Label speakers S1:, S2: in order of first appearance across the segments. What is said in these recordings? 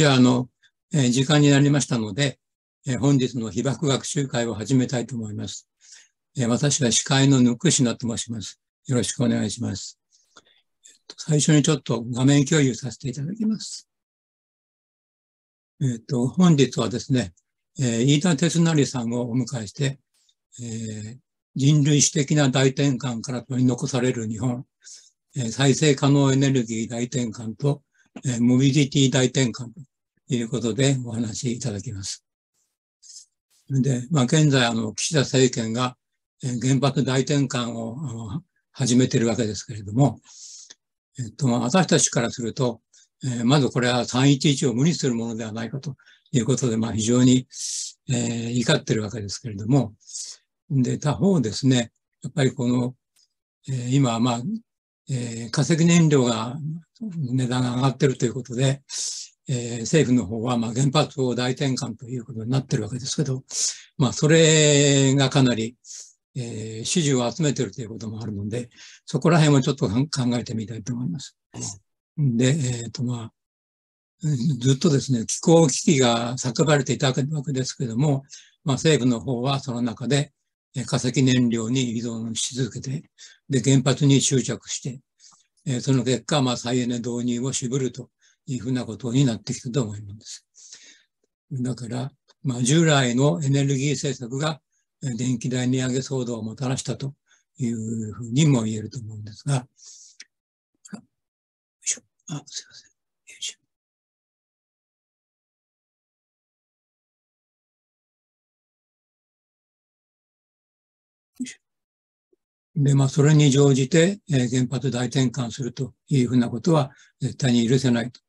S1: じゃあ、あの、えー時間になりましたので、えー本日の被爆学習会を始めたいと思います。えー私は司会のぬくしなと申します。よろしくお願いします。えっと最初にちょっと画面共有させていただきます。えっと、本日はですね、えー飯田哲成さんをお迎えして、えー人類史的な大転換から取り残される日本、えー再生可能エネルギー大転換と、えーモビリティ大転換ということでお話しいただきます。で、まあ、現在、あの、岸田政権が、原発大転換を始めているわけですけれども、えっと、私たちからすると、えまずこれは311を無にするものではないかということで、まあ、非常に、え怒ってるわけですけれども、で、他方ですね、やっぱりこの、えー今、まあ、え化石燃料が値段が上がってるということで、えー政府の方は、まあ、原発を大転換ということになってるわけですけど、まあ、それがかなり、えー支持を集めてるということもあるので、そこら辺をちょっと考えてみたいと思います。で、えっ、と、まあ、ずっとですね、気候危機が叫ばれていたわけですけども、まあ、政府の方はその中で、化石燃料に依存し続けて、で、原発に執着して、えその結果、まあ、再エネ導入を渋るというふうなことになってきたと思います。だから、まあ、従来のエネルギー政策が、電気代値上げ騒動をもたらしたというふうにも言えると思うんですが、あよいしょ。あ、すいません。で、まあ、それに乗じて、えー原発大転換するというふうなことは絶対に許せないと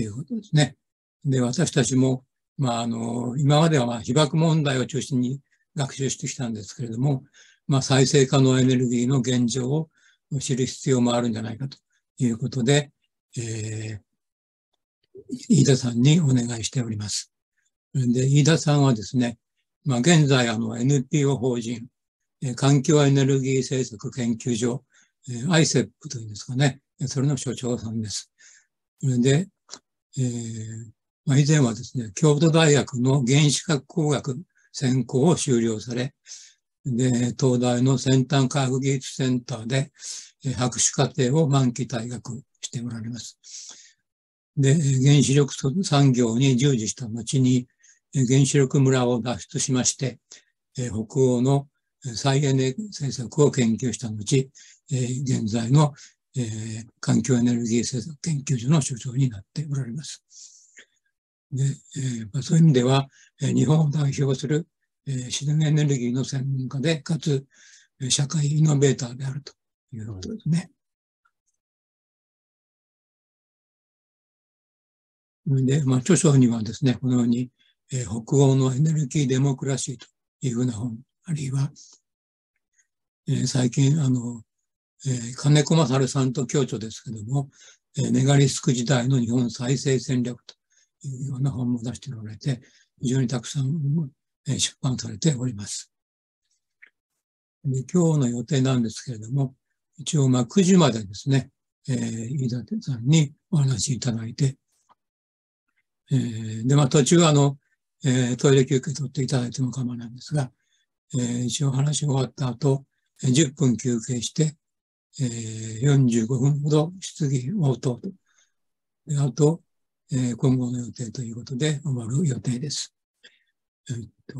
S1: いうことですね。で、私たちも、まあ、あの、今までは被爆問題を中心に学習してきたんですけれども、まあ、再生可能エネルギーの現状を知る必要もあるんじゃないかということで、えー飯田さんにお願いしております。で、飯田さんはですね、まあ、現在、あの、NPO 法人、え環境エネルギー政策研究所、えー ICEP というんですかね、それの所長さんです。で、えーまあ、以前はですね、京都大学の原子核工学専攻を修了され、で、東大の先端科学技術センターで、えー博士課程を満期退学しておられます。で、原子力産業に従事した後に、原子力村を脱出しまして、えー北欧の再エネ政策を研究した後、えー現在の、えー環境エネルギー政策研究所の所長になっておられます。で、えーまあそういう意味では、えー日本を代表する、えー自然エネルギーの専門家で、かつ、えー社会イノベーターであるということですね。で、まあ、著書にはですね、このように、えー北欧のエネルギーデモクラシーというふうな本、あるいは、えー最近、あの、えー金子勝さんと共著ですけども、えーネガリスク時代の日本再生戦略というような本も出しておられて、非常にたくさん、えー出版されております。で今日の予定なんですけれども、一応、まあ、9時までですね、えー飯田さんにお話しいただいて、えーで、まあ、途中、あの、えートイレ休憩取っていただいても構わないんですが、えー一応話終わった後、10分休憩して、えー45分ほど質疑応答と。であと、えー今後の予定ということで終わる予定です。えーっと、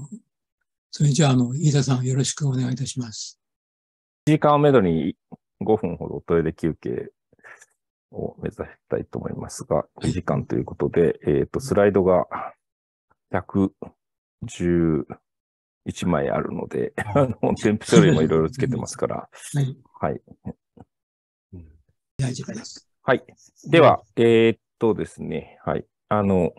S1: それじゃあ、あの、飯田さんよろしくお願いいたします。
S2: 1時間をめどに5分ほどトイレ休憩を目指したいと思いますが、2時間ということで、えっ、と、スライドが111枚あるので、あの、添付書類もいろいろつけてますから、
S1: はい。
S2: はい。
S1: 大丈夫です。
S2: はい。では、えーっとですね、はい。あの、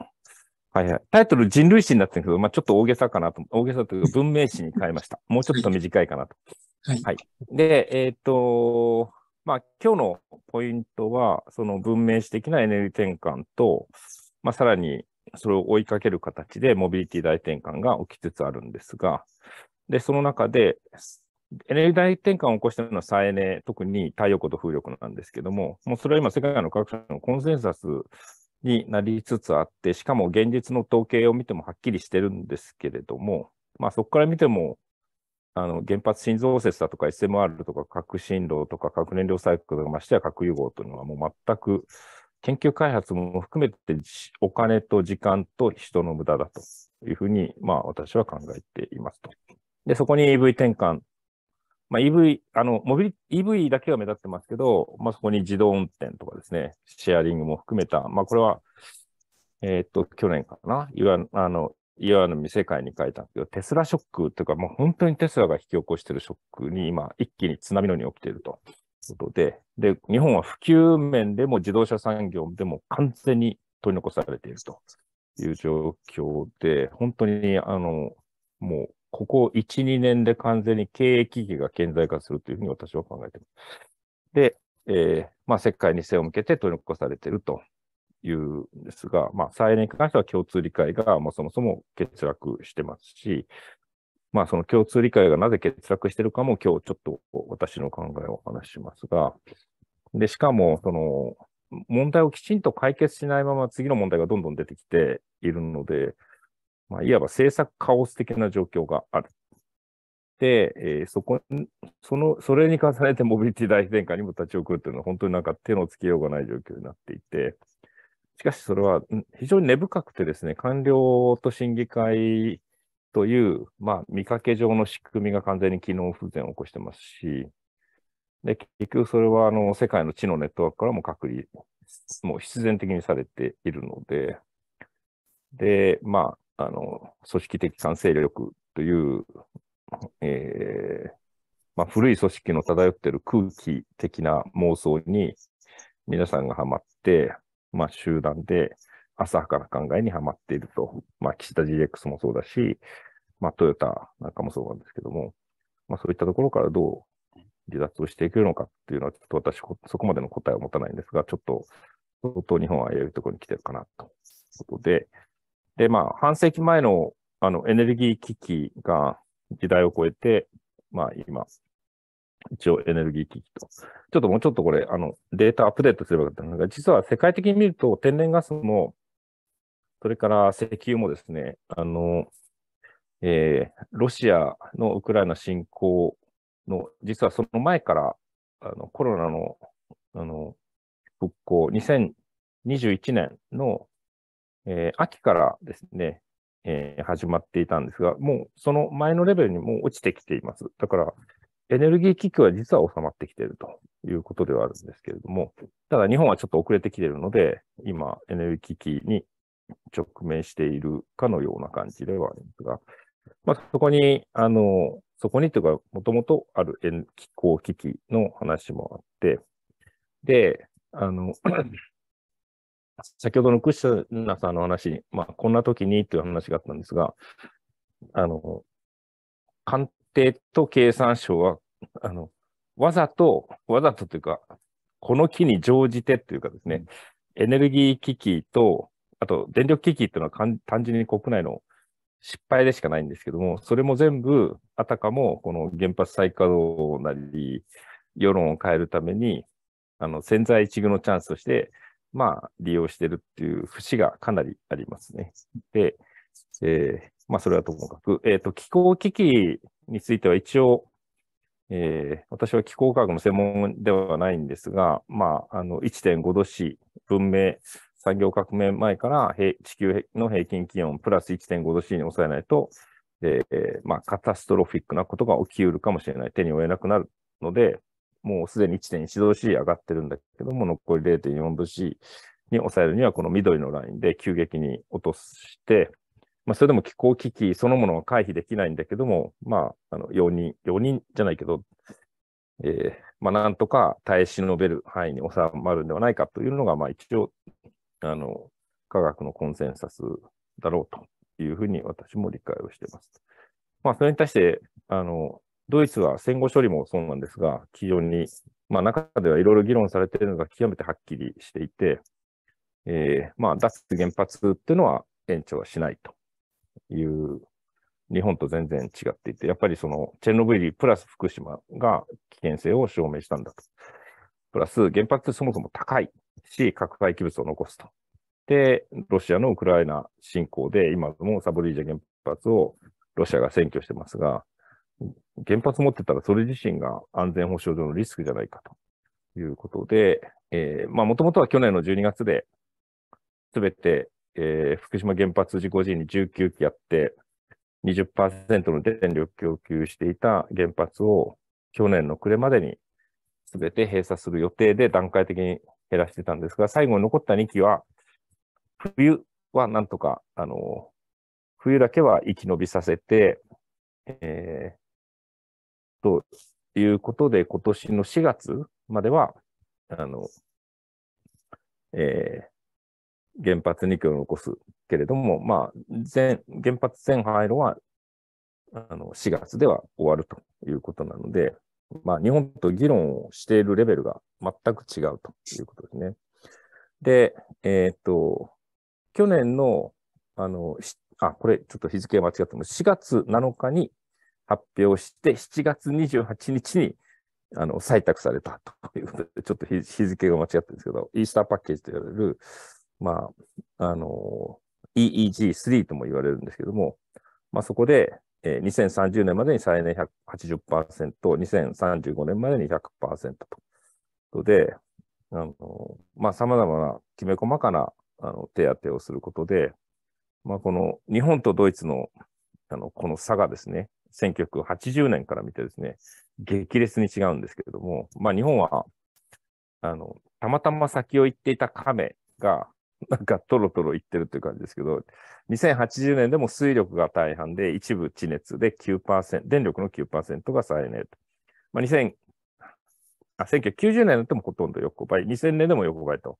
S2: はいはい。タイトル人類史になってるけど、まあちょっと大げさかなと、大げさというか文明史に変えました。もうちょっと短いかなと。
S1: はい。
S2: はいで、えーっと、まあ今日のポイントは、その文明史的なエネルギー転換と、まあさらにそれを追いかける形でモビリティ大転換が起きつつあるんですが、で、その中で、エネルギー大転換を起こしたのは再エネ、特に太陽光と風力なんですけども、もうそれは今世界の各社のコンセンサスになりつつあって、しかも現実の統計を見てもはっきりしてるんですけれども、まあそこから見ても、あの原発新増設だとか SMR とか核振動とか核燃料サイクルとかましてや核融合というのはもう全く研究開発も含めてお金と時間と人の無駄だというふうに、まあ私は考えていますと。で、そこに EV 転換。まあ EV、あの、モビリ、EV だけが目立ってますけど、まあそこに自動運転とかですね、シェアリングも含めた、まあこれは、えっ、と、去年かな、いわあの、岩の世界に書いたんですけど、テスラショックというか、もう本当にテスラが引き起こしているショックに今、一気に津波のように起きているということで、で、日本は普及面でも自動車産業でも完全に取り残されているという状況で、本当に、あの、もう、ここ1、2年で完全に経営危機が顕在化するというふうに私は考えています。で、えー、まあ、世界に背を向けて取り残されているというんですが、まあ、再エネに関しては共通理解が、まあ、そもそも欠落してますし、まあ、その共通理解がなぜ欠落しているかも今日ちょっと私の考えをお話ししますが、で、しかも、その、問題をきちんと解決しないまま次の問題がどんどん出てきているので、まあ、いわば政策カオス的な状況がある。で、えー、そこ、その、それに重ねてモビリティ大転換にも立ち遅るというのは本当になんか手のつけようがない状況になっていて、しかしそれは非常に根深くてですね、官僚と審議会という、まあ、見かけ上の仕組みが完全に機能不全を起こしてますし、で、結局それはあの世界の知のネットワークからも隔離、もう必然的にされているので、で、まあ、あの、組織的感染力という、えー、まあ、古い組織の漂っている空気的な妄想に皆さんがハマって、まあ、集団で浅はかな考えにはまっていると。まあ、岸田 GX もそうだし、まあ、トヨタなんかもそうなんですけども、まあ、そういったところからどう離脱をしていけるのかっていうのは、ちょっと私、そこまでの答えを持たないんですが、ちょっと、相当日本はやるところに来てるかな、ということで、で、まあ、半世紀前の、あの、エネルギー危機が時代を超えて、まあ、今、一応エネルギー危機と。ちょっともうちょっとこれ、あの、データアップデートすればよかったんですが、実は世界的に見ると天然ガスも、それから石油もですね、あの、えー、ロシアのウクライナ侵攻の、実はその前から、あの、コロナの、あの、復興、2021年の、えー、秋からですね、えー、始まっていたんですが、もうその前のレベルにもう落ちてきています。だから、エネルギー危機は実は収まってきているということではあるんですけれども、ただ日本はちょっと遅れてきているので、今、エネルギー危機に直面しているかのような感じではありますが、まあ、そこに、あの、そこにというか、もともとある気候危機の話もあって、で、あの、先ほどのクッシュナさんの話に、まあ、こんな時にという話があったんですが、あの、官定と経産省は、あの、わざと、わざとというか、この機に乗じてというかですね、エネルギー危機と、あと電力危機っていうのは単純に国内の失敗でしかないんですけども、それも全部、あたかもこの原発再稼働なり、世論を変えるために、あの、潜在一遇のチャンスとして、まあ、利用してるっていう節がかなりありますね。で、えー、まあ、それはともかく、えっ、ー、と、気候危機については一応、えー、私は気候科学の専門ではないんですが、まあ、あの、1.5度 C、文明、産業革命前から地球の平均気温プラス1.5度 C に抑えないと、えー、まあ、カタストロフィックなことが起きうるかもしれない。手に負えなくなるので、もうすでに1.1度 C 上がってるんだけども、残り0.4度 C に抑えるには、この緑のラインで急激に落として、まあ、それでも気候危機そのものは回避できないんだけども、まあ、あの、容認、容認じゃないけど、えー、まあ、なんとか耐え忍べる範囲に収まるんではないかというのが、まあ、一応、あの、科学のコンセンサスだろうというふうに私も理解をしています。まあ、それに対して、あの、ドイツは戦後処理もそうなんですが、非常に、まあ、中ではいろいろ議論されているのが極めてはっきりしていて、えー、まあ、脱原発っていうのは延長はしないという日本と全然違っていて、やっぱりそのチェルノブイリプラス福島が危険性を証明したんだと。プラス原発ってそもそも高いし、核廃棄物を残すとで、ロシアのウクライナ侵攻で、今もサボリージャ原発をロシアが占拠してますが、原発持ってたらそれ自身が安全保障上のリスクじゃないかということで、もともとは去年の12月で、すべて、えー、福島原発事故時に19基やって、20%の電力供給していた原発を去年の暮れまでにすべて閉鎖する予定で段階的に減らしてたんですが、最後に残った2基は、冬はなんとか、あの、冬だけは生き延びさせて、えー、ということで、今年の4月までは、あの、えー、原発2基を残すけれども、まあ、全、原発全廃炉は、あの、4月では終わるということなので、まあ、日本と議論をしているレベルが全く違うということですね。で、えっ、と、去年の、あの、あ、これちょっと日付間違っても、4月7日に発表して、7月28日にあの採択されたということで、ちょっと日付が間違ってるんですけど、イースターパッケージと言われる、まあ、あの、EEG3 とも言われるんですけども、まあ、そこで、えー、2030年までに再エネ180%、2035年までに100%と。で、あの、まあ、様々なきめ細かな、あの、手当てをすることで、まあ、この日本とドイツの、あの、この差がですね、1980年から見てですね、激烈に違うんですけれども、まあ、日本は、あの、たまたま先を行っていた亀が、なんかトロトロいってるっていう感じですけど、2080年でも水力が大半で、一部地熱で9%、電力の9%が再エネ。まあ、2000あ、1990年になってもほとんど横ばい、2000年でも横ばいと。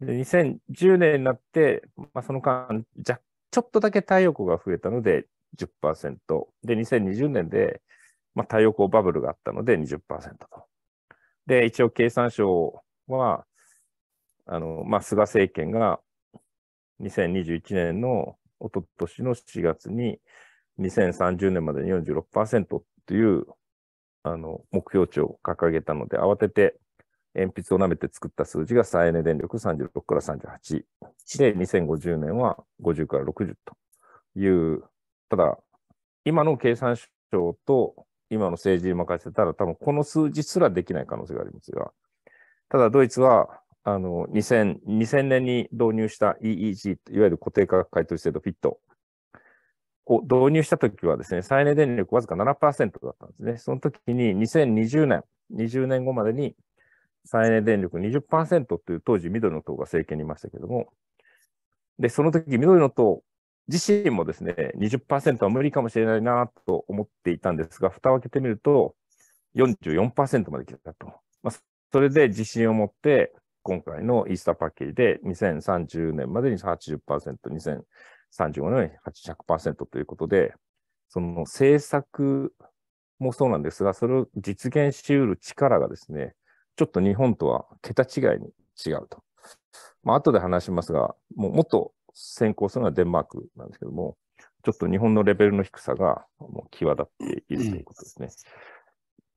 S2: で2010年になって、まあ、その間、じゃ、ちょっとだけ太陽光が増えたので10%。で、2020年で、まあ、太陽光バブルがあったので20%と。で、一応経産省は、あの、まあ、菅政権が2021年のおととしの4月に2030年までに46%っていうあの目標値を掲げたので、慌てて鉛筆を舐めて作った数字が再エネ電力36から38。で、2050年は50から60という、ただ、今の経産省と今の政治に任せたら多分この数字すらできない可能性がありますが、ただドイツはあの、2000、2000年に導入した EEG、いわゆる固定価格買取制度フィット。を導入したときはですね、再エネ電力わずか7%だったんですね。その時に2020年、20年後までに再エネ電力20%という当時緑の党が政権にいましたけれども、で、その時緑の党自身もですね、20%は無理かもしれないなと思っていたんですが、蓋を開けてみると44%まで来たと。まあ、それで自信を持って今回のイースターパッケージで2030年までに80%、2035年に100%ということで、その政策もそうなんですが、それを実現し得る力がですね、ちょっと日本とは桁違いに違うと。まあ、後で話しますが、もうもっと先行するのはデンマークなんですけども、ちょっと日本のレベルの低さがもう際立っているということですね。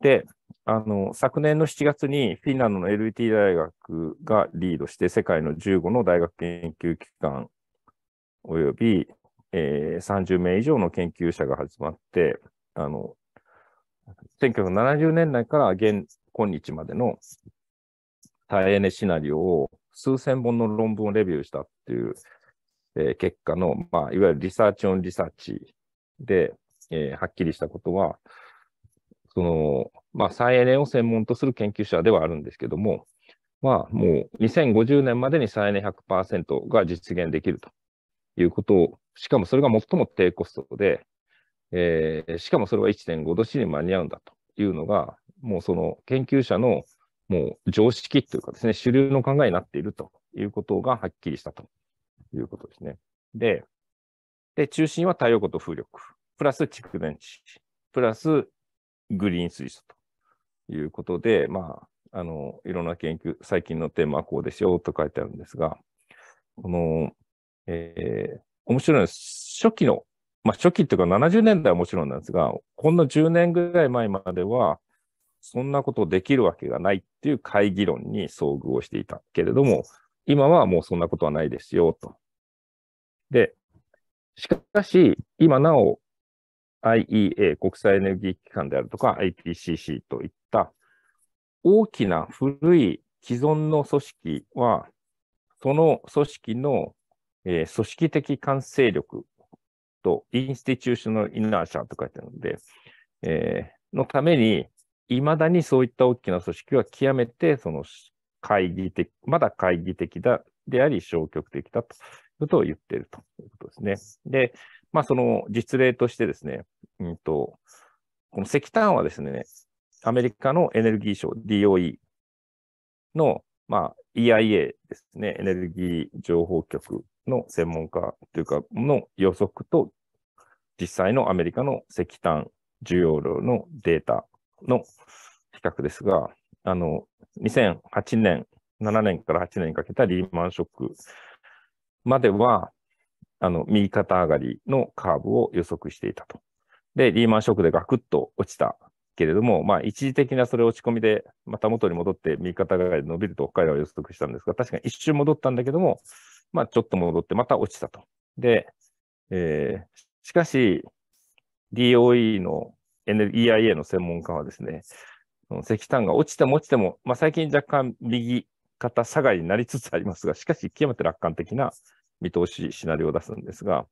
S2: で、あの、昨年の7月にフィンランドの LT 大学がリードして世界の15の大学研究機関及び、えー、30名以上の研究者が始まって、あの、1970年代から現今日までの再エネシナリオを数千本の論文をレビューしたっていう、えー、結果の、まあ、いわゆる research on research で、えー、はっきりしたことは、その、まあ、再エネを専門とする研究者ではあるんですけども、まあ、もう2050年までに再エネ100%が実現できるということを、しかもそれが最も低コストで、えー、しかもそれは1.5度 C に間に合うんだというのが、もうその研究者のもう常識というかですね、主流の考えになっているということがはっきりしたと。いうことですね。で、で中心は太陽光と風力、プラス蓄電池、プラスグリーン水素ということで、まあ、あの、いろんな研究、最近のテーマはこうですよと書いてあるんですが、この、えー、面白いのは、初期の、まあ、初期っていうか70年代はもちろんなんですが、こんな10年ぐらい前までは、そんなことできるわけがないっていう会議論に遭遇をしていたけれども、今はもうそんなことはないですよ、と。で、しかし、今なお IEA、国際エネルギー機関であるとか IPCC といった大きな古い既存の組織は、その組織の、えー、組織的完成力とインスティチューショナルイナーシャーと書いてあるので、えー、のために、いまだにそういった大きな組織は極めて、その会議的、まだ会議的だ、であり消極的だと。ことを言っているということですね。で、まあその実例としてですね、うんと、この石炭はですね、アメリカのエネルギー省 DOE の、まあ EIA ですね、エネルギー情報局の専門家というか、の予測と、実際のアメリカの石炭需要量のデータの比較ですが、あの、2008年、7年から8年にかけたリーマンショックまでは、あの、右肩上がりのカーブを予測していたと。で、リーマンショックでガクッと落ちたけれども、まあ、一時的なそれ落ち込みで、また元に戻って右肩上がり伸びると彼らは予測したんですが、確かに一瞬戻ったんだけども、まあ、ちょっと戻ってまた落ちたと。で、えー、しかし、DOE の EIA の専門家はですね、石炭が落ちても落ちても、まあ、最近若干右肩下がりになりつつありますが、しかし極めて楽観的な見通し、シナリオを出すんですが、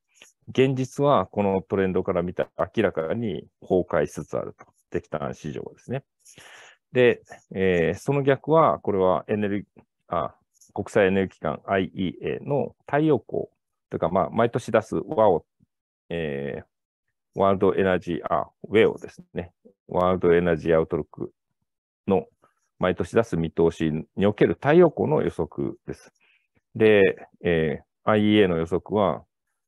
S2: 現実はこのトレンドから見た明らかに崩壊しつつあると。石炭市場ですね。で、えー、その逆は、これはエネルギー、あ、国際エネルギー機関 IEA の太陽光というか、まあ、毎年出す WAO、えー、ワールドエナジー、あ、ウェオですね。ワールドエナジーアウトロックの毎年出す見通しにおける太陽光の予測です。で、えー、IEA の予測は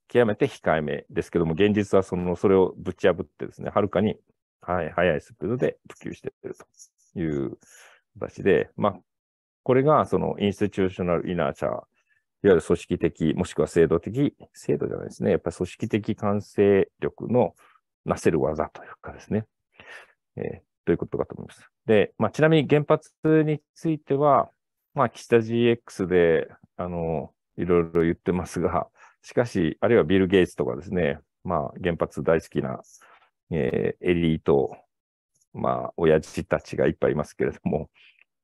S2: 極めて控えめですけども、現実はその、それをぶち破ってですね、はるかに、はい、速いスピードで普及しているという形で、まあ、これがそのインスティチューショナルイナーチャー、いわゆる組織的、もしくは制度的、制度じゃないですね。やっぱり組織的完成力のなせる技というかですね。えー、ということかと思います。で、まあ、ちなみに原発については、まあ、岸田 GX で、あの、いろいろ言ってますが、しかし、あるいはビル・ゲイツとかですね、まあ、原発大好きな、えー、エリート、まあ、親父たちがいっぱいいますけれども、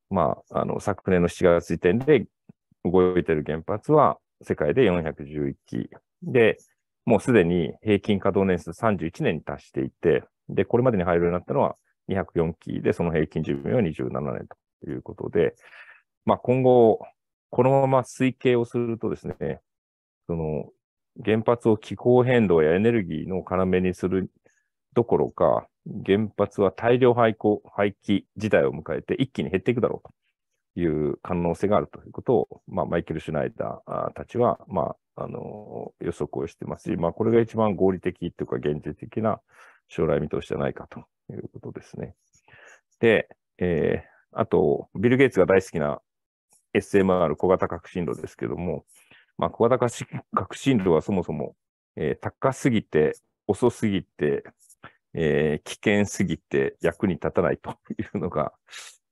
S2: まあ、あの、昨年の7月時点で動いている原発は世界で411機。で、もうすでに平均稼働年数31年に達していて、で、これまでに入るようになったのは204機で、その平均寿命は27年ということで、まあ今後、このまま推計をするとですね、その原発を気候変動やエネルギーの要にするどころか、原発は大量廃棄廃棄時代を迎えて一気に減っていくだろうという可能性があるということを、まあ、マイケル・シュナイダーたちは、まあ、あの、予測をしてますし、まあ、これが一番合理的というか現実的な将来見通しじゃないかということですね。で、えー、あと、ビル・ゲイツが大好きな SMR 小型革新炉ですけども、まあ、小型革新炉はそもそも、えー、高すぎて、遅すぎて、えー、危険すぎて役に立たないと いうのが、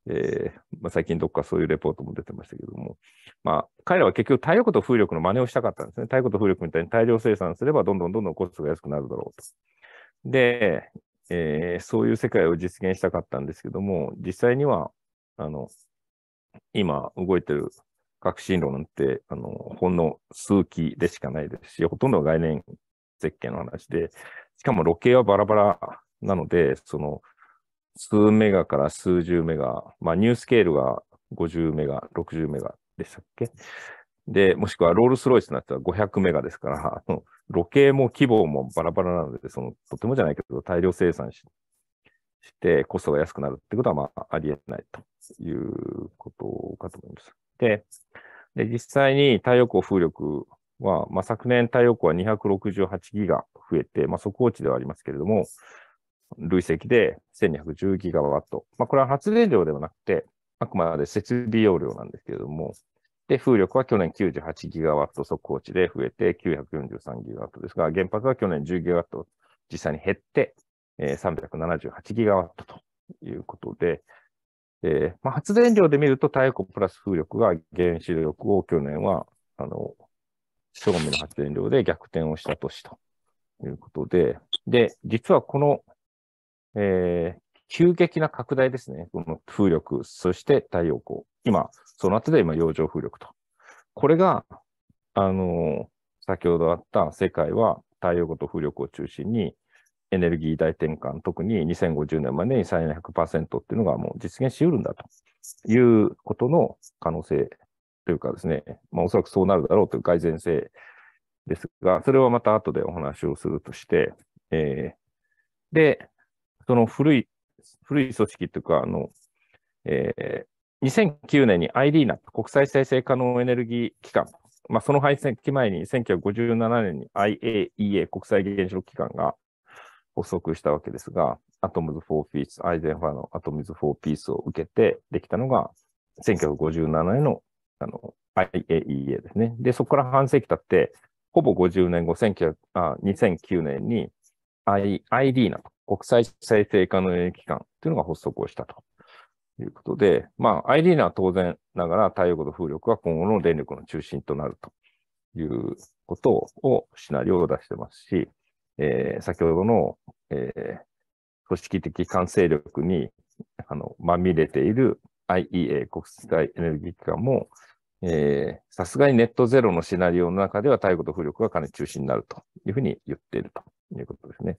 S2: えーまあ、最近どっかそういうレポートも出てましたけども、まあ、彼らは結局太陽光と風力の真似をしたかったんですね。太陽光と風力みたいに大量生産すればどんどんどんどんコストが安くなるだろうと。で、えー、そういう世界を実現したかったんですけども、実際には、あの、今動いてる革新炉なんて、あの、ほんの数機でしかないですし、ほとんど概念設計の話で、しかもロケはバラバラなので、その、数メガから数十メガ、まあ、ニュースケールが50メガ、60メガでしたっけ？で、もしくはロールスロイスになったら500メガですから、ロケも規模もバラバラなので、その、とてもじゃないけど、大量生産ししてコストが安くなるってことは、まあ、ありえないということかと思います。で、で実際に太陽光風力は、まあ、昨年太陽光は268ギガ増えて、まあ、速報値ではありますけれども、累積で1210ギガワット。まあ、これは発電量ではなくて、あくまで設備容量なんですけれども、で、風力は去年98ギガワット速報値で増えて943ギガワットですが、原発は去年10ギガワット実際に減って、えー、378ギガワットということで、えーまあ、発電量で見ると太陽光プラス風力が原子力を去年は、あの、正味の発電量で逆転をした年ということで、で、実はこの、えー、急激な拡大ですね。この風力、そして太陽光。今、その後で今、洋上風力と。これが、あの、先ほどあった世界は太陽光と風力を中心にエネルギー大転換、特に2050年までに再エネ100%っていうのがもう実現しうるんだということの可能性というかですね、まあおそらくそうなるだろうという蓋然性ですが、それはまた後でお話をするとして、えー、で、その古い、古い組織というか、あの、えー、2009年に IRENA、国際再生可能エネルギー機関、まあ、その半世紀前に1957年に IAEA 国際原子力機関が発足したわけですが、 Atoms for Peace、アイゼンハワーの Atoms for Peace を受けてできたのが、1957年のあの IAEA ですね。で、そこから半世紀経って、ほぼ50年後、あ2009年に IRENA、国際再生可能エネルギー機関というのが発足をしたとということで、まあ、アイリーナは当然ながら太陽光と風力は今後の電力の中心となるということをシナリオを出してますし、えー、先ほどの、えー、組織的完成力にあのまみれている IEA 国際エネルギー機関も、さすがにネットゼロのシナリオの中では太陽と風力がかなり中心になるというふうに言っているということですね。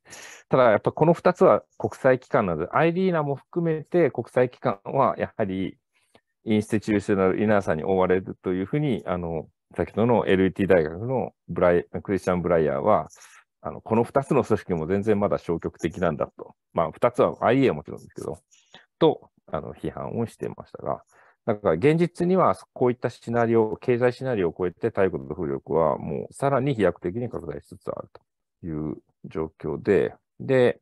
S2: ただ、やっぱこの2つは国際機関なので、アイリーナも含めて国際機関はやはりインスティチューショナルイナーさに追われるというふうに、あの、先ほどの LET 大学のブライクリスチャン・ブライヤーは、あの、この2つの組織も全然まだ消極的なんだと。まあ、2つは IA はもちろんですけど、と、あの、批判をしていましたが、だから現実にはこういったシナリオ、経済シナリオを超えて太陽と風力はもうさらに飛躍的に拡大しつつあるという状況で、で、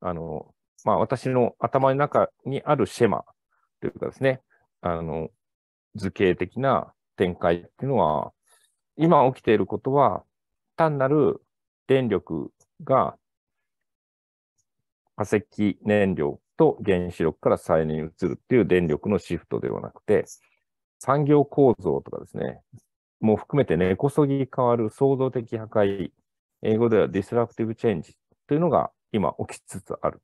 S2: あの、まあ私の頭の中にあるシェマというかですね、あの、図形的な展開っていうのは、今起きていることは、単なる電力が化石燃料と原子力から再エネに移るっていう電力のシフトではなくて、産業構造とかですね、もう含めて根こそぎ変わる創造的破壊、英語では disruptive change というのが今起きつつある。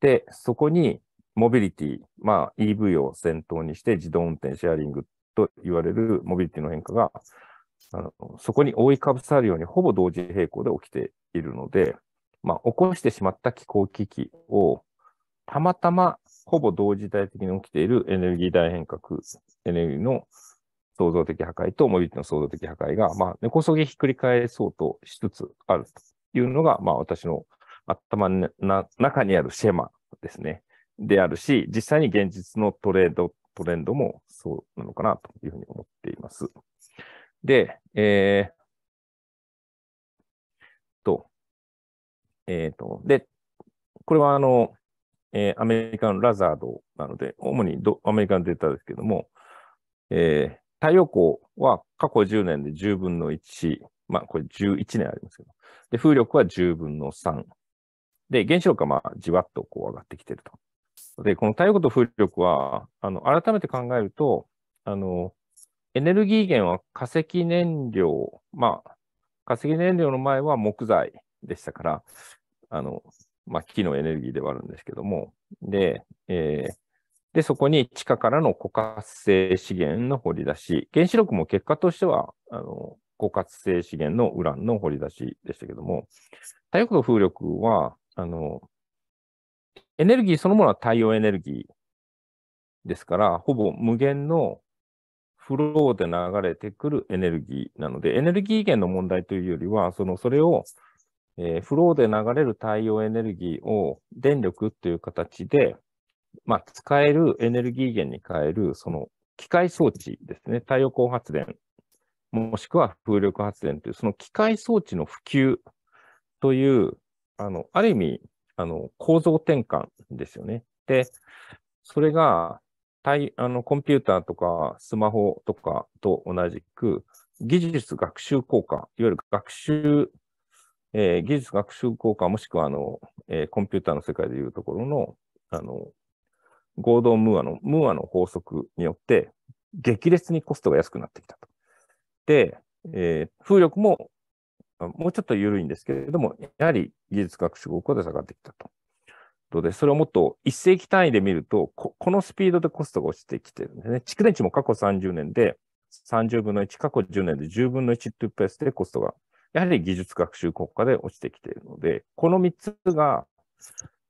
S2: で、そこにモビリティ、まあ EV を先頭にして自動運転シェアリングと言われるモビリティの変化があのそこに覆いかぶさるようにほぼ同時並行で起きているので、まあ、起こしてしまった気候危機をたまたまほぼ同時代的に起きているエネルギー大変革、エネルギーの創造的破壊とモビリティの創造的破壊が、まあ、根こそぎひっくり返そうとしつつあるというのが、まあ、私の頭の中にあるシェマですね。であるし、実際に現実のトレード、トレンドもそうなのかなというふうに思っています。で、えー、と、えっ、ー、と、で、これはあの、えー、アメリカのラザードなので、主にアメリカのデータですけども、えー、太陽光は過去10年で10分の1、まあこれ11年ありますけど、で、風力は10分の3。で、原子力はまあじわっとこう上がってきてると。で、この太陽光と風力は、あの、改めて考えると、あの、エネルギー源は化石燃料、まあ、化石燃料の前は木材でしたから、あの、まあ、木のエネルギーではあるんですけども、で、えー、で、そこに地下からの枯渇性資源の掘り出し、原子力も結果としては、あの、枯渇性資源のウランの掘り出しでしたけども、太陽光と風力は、あの、エネルギーそのものは太陽エネルギーですから、ほぼ無限のフローで流れてくるエネルギーなので、エネルギー源の問題というよりは、その、それを、えー、フローで流れる太陽エネルギーを電力っていう形で、まあ、使えるエネルギー源に変える、その機械装置ですね。太陽光発電、もしくは風力発電という、その機械装置の普及という、あの、ある意味、あの、構造転換ですよね。で、それが、あのコンピューターとかスマホとかと同じく、技術学習効果、いわゆる学習、えー、技術学習効果、もしくはあの、えー、コンピューターの世界でいうところの、あの、合同ムーアの、ムーアの法則によって、激烈にコストが安くなってきたと。で、えー、風力ももうちょっと緩いんですけれども、やはり技術学習国で下がってきたと。とで、それをもっと一世紀単位で見るとこ、このスピードでコストが落ちてきてるんですね。蓄電池も過去30年で30分の1、過去10年で10分の1というペースでコストが、やはり技術学習国家で落ちてきているので、この3つが、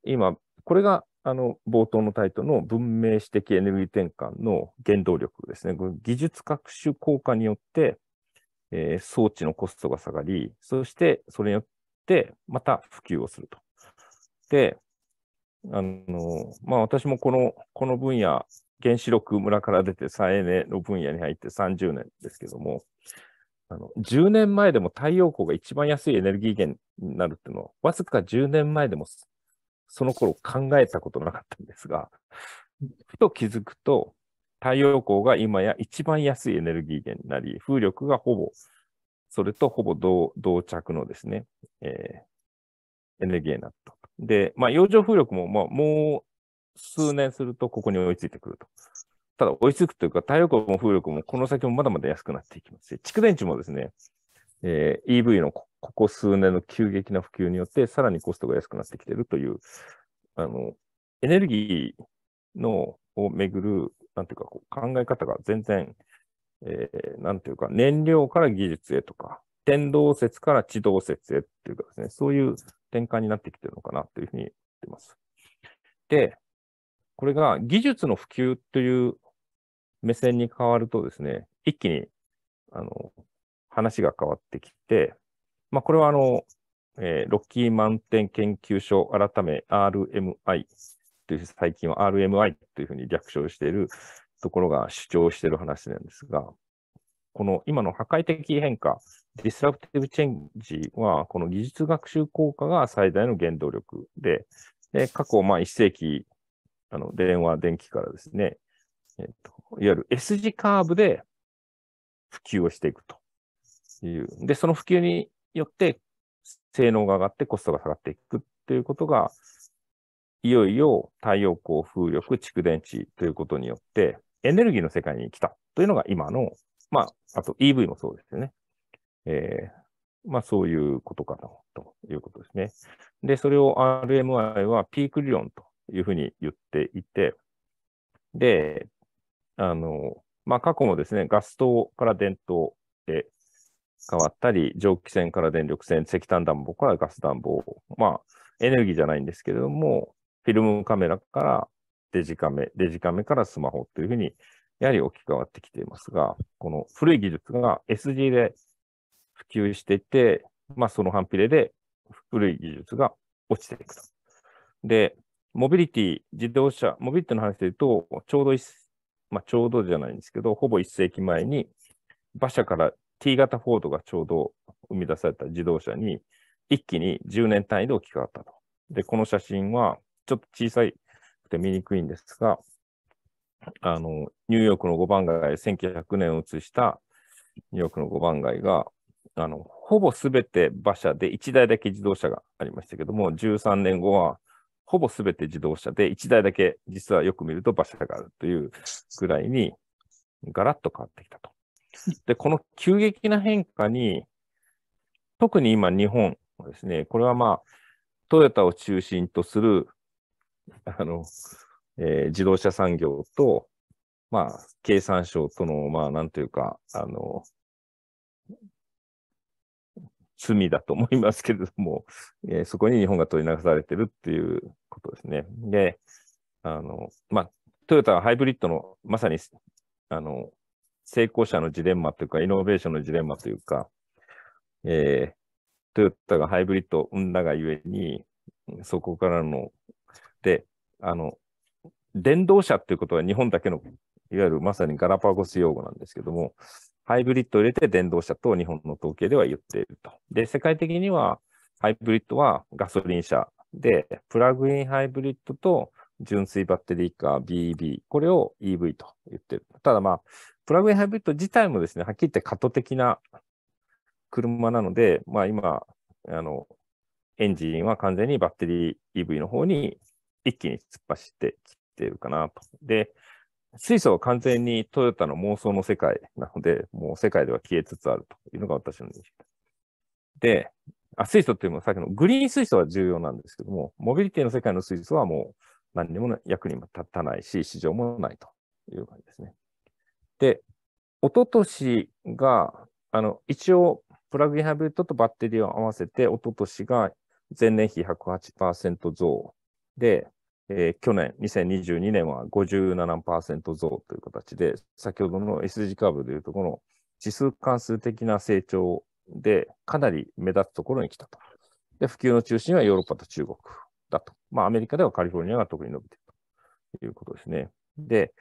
S2: 今、これがあの冒頭のタイトルの文明史的エネルギー転換の原動力ですね。技術学習効果によって、えー、装置のコストが下がり、そしてそれによってまた普及をすると。で、あの、まあ私もこの、この分野、原子力村から出て再エネの分野に入って30年ですけども、あの10年前でも太陽光が一番安いエネルギー源になるっていうのは、わずか10年前でもその頃考えたことなかったんですが、ふと気づくと、太陽光が今や一番安いエネルギー源になり、風力がほぼ、それとほぼ同着のですね、えー、エネルギーになった。で、まあ、洋上風力も、まあ、もう数年するとここに追いついてくると。ただ、追いつくというか、太陽光も風力もこの先もまだまだ安くなっていきますし、蓄電池もですね、えー、EV のここ数年の急激な普及によって、さらにコストが安くなってきているという、あの、エネルギーのをめぐる、なんていうか、こう考え方が全然、えー、なんていうか、燃料から技術へとか、天動説から地動説へっていうかですね、そういう転換になってきてるのかなというふうに言ってます。で、これが技術の普及という目線に変わるとですね、一気に、あの、話が変わってきて、まあ、これはあの、えー、ロッキーマウンテン研究所改め RMI という、最近は RMI というふうに略称しているところが主張している話なんですが、この今の破壊的変化、disruptive change は、この技術学習効果が最大の原動力で、で過去、まあ、1世紀、あの、電話、電気からですね、えっと、いわゆる S 字カーブで普及をしていくという。で、その普及によって性能が上がってコストが下がっていくっていうことが、いよいよ太陽光、風力、蓄電池ということによって、エネルギーの世界に来たというのが今の、まあ、あと EV もそうですよね。えー、まあそういうことかなということですね。で、それを RMI はピーク理論というふうに言っていて、で、あの、まあ過去もですね、ガス灯から電灯へ変わったり、蒸気船から電力船、石炭暖房からガス暖房、まあエネルギーじゃないんですけれども、フィルムカメラからデジカメ、デジカメからスマホというふうに、やはり置き換わってきていますが、この古い技術が SG で普及していて、まあその反比例で古い技術が落ちていくと。で、モビリティ、自動車、モビリティの話で言うと、ちょうどまあちょうどじゃないんですけど、ほぼ1世紀前に、馬車から T 型フォードがちょうど生み出された自動車に、一気に10年単位で置き換わったと。で、この写真は、ちょっと小さいくて見にくいんですが、あの、ニューヨークの5番街、1900年を映したニューヨークの5番街が、あの、ほぼすべて馬車で1台だけ自動車がありましたけども、13年後はほぼすべて自動車で1台だけ実はよく見ると馬車があるというぐらいにガラッと変わってきたと。で、この急激な変化に、特に今日本はですね、これはまあ、トヨタを中心とする、あの、えー、自動車産業と、まあ、経産省との、まあ、なんというか、あの、罪だと思いますけれども、えー、そこに日本が取り流されてるっていうことですね。で、あの、まあ、トヨタはハイブリッドの、まさに、あの、成功者のジレンマというか、イノベーションのジレンマというか、えー、トヨタがハイブリッドを生んだがゆえに、そこからの、で、あの、電動車っていうことは日本だけの、いわゆるまさにガラパゴス用語なんですけども、ハイブリッドを入れて電動車と日本の統計では言っていると。で、世界的にはハイブリッドはガソリン車で、プラグインハイブリッドと純粋バッテリーカー BEV、これを EV と言ってる。ただまあ、プラグインハイブリッド自体もですね、はっきり言って過渡的な車なので、まあ今、あの、エンジンは完全にバッテリー EV の方に一気に突っ走ってきているかなと。で、水素は完全にトヨタの妄想の世界なので、もう世界では消えつつあるというのが私の認識で、あ水素っていうのはさっきのグリーン水素は重要なんですけども、モビリティの世界の水素はもう何にも役にも立たないし、市場もないという感じですね。で、一昨年が、あの、一応、プラグインハイブリッドとバッテリーを合わせて、一昨年が前年比108%増で、えー、去年、2022年は57%増という形で、先ほどの S 字カーブでいうとこの指数関数的な成長でかなり目立つところに来たと。で、普及の中心はヨーロッパと中国だと。まあ、アメリカではカリフォルニアが特に伸びているということですね。で、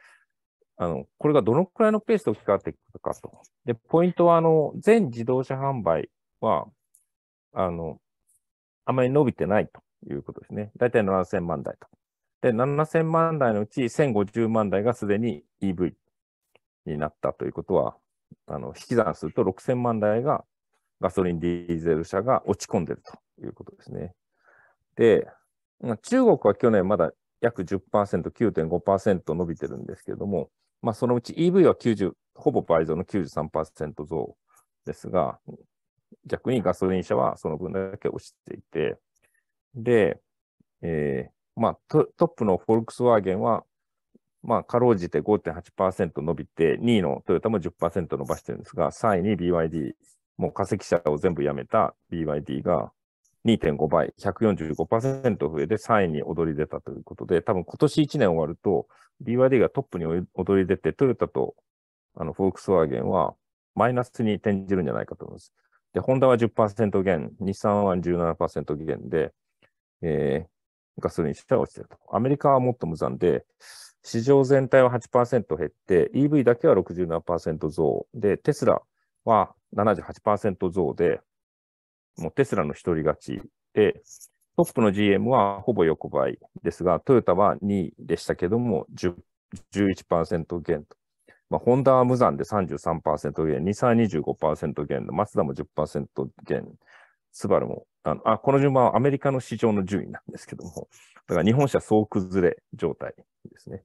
S2: あの、これがどのくらいのペースで置き換わっていくかと。で、ポイントは、あの、全自動車販売は、あの、あまり伸びてないということですね。だいたい7000万台と。で、7000万台のうち1050万台がすでに EV になったということは、あの、引き算すると6000万台がガソリン、ディーゼル車が落ち込んでいるということですね。で、中国は去年まだ約10%、9.5%伸びてるんですけれども、まあ、そのうち EV は90、ほぼ倍増の93%増ですが、逆にガソリン車はその分だけ落ちていて、で、えー、まあト、ップのフォルクスワーゲンは、まあ、かろうじて5.8%伸びて、2位のトヨタも10%伸ばしてるんですが、3位に BYD、もう化石車を全部やめた BYD が2.5倍、145%増えて3位に躍り出たということで、多分今年1年終わると、BYD がトップに躍り出て、トヨタとあのフォークスワーゲンはマイナスに転じるんじゃないかと思います。で、ホンダは10%減、日産は17%減で、えー、ガソリン車は落ちてると。アメリカはもっと無残で、市場全体は8%減って、EV だけは67%増で、テスラは78%増で、もうテスラの一人勝ちで、トップの GM はほぼ横ばいですが、トヨタは2位でしたけども、11%減と。まあ、ホンダは無残で33%減、日産25%減、マツダも10%減、スバルも、あのあこの順番はアメリカの市場の順位なんですけども、だから日本車総崩れ状態ですね。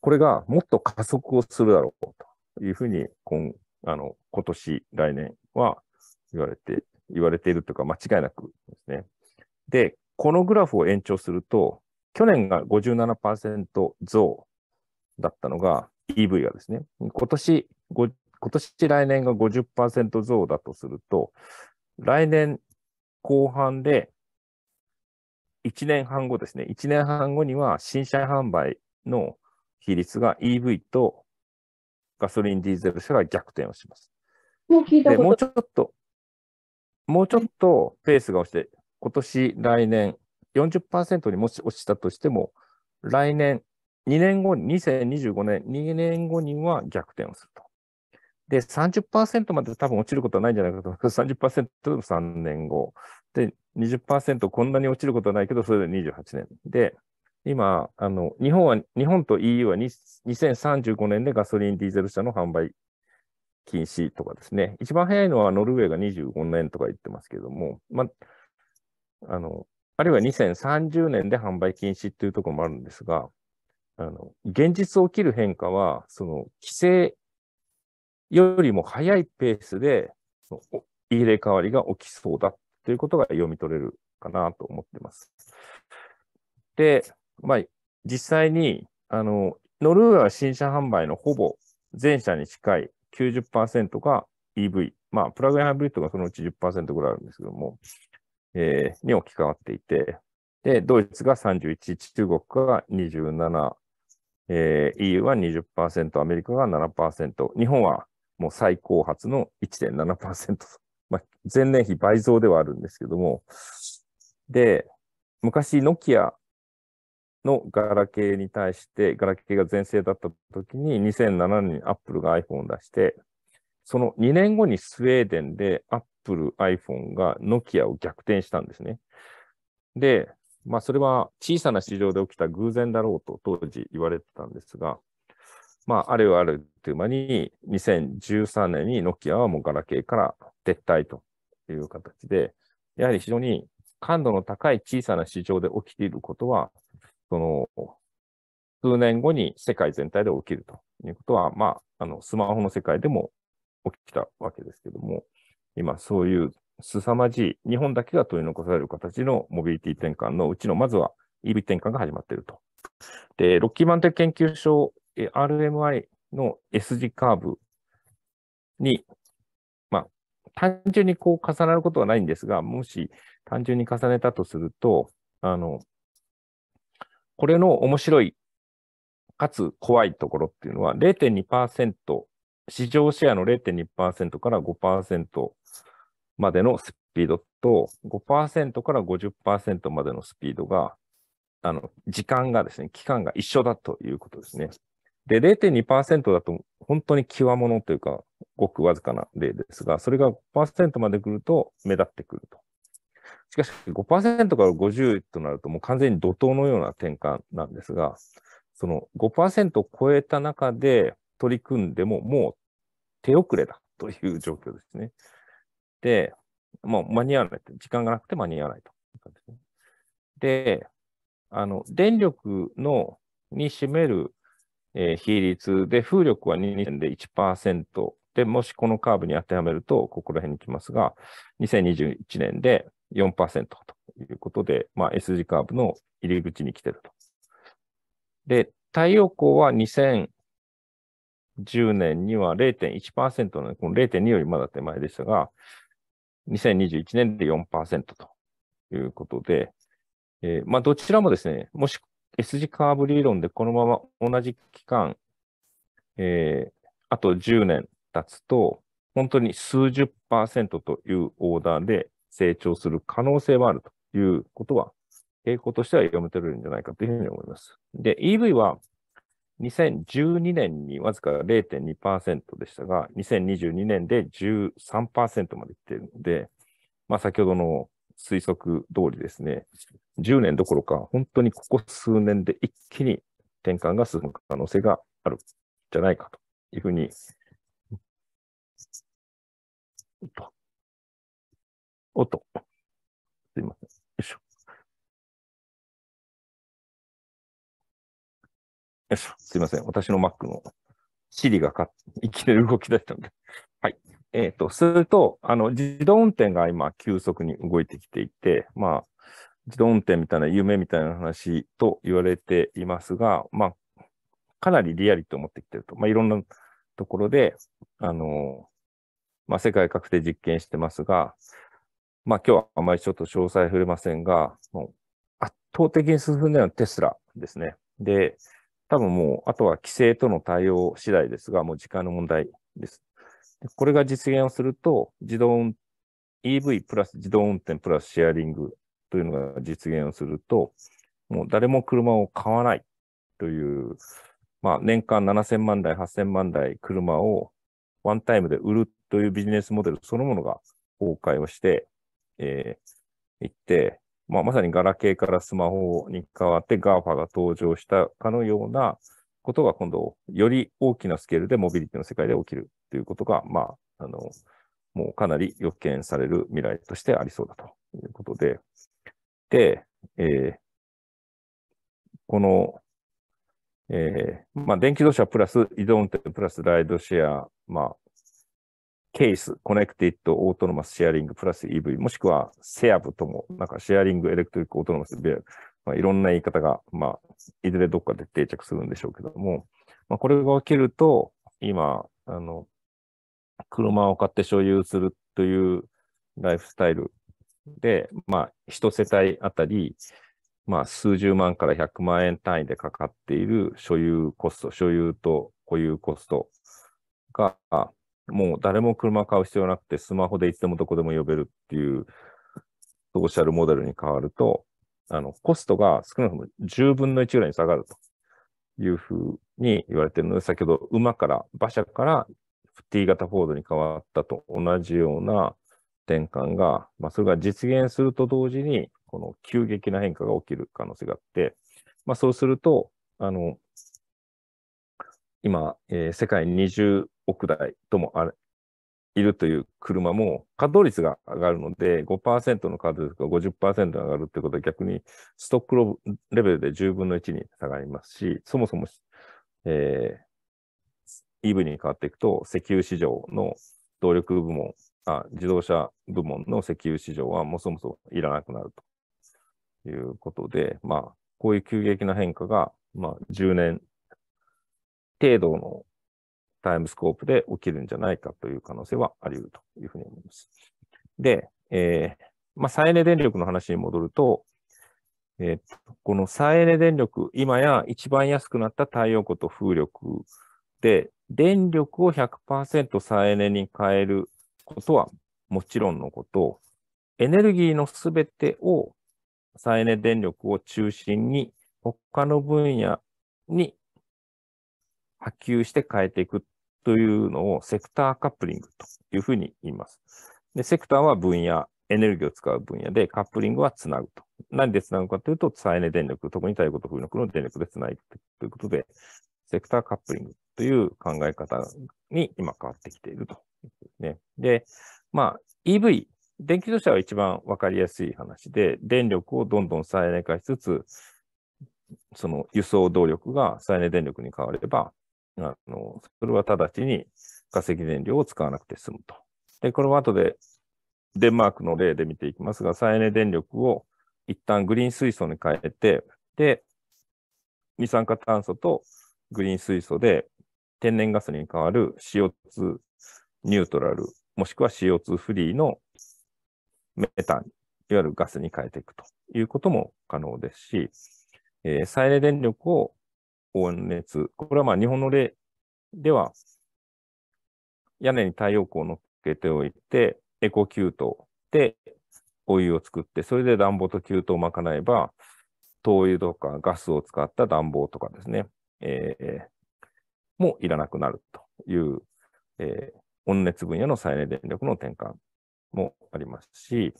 S2: これがもっと加速をするだろうというふうに今あの今年、来年は言われて言われているというか、間違いなくですね。で、このグラフを延長すると、去年が57%増だったのが EV がですね、今年、今年来年が50%増だとすると、来年後半で1年半後ですね、1年半後には新車販売の比率が EV とガソリン、ディーゼル車が逆転をします。
S3: もう聞いた
S2: でもうちょっと、もうちょっとペースが落ちて、今年、来年、40%にもし落ちたとしても、来年、2年後に、2025年、2年後には逆転をすると。で、30%まで多分落ちることはないんじゃないかと思います。30%でも3年後。で、20%こんなに落ちることはないけど、それで28年。で、今、あの、日本は、日本と EU は2035年でガソリン、ディーゼル車の販売禁止とかですね。一番早いのはノルウェーが25年とか言ってますけども、まあ、あの、あるいは2030年で販売禁止っていうところもあるんですが、あの、現実起きる変化は、その、規制よりも早いペースで、入れ替わりが起きそうだということが読み取れるかなと思ってます。で、まあ、実際に、あの、ノルウェーは新車販売のほぼ全車に近い90%が EV。まあ、プラグインハイブリッドがそのうち10%ぐらいあるんですけども、えー、に置き換わっていて、で、ドイツが31、中国が27、えー、EU は20%、アメリカが7%、日本はもう最高発の1.7%。まあ、前年比倍増ではあるんですけども、で、昔、ノキアのガラケーに対して、ガラケーが全盛だった時に、2007年にアップルが iPhone を出して、その2年後にスウェーデンでアップル iPhone がノキアを逆転したんですね。で、まあそれは小さな市場で起きた偶然だろうと当時言われてたんですが、まああれよあるという間に2013年にノキアはもうガラケーから撤退という形で、やはり非常に感度の高い小さな市場で起きていることは、その、数年後に世界全体で起きるということは、まあ、あの、スマホの世界でも起きたわけですけども、今そういう凄まじい、日本だけが取り残される形のモビリティ転換のうちの、まずは EV 転換が始まっていると。で、ロッキーマンテ研究所、RMI の S 字カーブに、まあ、単純にこう重なることはないんですが、もし単純に重ねたとすると、あの、これの面白い、かつ怖いところっていうのは0.2%、市場シェアの0.2%から5%までのスピードと5%から50%までのスピードが、あの、時間がですね、期間が一緒だということですね。で、0.2%だと本当に極物というか、ごくわずかな例ですが、それが5%まで来ると目立ってくると。しかし5%から50となるともう完全に怒涛のような転換なんですが、その5%を超えた中で取り組んでももう手遅れだという状況ですね。で、もう間に合わない。時間がなくて間に合わないと。で、あの、電力のに占める、えー、比率で、風力は2年で1%で、もしこのカーブに当てはめると、ここら辺に来ますが、2021年で4%ということで、まあ、S 字カーブの入り口に来てると。で、太陽光は2010年には0.1%なので、この0.2よりまだ手前でしたが、2021年で4%ということで、えー、まあ、どちらもですね、もし S 字カーブ理論でこのまま同じ期間、えー、あと10年経つと、本当に数十パーセントというオーダーで成長する可能性はあるということは、傾向としては読めてるんじゃないかというふうに思います。で、EV は2012年にわずか0.2%でしたが、2022年で13%までいっているので、まあ先ほどの推測通りですね、10年どころか、本当にここ数年で一気に転換が進む可能性があるんじゃないかというふうに、おっと、すいません。よいしょ。よいしょ。すいません。私の Mac の Siri がかいきなり動き出したので。はい。えっ、ー、と、すると、あの、自動運転が今、急速に動いてきていて、まあ、自動運転みたいな夢みたいな話と言われていますが、まあ、かなりリアリティを持ってきていると。まあ、いろんなところで、あの、まあ、世界各地で実験してますが、まあ、今日はあまりちょっと詳細触れませんが、もう圧倒的に進んでるのはテスラですね。で、多分もう、あとは規制との対応次第ですが、もう時間の問題です。これが実現をすると、自動 EV プラス自動運転プラスシェアリングというのが実現をすると、もう誰も車を買わないという、まあ年間7000万台、8000万台車をワンタイムで売るというビジネスモデルそのものが崩壊をして、えー、いって、まあ、まさにガラケーからスマホに変わって GAFA が登場したかのようなことが今度、より大きなスケールでモビリティの世界で起きるということが、まあ、あの、もうかなり予見される未来としてありそうだということで、で、えー、この、えー、まあ、電気自動車プラス移動運転プラスライドシェア、まあ、CASE、connected autonomous sharing plus EV、もしくは SEAV とも、なんか sharing electric autonomous、まあ、いろんな言い方が、まあ、いずれどっかで定着するんでしょうけども、まあ、これが起きると、今、あの、車を買って所有するというライフスタイルで、まあ、一世帯あたり、まあ、数十万から100万円単位でかかっている所有コスト、所有と保有コストが、もう誰も車買う必要なくて、スマホでいつでもどこでも呼べるっていうソーシャルモデルに変わると、あの、コストが少なくとも10分の1ぐらいに下がるというふうに言われているので、先ほど馬から、馬車から T 型フォードに変わったと同じような転換が、まあ、それが実現すると同時に、この急激な変化が起きる可能性があって、まあ、そうすると、あの、今、えー、世界20億台ともあいるという車も稼働率が上がるので、5%の稼働率が50%上がるということは逆にストックレベルで10分の1に下がりますし、そもそも、えー、EV に変わっていくと石油市場の動力部門あ、自動車部門の石油市場はもうそもそもいらなくなるということで、まあ、こういう急激な変化が、まあ、10年程度のタイムスコープで起きるんじゃないかという可能性はあり得るというふうに思います。で、えー、まあ、再エネ電力の話に戻ると、えー、この再エネ電力、今や一番安くなった太陽光と風力で、電力を100%再エネに変えることはもちろんのこと、エネルギーのすべてを再エネ電力を中心に他の分野に波及して変えていくというのをセクターカップリングというふうに言います。で、セクターは分野、エネルギーを使う分野で、カップリングはつなぐと。何でつなぐかというと、再エネ電力、特に太陽光と風力の電力でつないでということで、セクターカップリングという考え方に今変わってきているとね。で、まあ、EV、電気自動車は一番わかりやすい話で、電力をどんどん再エネ化しつつ、その輸送動力が再エネ電力に変われば、あの、それは直ちに化石燃料を使わなくて済むと。で、これは後でデンマークの例で見ていきますが、再エネ電力を一旦グリーン水素に変えて、で、二酸化炭素とグリーン水素で天然ガスに変わる CO2 ニュートラル、もしくは CO2 フリーのメタン、いわゆるガスに変えていくということも可能ですし、えー、再エネ電力を温熱、これはまあ日本の例では、屋根に太陽光を乗っけておいて、エコキュートでお湯を作って、それで暖房と給湯を賄えば、灯油とかガスを使った暖房とかですね、えー、もいらなくなるという、えー、温熱分野の再エネ電力の転換もありますし、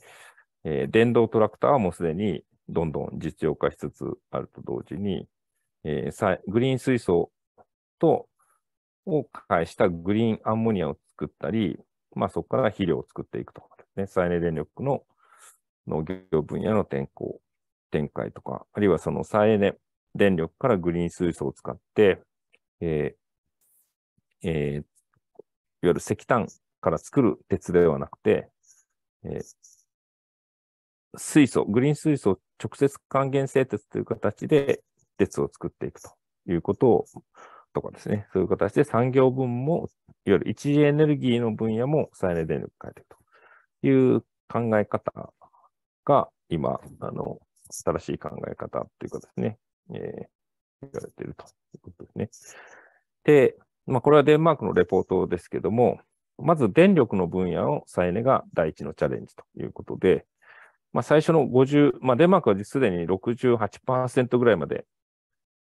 S2: えー、電動トラクターはもうすでにどんどん実用化しつつあると同時に、えー、グリーン水素とを介したグリーンアンモニアを作ったり、まあ、そこから肥料を作っていくとかですね、再エネ電力の農業分野の転向、展開とか、あるいはその再エネ電力からグリーン水素を使って、えーえー、いわゆる石炭から作る鉄ではなくて、えー、水素、グリーン水素直接還元製鉄という形で鉄を作っていくということを、とかですね、そういう形で産業分も、いわゆる一次エネルギーの分野も再エネ電力変えていくという考え方が今、あの、新しい考え方というかですね、えー、言われているということですね。で、まあ、これはデンマークのレポートですけども、まず電力の分野を再エネが第一のチャレンジということで、まあ、最初の50、まあ、デンマークはすでに68%ぐらいまで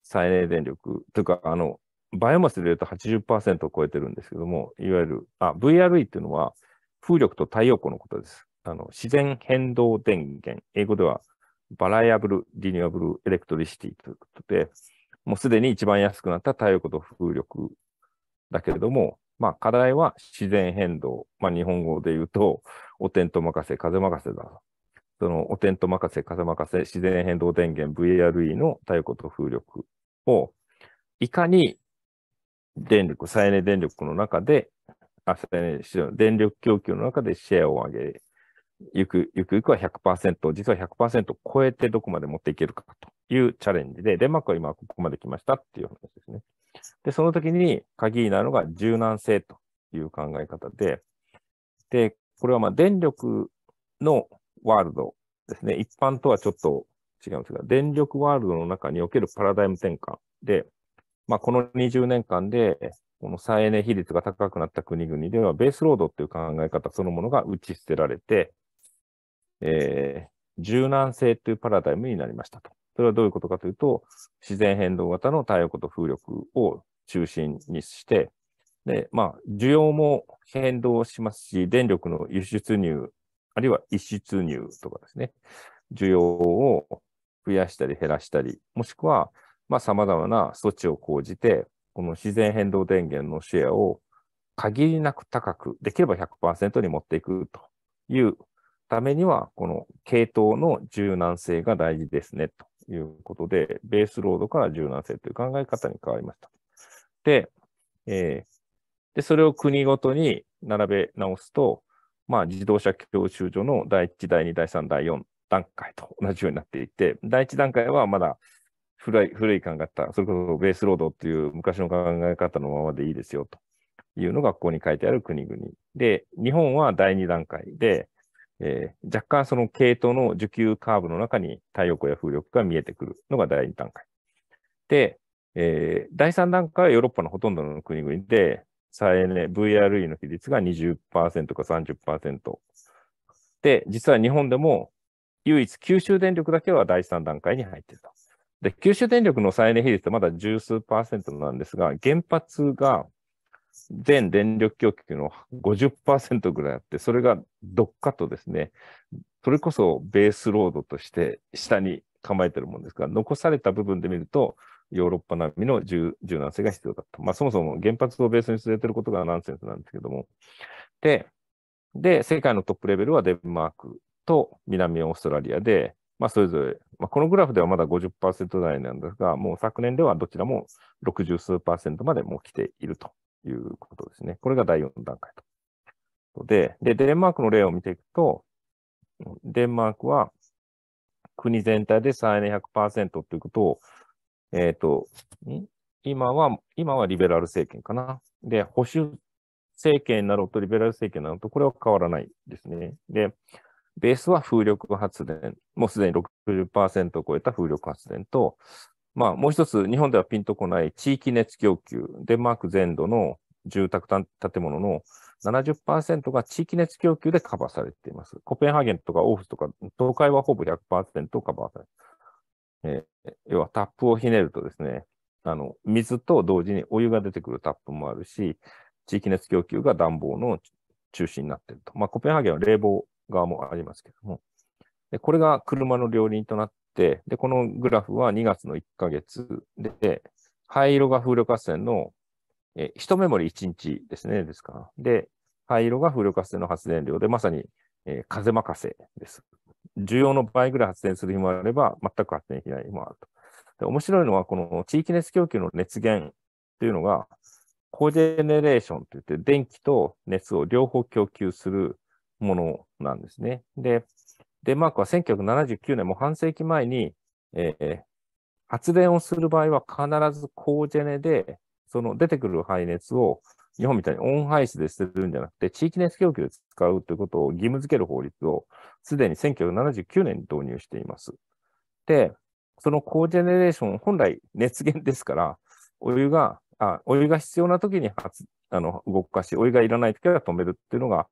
S2: 再エネ電力、というか、あの、バイオマスで入れると80%を超えてるんですけども、いわゆる、あ、VRE っていうのは、風力と太陽光のことです。あの、自然変動電源、英語では、 variable renewable electricity ということで、もうすでに一番安くなった太陽光と風力だけれども、まあ課題は自然変動。まあ日本語で言うと、お天道任せ、風任せだ。そのお天道任せ、風任せ、自然変動電源 VRE の太陽光と風力を、いかに電力、再エネ電力の中で、あ、再エネ、電力供給の中でシェアを上げ、ゆく、ゆくゆくは100%、実は100%超えてどこまで持っていけるかというチャレンジで、デンマークは今ここまで来ましたっていう話ですね。で、その時に鍵になるのが柔軟性という考え方で、で、これはまあ電力のワールドですね。一般とはちょっと違うんですが、電力ワールドの中におけるパラダイム転換で、まあ、この20年間で、この再エネ比率が高くなった国々では、ベースロードっていう考え方そのものが打ち捨てられて、えー、柔軟性というパラダイムになりましたと。それはどういうことかというと、自然変動型の太陽光と風力を中心にして、で、まあ、需要も変動しますし、電力の輸出入、あるいは輸出入とかですね、需要を増やしたり減らしたり、もしくは、まあ、様々な措置を講じて、この自然変動電源のシェアを限りなく高く、できれば100%に持っていくというためには、この系統の柔軟性が大事ですね、ということで、ベースロードから柔軟性という考え方に変わりました。で、えー、でそれを国ごとに並べ直すと、まあ、自動車教習所の第1、第2、第3、第4段階と同じようになっていて、第1段階はまだ古い古い考え方、それこそベースロードっていう昔の考え方のままでいいですよというのがここに書いてある国々。で、日本は第2段階で、えー、若干その系統の需給カーブの中に太陽光や風力が見えてくるのが第2段階。で、えー、第3段階はヨーロッパのほとんどの国々で、再エネ、VRE の比率が20%か30%。で、実は日本でも唯一九州電力だけは第3段階に入っていると。で、九州電力の再エネ比率ってまだ十数パーセントなんですが、原発が全電力供給の50%ぐらいあって、それがどっかとですね、それこそベースロードとして下に構えてるもんですが、残された部分で見ると、ヨーロッパ並みの柔軟性が必要だと。まあ、そもそも原発をベースに据えてることがナンセンスなんですけども。で、で、世界のトップレベルはデンマークと南オーストラリアで、まあ、それぞれ、まあ、このグラフではまだ50%台なんですが、もう昨年ではどちらも60数パーセントまでもう来ているということですね。これが第4段階と。で、で、デンマークの例を見ていくと、デンマークは国全体で再エネ100%ということを、えっ、ー、と、今は、今はリベラル政権かな。で、保守政権になろうとリベラル政権になると、これは変わらないですね。で、ベースは風力発電、もうすでに60%を超えた風力発電と、まあ、もう一つ、日本ではピンとこない地域熱供給、デンマーク全土の住宅建物の70%が地域熱供給でカバーされています。コペンハーゲンとかオーフスとか、東海はほぼ100%カバーされてえー、要はタップをひねるとですね、あの、水と同時にお湯が出てくるタップもあるし、地域熱供給が暖房の中心になっていると。まあ、コペンハーゲンは冷房側もありますけども。でこれが車の両輪となって、で、このグラフは2月の1ヶ月で、灰色が風力発電の、え一メモリ1日ですね、ですから。で、灰色が風力発電の発電量で、まさに、えー、風任せです。需要の倍ぐらい発電する日もあれば、全く発電しない日もあると。で面白いのは、この地域熱供給の熱源っていうのが、コジェネレーションといって、電気と熱を両方供給するものなんですね。で、デンマークは1979年、も半世紀前に、えー、発電をする場合は必ずコージェネで、その出てくる排熱を日本みたいにオン排出で捨てるんじゃなくて、地域熱供給で使うということを義務付ける法律をすでに1979年に導入しています。で、そのコージェネレーション、本来熱源ですから、お湯が、あお湯が必要な時に発あの動かし、お湯がいらない時は止めるっていうのが、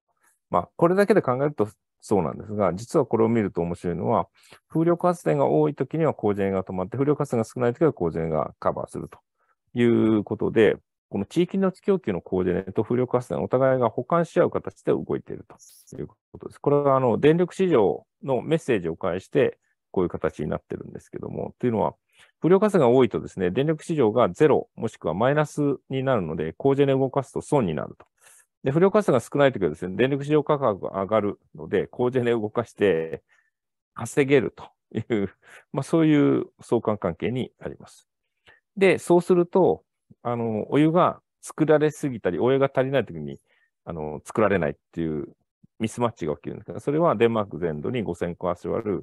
S2: まあ、これだけで考えるとそうなんですが、実はこれを見ると面白いのは、風力発電が多い時にはコージェネが止まって、風力発電が少ない時はコージェネがカバーするということで、この地域の供給のコーディネート、風力発電、お互いが補完し合う形で動いているということです。これはあの電力市場のメッセージを介して、こういう形になってるんですけども、というのは、風力発電が多いとですね、電力市場がゼロ、もしくはマイナスになるので、コージェネ動かすと損になると。で、風力発電が少ないときはですね、電力市場価格が上がるので、コージェネ動かして稼げるという、まあそういう相関関係にあります。で、そうすると、あの、お湯が作られすぎたり、お湯が足りないときに、あの、作られないっていうミスマッチが起きるんですけど、それはデンマーク全土に5000個足割る、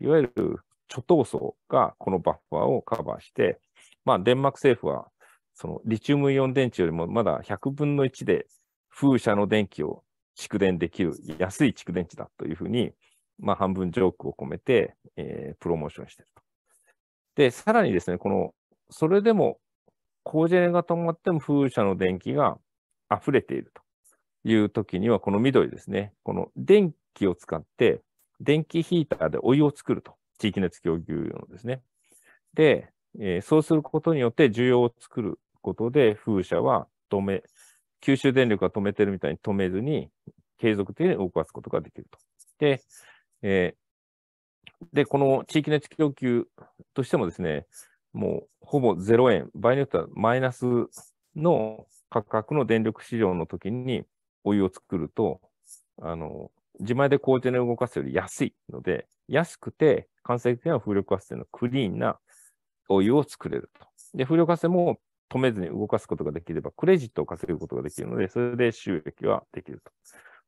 S2: いわゆる貯凍層がこのバッファーをカバーして、まあ、デンマーク政府は、そのリチウムイオン電池よりもまだ100分の1で風車の電気を蓄電できる安い蓄電池だというふうに、まあ、半分ジョークを込めて、えー、プロモーションしていると。で、さらにですね、この、それでもコージェネが止まっても風車の電気が溢れているという時には、この緑ですね。この電気を使って電気ヒーターでお湯を作ると。地域熱供給用のですね。で、えー、そうすることによって需要を作ることで風車は止め、九州電力が止めてるみたいに止めずに継続的に動かすことができると。で、えー、で、この地域熱供給としてもですね、もうほぼ0円、場合によってはマイナスの価格の電力市場の時にお湯を作ると、あの、自前で工程で動かすより安いので、安くて間接的な風力発電のクリーンなお湯を作れると。で、風力発電も止めずに動かすことができれば、クレジットを稼ぐことができるので、それで収益はできると。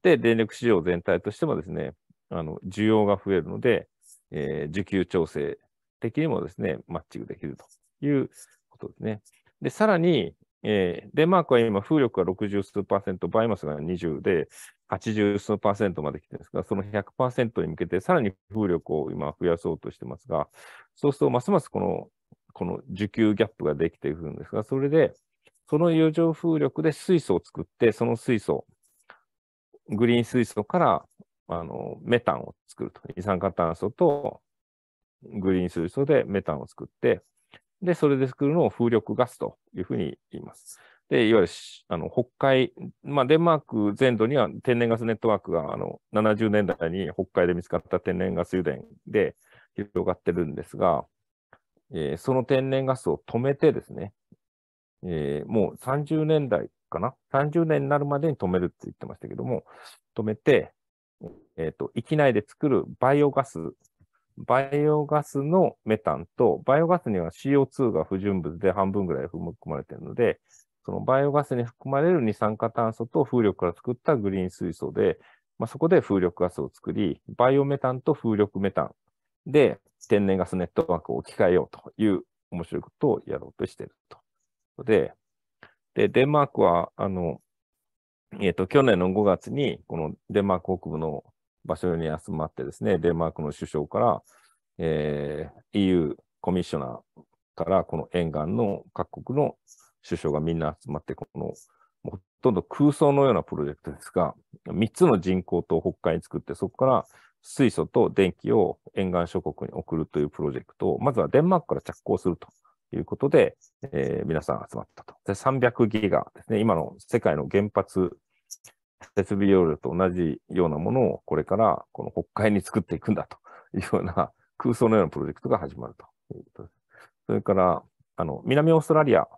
S2: で、電力市場全体としてもですね、あの、需要が増えるので、えー、需給調整的にもですね、マッチングできるということですね。で、さらに、えー、デンマークは今、風力が60数パーセント、バイマスが20で、80数パーセントまで来てるんですが、その100%に向けて、さらに風力を今増やそうとしてますが、そうすると、ますますこの、この需給ギャップができていくんですが、それで、その余剰風力で水素を作って、その水素、グリーン水素からあのメタンを作ると。二酸化炭素とグリーン水素でメタンを作って、で、それで作るのを風力ガスというふうに言います。で、いわゆるあの北海、まあ、デンマーク全土には天然ガスネットワークがあの70年代に北海で見つかった天然ガス油田で広がってるんですが、えー、その天然ガスを止めてですね、えー、もう30年代かな ?30 年になるまでに止めるって言ってましたけども、止めて、えっ、ー、と、域内で作るバイオガスバイオガスのメタンと、バイオガスには CO2 が不純物で半分ぐらい含まれているので、そのバイオガスに含まれる二酸化炭素と風力から作ったグリーン水素で、まあ、そこで風力ガスを作り、バイオメタンと風力メタンで天然ガスネットワークを置き換えようという面白いことをやろうとしていると。で、で、デンマークは、あの、えっ、ー、と、去年の5月に、このデンマーク北部の場所に集まってですね、デンマークの首相から、えー、EU コミッショナーからこの沿岸の各国の首相がみんな集まって、このほとんど空想のようなプロジェクトですが、3つの人口と北海に作って、そこから水素と電気を沿岸諸国に送るというプロジェクトを、まずはデンマークから着工するということで、えー、皆さん集まったと。で、300ギガですね。今の世界の原発設備容量と同じようなものをこれからこの国会に作っていくんだというような空想のようなプロジェクトが始まるということです。それから、あの、南オーストラリア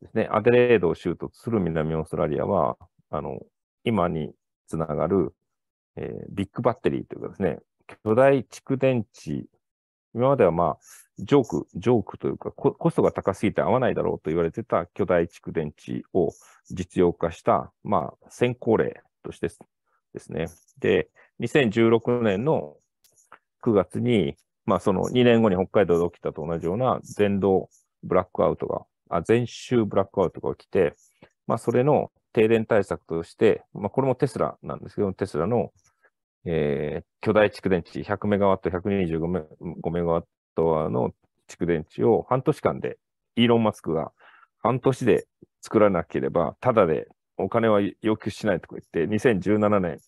S2: ですね、アデレードを州とする南オーストラリアは、あの、今につながる、えー、ビッグバッテリーというかですね、巨大蓄電池、今まではまあ、ジョーク、ジョークというかコ、ストが高すぎて合わないだろうと言われてた巨大蓄電池を実用化した、まあ、先行例としてですね。で、2016年の9月に、まあ、その2年後に北海道で起きたと同じような全道ブラックアウトが、あ全州ブラックアウトが起きて、まあ、それの停電対策として、まあ、これもテスラなんですけど、テスラの、えー、巨大蓄電池100メガワット、125メガワットの蓄電池を半年間で、イーロン・マスクが半年で作らなければ、ただでお金は要求しないとか言って、2017年、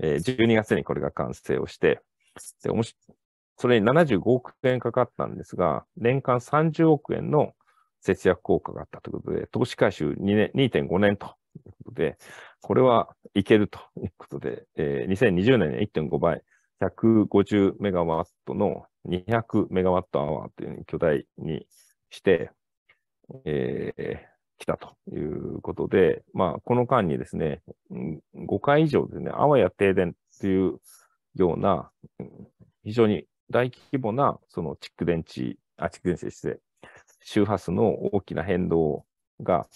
S2: えー、12月にこれが完成をして、でそれに75億円かかったんですが、年間30億円の節約効果があったということで、投資回収2年2.5年ということで、これはいけるということで、えー、2020年に1.5倍、150メガワットの200メガワットアワーという巨大にして、えー、来たということで、まあ、この間にですね、5回以上ですね、あわや停電というような、非常に大規模な、その蓄電池、あ、蓄電池して、周波数の大きな変動が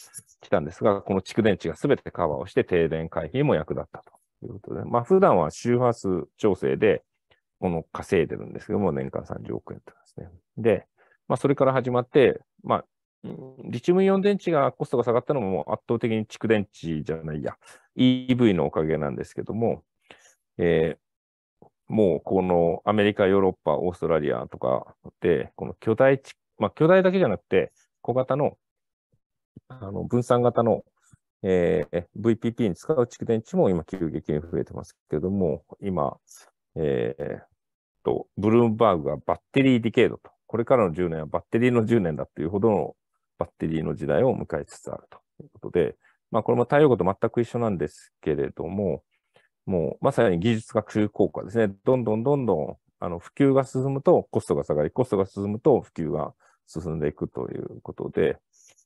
S2: 来たんですが、この蓄電池がすべてカバーをして停電回避にも役立ったということで、まあ、普段は周波数調整で、この稼いでるんですけども、年間30億円とですね。で、まあ、それから始まって、まあ、リチウムイオン電池がコストが下がったのもも圧倒的に蓄電池じゃないや、EV のおかげなんですけども、えー、もうこのアメリカ、ヨーロッパ、オーストラリアとかで、この巨大、まあ、巨大だけじゃなくて、小型の、あの分散型の、えー、VPP に使う蓄電池も今急激に増えてますけれども、今、えー、と、ブルームバーグがバッテリーディケードと、これからの10年はバッテリーの10年だっていうほどのバッテリーの時代を迎えつつあるということで、まあこれも太陽光と全く一緒なんですけれども、もうまさに技術学習効果ですね。どんどんどんどんあの普及が進むとコストが下がり、コストが進むと普及が進んでいくということで、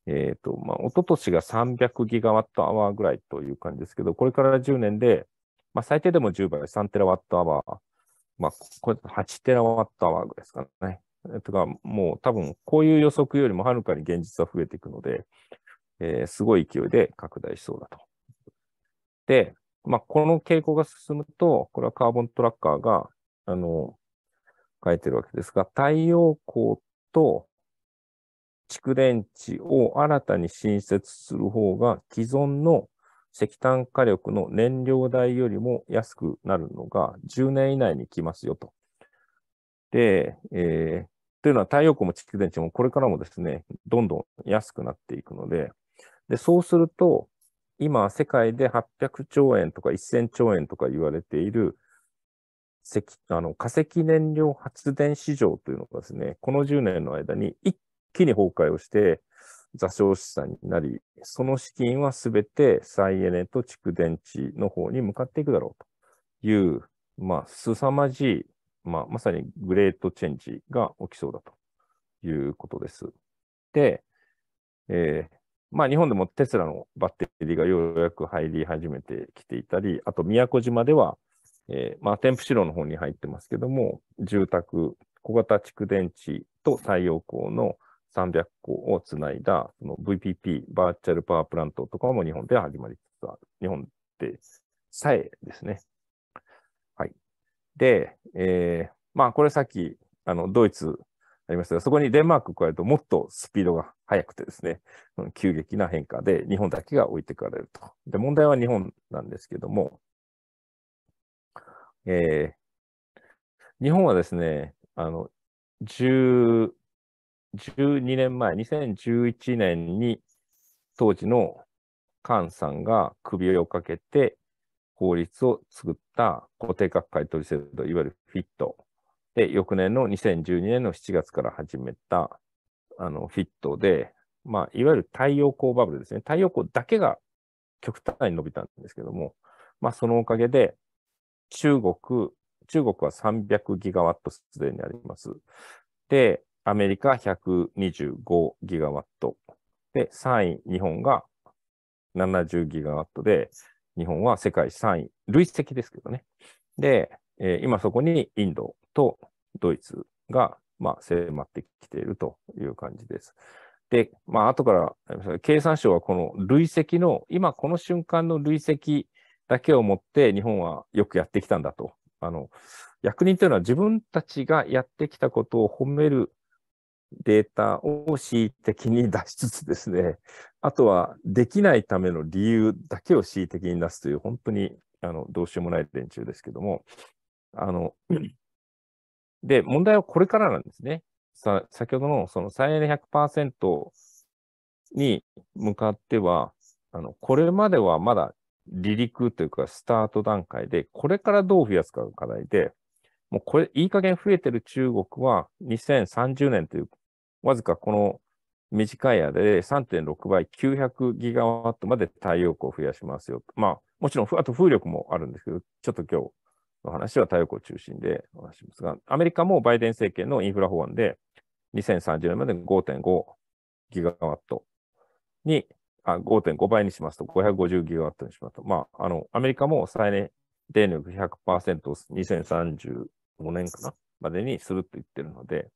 S2: えっ、ー、と、まあ、一昨年が300ギガワットアワーぐらいという感じですけど、これから10年で、まあ、最低でも10倍、3テラワットアワー、まあ、これ8テラワットアワーぐらいですかね。えとか、もう多分、こういう予測よりもはるかに現実は増えていくので、えー、すごい勢いで拡大しそうだと。で、まあ、この傾向が進むと、これはカーボントラッカーが、あの、書いてるわけですが、太陽光と蓄電池を新たに新設する方が既存の石炭火力の燃料代よりも安くなるのが10年以内に来ますよと。で、えー、というのは太陽光も蓄電池もこれからもですね、どんどん安くなっていくので、で、そうすると、今世界で800兆円とか1000兆円とか言われている石あの化石燃料発電市場というのがですね、この10年の間に一気に崩壊をして、座礁資産になり、その資金はすべて再エネと蓄電池の方に向かっていくだろうという、まあ、凄まじい、まあ、まさにグレートチェンジが起きそうだということです。で、えー、まあ、日本でもテスラのバッテリーがようやく入り始めてきていたり、あと宮古島では、えー、まあ、添付資料の方に入ってますけども、住宅、小型蓄電池と太陽光の300個をつないだ、その VPP、バーチャルパワープラントとかも日本では始まりつつある。日本でさえですね。はい。で、えー、まあ、これさっき、あの、ドイツありましたが、そこにデンマーク加えるともっとスピードが速くてですね、急激な変化で日本だけが置いてかれると。で、問題は日本なんですけども、えー、日本はですね、あの、10、12年前、2011年に当時の菅さんが首をかけて法律を作った固定価格買取制度、いわゆるフィット。で、翌年の2012年の7月から始めたあのフィットで、まあ、いわゆる太陽光バブルですね。太陽光だけが極端に伸びたんですけども、まあ、そのおかげで中国、中国は300ギガワットすでにあります。で、アメリカ125ギガワット。で、3位、日本が70ギガワットで、日本は世界3位。累積ですけどね。で、えー、今そこにインドとドイツが、まあ、迫ってきているという感じです。で、まあ、後から、経産省はこの累積の、今この瞬間の累積だけをもって日本はよくやってきたんだと。あの、役人というのは自分たちがやってきたことを褒めるデータを恣意的に出しつつですね、あとはできないための理由だけを恣意的に出すという、本当にあのどうしようもない連中ですけども、あの、で、問題はこれからなんですね。さ先ほどのその再エネ100%に向かっては、あの、これまではまだ離陸というかスタート段階で、これからどう増やすかが課題で、もうこれ、いい加減増えてる中国は2030年という、わずかこの短い間で3.6倍、900ギガワットまで太陽光を増やしますよ。まあ、もちろん、あと風力もあるんですけど、ちょっと今日の話は太陽光中心でお話しますが、アメリカもバイデン政権のインフラ法案で、2030年まで5.5ギガワットに、あ5.5倍にしますと、550ギガワットにしますと、まあ、あの、アメリカも再エネ電力100%を2035年かなまでにすると言ってるので、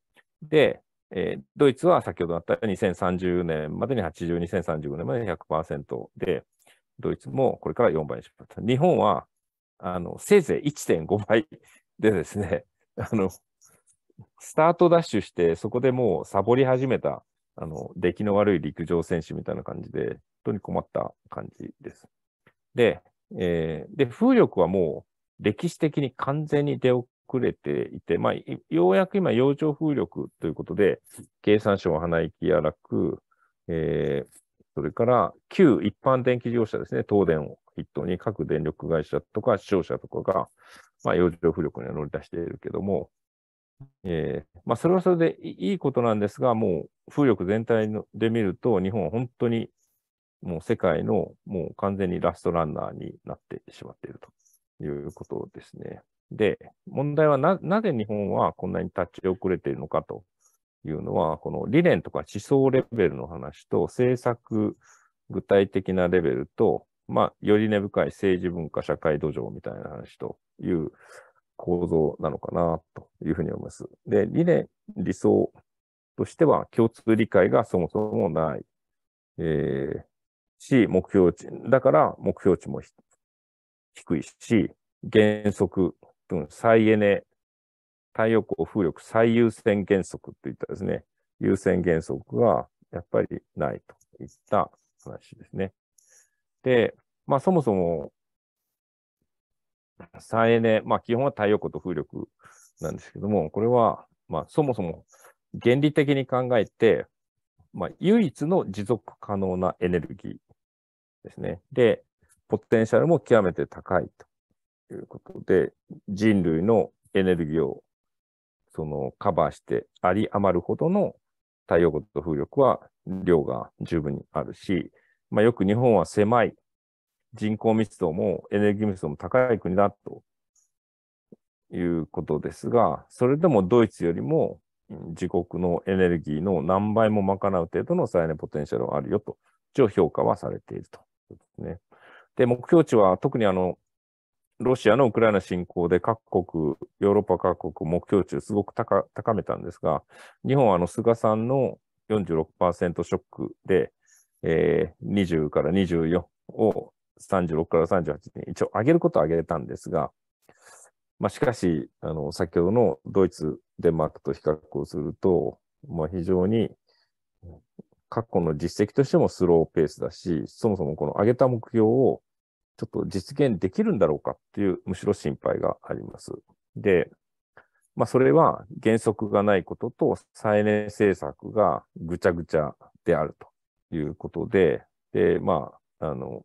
S2: で、えー、ドイツは先ほどあった2030年までに80、2035年までに100%で、ドイツもこれから4倍にします。日本は、あの、せいぜい1.5倍でですね、あの、スタートダッシュして、そこでもうサボり始めた、あの、出来の悪い陸上選手みたいな感じで、本当に困った感じです。で、えー、で、風力はもう歴史的に完全に出遅れていて、まあ、ようやく今、洋上風力ということで、経産省は鼻息やらく、えー、それから旧一般電気事業者ですね、東電を筆頭に各電力会社とか視聴者とかが、まあ、洋上風力には乗り出しているけども、えー、まあ、それはそれでいいことなんですが、もう風力全体で見ると、日本は本当にもう世界のもう完全にラストランナーになってしまっているということですね。で、問題はな、なぜ日本はこんなに立ち遅れているのかというのは、この理念とか思想レベルの話と政策具体的なレベルと、まあ、より根深い政治文化社会土壌みたいな話という構造なのかなというふうに思います。で、理念、理想としては共通理解がそもそもない。えー、し、目標値、だから目標値も低いし、原則、うん再エネ、太陽光風力最優先原則といったですね、優先原則がやっぱりないといった話ですね。で、まあそもそも、再エネ、まあ基本は太陽光と風力なんですけども、これは、まあそもそも原理的に考えて、まあ唯一の持続可能なエネルギーですね。で、ポテンシャルも極めて高いということで、人類のエネルギーをそのカバーしてあり余るほどの太陽光と風力は量が十分にあるし、まあ、よく日本は狭い人口密度もエネルギー密度も高い国だということですが、それでもドイツよりも自国のエネルギーの何倍も賄う程度の再エネポテンシャルはあるよと、一応評価はされていると。ですね。で、目標値は特にあの、ロシアのウクライナ侵攻で各国、ヨーロッパ各国目標値をすごく高めたんですが、日本はあの菅さんの46%ショックで、えー、20から24を36から38に一応上げることは上げたんですが、まあ、しかし、あの、先ほどのドイツ、デンマークと比較をすると、まあ、非常に過去の実績としてもスローペースだし、そもそもこの上げた目標をちょっと実現できるんだろうかっていう、むしろ心配があります。で、まあ、それは原則がないことと再エネ政策がぐちゃぐちゃであるということで、で、まあ、あの、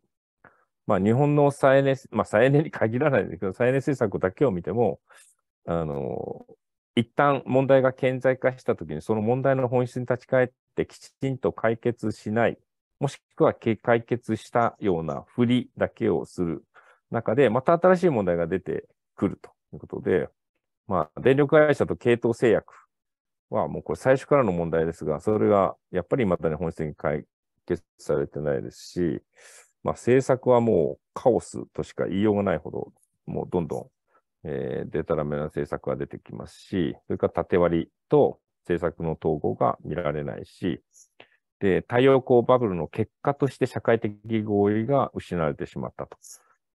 S2: まあ、日本の再エネ、まあ、再エネに限らないんですけど、再エネ政策だけを見ても、あの、一旦問題が顕在化したときに、その問題の本質に立ち返ってきちんと解決しないもしくは解決したようなふりだけをする中で、また新しい問題が出てくるということで、まあ、電力会社と系統製薬はもうこれ最初からの問題ですが、それがやっぱりまたね、本質的に解決されてないですし、まあ、政策はもうカオスとしか言いようがないほど、もうどんどん、えー、デタラメな政策が出てきますし、それから縦割りと政策の統合が見られないし、で、太陽光バブルの結果として社会的合意が失われてしまったと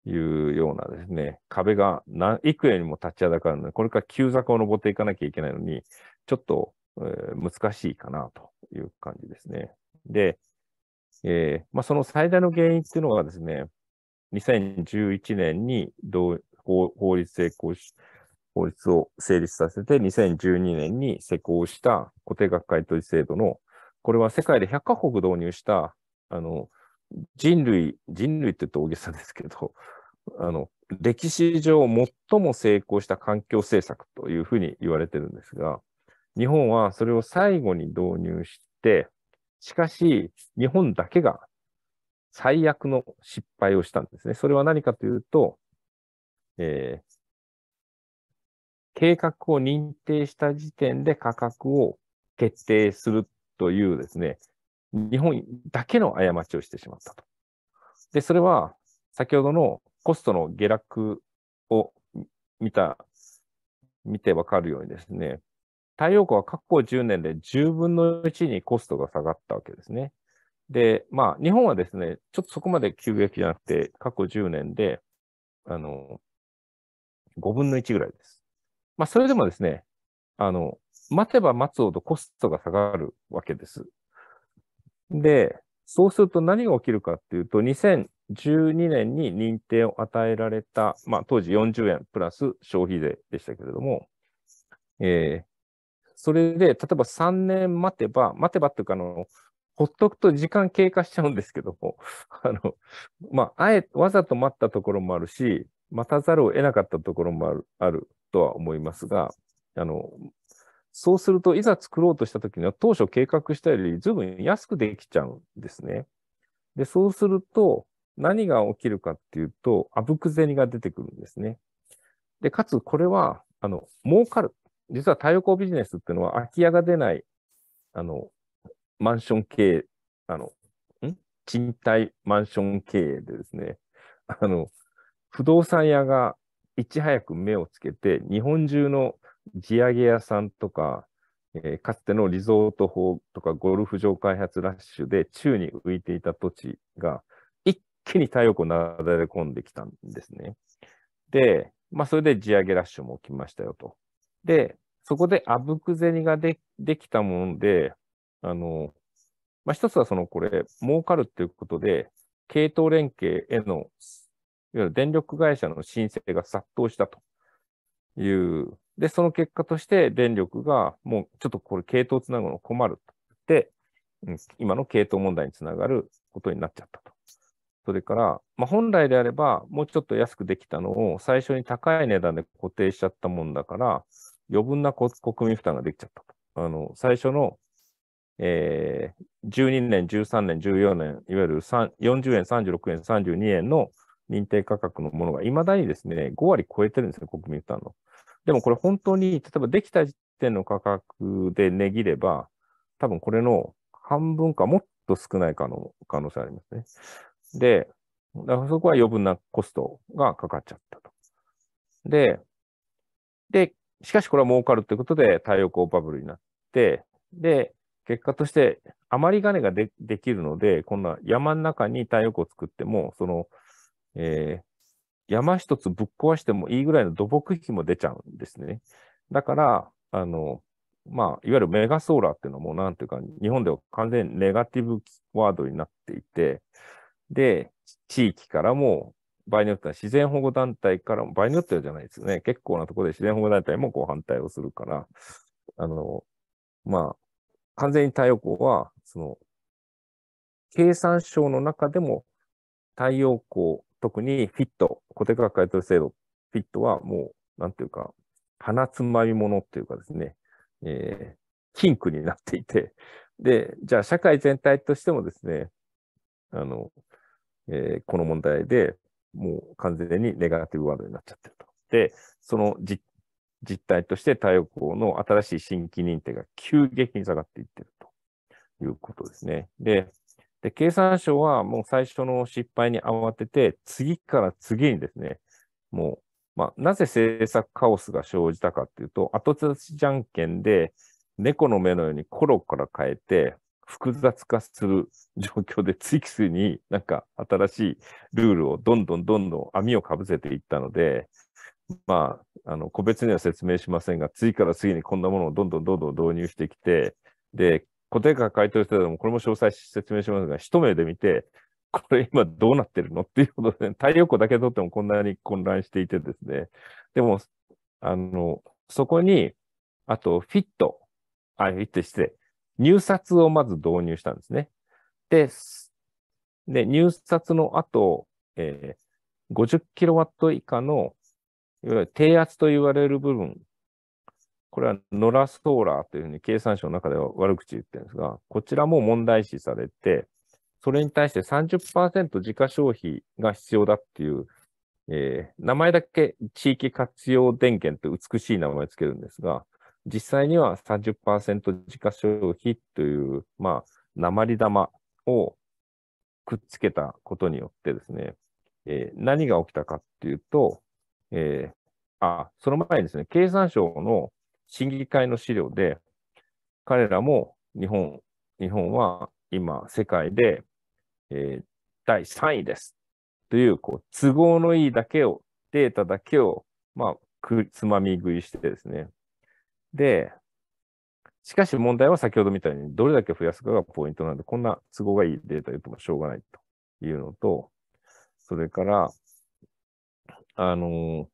S2: いうようなですね、壁が何幾重にも立ちはだかるので、これから急坂を登っていかなきゃいけないのに、ちょっと、えー、難しいかなという感じですね。で、えー、まあ、その最大の原因っていうのがですね、2011年に法律成功、法律を成立させて、2012年に施行した固定額買取制度のこれは世界で100カ国導入した、あの、人類、人類って言うと大げさですけど、あの、歴史上最も成功した環境政策というふうに言われてるんですが、日本はそれを最後に導入して、しかし、日本だけが最悪の失敗をしたんですね。それは何かというと、えー、計画を認定した時点で価格を決定するというですね、日本だけの過ちをしてしまったと。で、それは先ほどのコストの下落を見た、見てわかるようにですね、太陽光は過去10年で10分の1にコストが下がったわけですね。で、まあ、日本はですね、ちょっとそこまで急激じゃなくて、過去10年で、あの、5分の1ぐらいです。まあ、それでもですね、あの、待てば待つほどコストが下がるわけです。で、そうすると何が起きるかっていうと、2012年に認定を与えられた、まあ当時40円プラス消費税でしたけれども、えー、それで、例えば3年待てば、待てばっていうか、あの、ほっとくと時間経過しちゃうんですけども、あの、まあ、あえ、わざと待ったところもあるし、待たざるを得なかったところもある、あるとは思いますが、あの、そうすると、いざ作ろうとしたときには、当初計画したよりずいぶん安くできちゃうんですね。で、そうすると、何が起きるかっていうと、あぶく銭が出てくるんですね。で、かつ、これは、あの、儲かる。実は太陽光ビジネスっていうのは空き家が出ないあの、マンション経営、あの、ん？賃貸マンション経営でですね、あの、不動産屋がいち早く目をつけて、日本中の地上げ屋さんとか、えー、かつてのリゾート法とかゴルフ場開発ラッシュで宙に浮いていた土地が一気に太陽光なだれ込んできたんですね。で、まあ、それで地上げラッシュも起きましたよと。で、そこであぶく銭ができたもので、あの、まあ、一つはそのこれ、儲かるっていうことで、系統連携への、いわゆる電力会社の申請が殺到したという。で、その結果として電力がもうちょっとこれ系統つなぐの困ると。で、今の系統問題につながることになっちゃったと。それから、まあ、本来であれば、もうちょっと安くできたのを最初に高い値段で固定しちゃったもんだから、余分な国民負担ができちゃったと。あの、最初の、えー、12年、13年、14年、いわゆる40円、36円、32円の認定価格のものが、いまだにですね、5割超えてるんですね、国民負担の。でもこれ本当に、例えばできた時点の価格で値切れば、多分これの半分かもっと少ないかの可能性ありますね。で、そこは余分なコストがかかっちゃったと。で、で、しかしこれは儲かるということで太陽光バブルになって、で、結果として余り金がでできるので、こんな山の中に太陽光を作っても、その、えー、山一つぶっ壊してもいいぐらいの土木費も出ちゃうんですね。だから、あの、まあ、いわゆるメガソーラーっていうのも、なんていうか、日本では完全にネガティブワードになっていて、で、地域からも、場合によっては自然保護団体からも、場合によってはじゃないですよね。結構なところで自然保護団体もこう反対をするから、あの、まあ、完全に太陽光は、その、経産省の中でも太陽光、特にフィット、固定価格回答制度、フィットはもう、なんていうか、鼻つまみ物っていうかですね、えー、禁句になっていて、で、じゃあ社会全体としてもですね、あの、えー、この問題でもう完全にネガティブワードになっちゃってると。で、その実実態として太陽光の新しい新規認定が急激に下がっていってるということですね。で、で経産省はもう最初の失敗に慌てて、次から次にですね、もう、まあ、なぜ政策カオスが生じたかっていうと、後出しじゃんけんで猫の目のようにコロから変えて、複雑化する状況で次々になんか新しいルールをどんどんどんどん網をかぶせていったので、まあ、あの、個別には説明しませんが、次から次にこんなものをどんどんどんどん導入してきて、で、固定価回答してたのも、これも詳細説明しますが、一目で見て、これ今どうなってるのっていうことで、太陽光だけ取ってもこんなに混乱していてですね。でも、あの、そこに、あと、フィット、あ、フィットして、入札をまず導入したんですね。で、で入札の後、えー、50キロワット以下の、いわゆる低圧と言われる部分、これはノラソーラーというふうに経産省の中では悪口言ってるんですが、こちらも問題視されて、それに対して30%自家消費が必要だっていう、えー、名前だけ地域活用電源って美しい名前をつけるんですが、実際には30%自家消費という、まあ、鉛玉をくっつけたことによってですね、えー、何が起きたかっていうと、えー、あ、その前にですね、経産省の審議会の資料で、彼らも日本、日本は今世界で、えー、第3位です。という、こう、都合のいいだけを、データだけを、まあ、つまみ食いしてですね、で、しかし問題は先ほどみたいにどれだけ増やすかがポイントなんで、こんな都合がいいデータ言ってもしょうがないというのと、それから、あの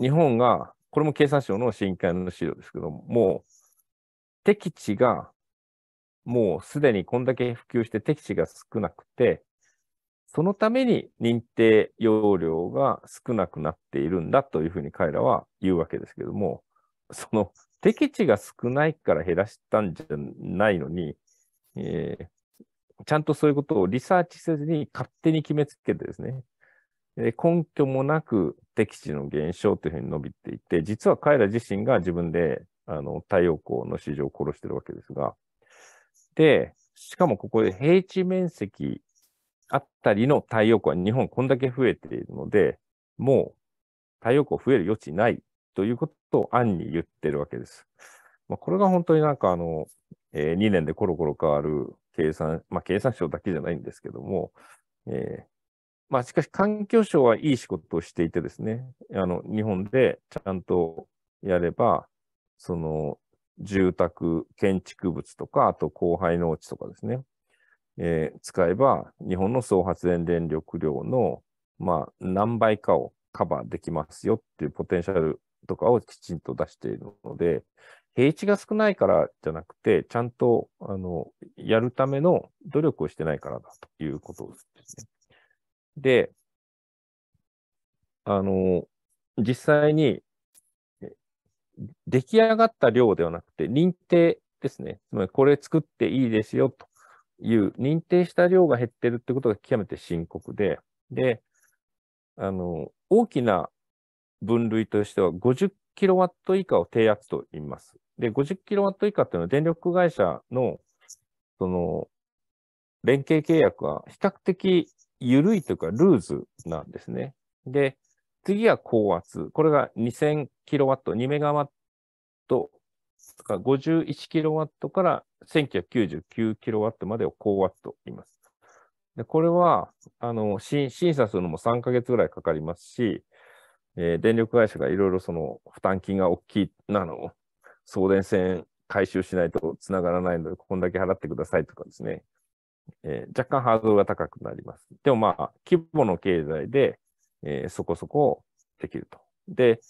S2: 日本が、これも経産省の新会の資料ですけども、もう敵地がもうすでにこんだけ普及して敵地が少なくて、そのために認定容量が少なくなっているんだというふうに彼らは言うわけですけども、その敵地が少ないから減らしたんじゃないのに、えー、ちゃんとそういうことをリサーチせずに勝手に決めつけてですね、えー、根拠もなく敵地の減少というふうに伸びていて、実は彼ら自身が自分であの、太陽光の市場を殺してるわけですが、で、しかもここで平地面積あったりの太陽光は日本こんだけ増えているので、もう太陽光増える余地ないということを暗に言ってるわけです。まあ、これが本当になんかあの、えー、2年でコロコロ変わる計算、まあ、経産省だけじゃないんですけども、えー、まあ、しかし環境省はいい仕事をしていてですね、あの、日本でちゃんとやれば、その、住宅、建築物とか、あと荒廃農地とかですね、えー、使えば、日本の総発電電力量の、まあ、何倍かをカバーできますよっていうポテンシャルとかをきちんと出しているので、平地が少ないからじゃなくて、ちゃんと、あの、やるための努力をしてないからだということですね。で、あの、実際に、出来上がった量ではなくて、認定ですね。つまり、これ作っていいですよという認定した量が減ってるってことが極めて深刻で、で、あの、大きな分類としては50キロワット以下を低圧と言います。で、50キロワット以下っていうのは電力会社の、その、連携契約は比較的緩いというかルーズなんですね。で、次は高圧。これが2000キロワット、2メガワットか51キロワットから1999キロワットまでを高圧と言います。で、これは、あの、審査するのも3ヶ月ぐらいかかりますし、えー、電力会社がいろいろその負担金が大きい、なの、送電線回収しないと繋がらないので、こんだけ払ってくださいとかですね。えー、若干ハードルが高くなります。でもまあ、規模の経済で、えー、そこそこできると。で、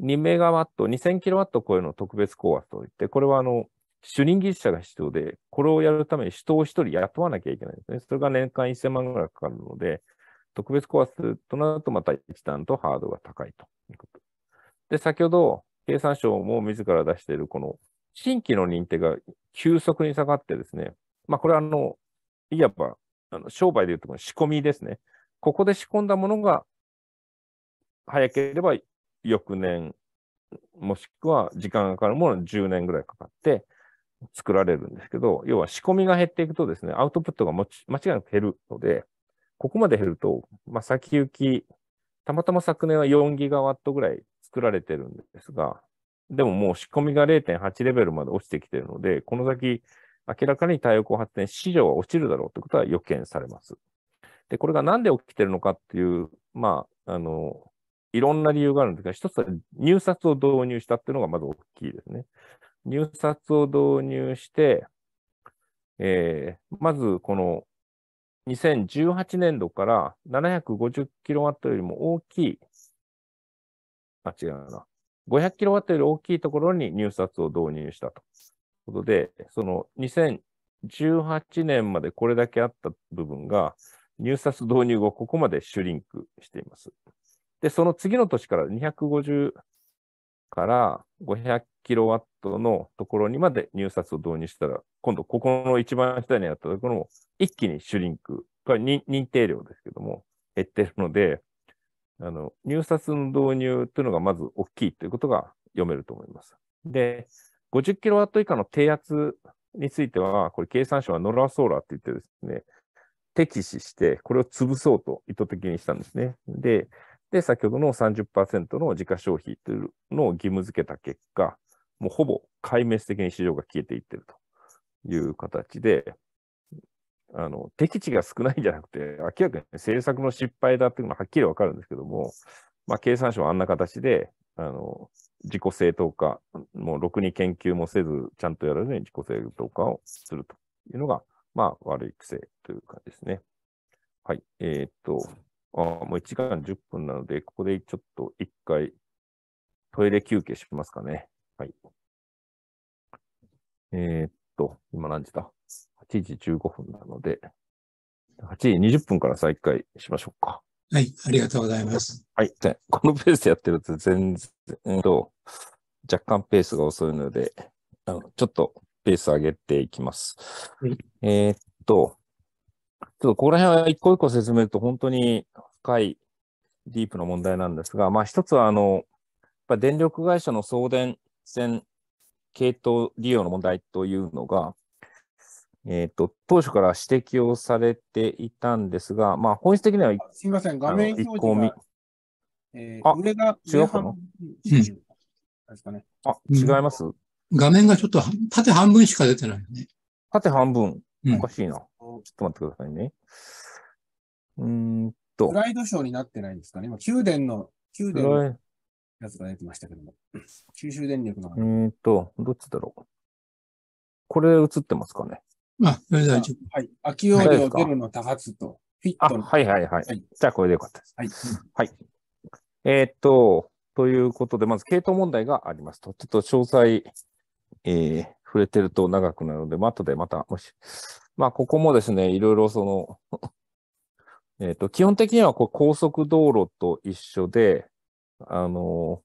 S2: 2メガワット、2000キロワット超えの特別高圧といって、これはあの、主任技術者が必要で、これをやるために人を一人雇わなきゃいけないんですね。それが年間1000万ぐらいかかるので、特別コアスとなるとまた一段とハードルが高いということ。で、先ほど経産省も自ら出しているこの新規の認定が急速に下がってですね、まあこれはあの、いわばあの商売でいうと仕込みですね。ここで仕込んだものが早ければ翌年、もしくは時間がかかるものは10年ぐらいかかって作られるんですけど、要は仕込みが減っていくとですね、アウトプットがもち間違いなく減るので、ここまで減ると、まあ、先行き、たまたま昨年は4ギガワットぐらい作られてるんですが、でももう仕込みが0.8レベルまで落ちてきてるので、この先、明らかに太陽光発電市場は落ちるだろうということは予見されます。で、これがなんで起きてるのかっていう、まあ、あの、いろんな理由があるんですが、一つは入札を導入したっていうのがまず大きいですね。入札を導入して、えー、まずこの2018年度から 750kW よりも大きい、あ、違うな。500kW より大きいところに入札を導入したと。ことで、その2018年までこれだけあった部分が、入札導入後、ここまでシュリンクしています。で、その次の年から250から500キロワットのところにまで入札を導入したら、今度ここの一番下にあったところも一気にシュリンク、これ認定量ですけども、減ってるので、あの、入札の導入というのがまず大きいということが読めると思います。で、50キロワット以下の低圧については、これ経産省はノラソーラーって言ってですね、敵視して、これを潰そうと意図的にしたんですね。で、で、先ほどの30%の自家消費というのを義務付けた結果、もうほぼ壊滅的に市場が消えていってるという形で、あの、敵地が少ないんじゃなくて、明らかに政策の失敗だっていうのははっきりわかるんですけども、まあ、経産省はあんな形で、あの、自己正当化、もうろくに研究もせず、ちゃんとやらずに自己正当化をするというのが、まあ、悪い癖というかですね。はい。えー、っと、あもう1時間10分なので、ここでちょっと一回トイレ休憩しますかね。はい。えー、っと、今何時だ ?8 時15分なので、8時20分から再開しましょうか。
S1: はい、ありがとうございます。
S2: はい。このペースでやってると全然、と、若干ペースが遅いので、あのちょっとペース上げていきます。はい、えー、っと、ちょっとここら辺は一個一個説明すると本当に深いディープな問題なんですが、まあ一つはあの、やっぱ電力会社の送電線系統利用の問題というのが、えっ、と、当初から指摘をされていたんですが、まあ、本質的には、
S3: すみません、画面表示が、えー
S2: あ
S3: 上が、
S2: 違うかな？
S3: 上半分ですかね。
S2: あ、違います、
S1: 画面がちょっと縦半分しか出てないよね。
S2: 縦半分。
S1: うん
S2: おかしいな。ちょっと待ってくださいね。うーんと
S3: ス、ライドショーになってないんですかね。今、宮殿の、宮殿のやつが出てましたけども。九州電力の。
S2: えーっと、どっちだろう。これ映ってますかね？
S1: あ、それ大丈夫。
S3: はい。空き容量ゼロの多発と、フィッ
S2: あ、
S3: トの。
S2: はいはいはい。
S3: はい
S2: じゃあこれでよかったです。
S3: はい。
S2: はい。えーっと、ということで、まず系統問題がありますと。ちょっと詳細、えー触れてると長くなるので、まあ後でまた、もし、まあここもですね、いろいろその、えーっと、基本的にはこう高速道路と一緒で、あの、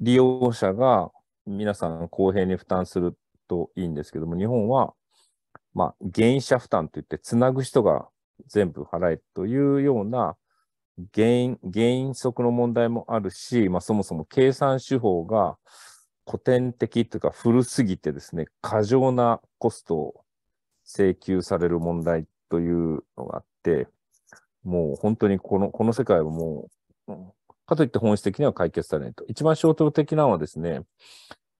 S2: 利用者が皆さん公平に負担するといいんですけども、日本は、まあ、原因者負担といって、つなぐ人が全部払えというような原因、原因則の問題もあるし、まあ、そもそも計算手法が古典的というか古すぎてですね、過剰なコストを請求される問題というのがあって、もう本当にこの、この世界はもう、かといって本質的には解決されないと。一番象徴的なのはですね、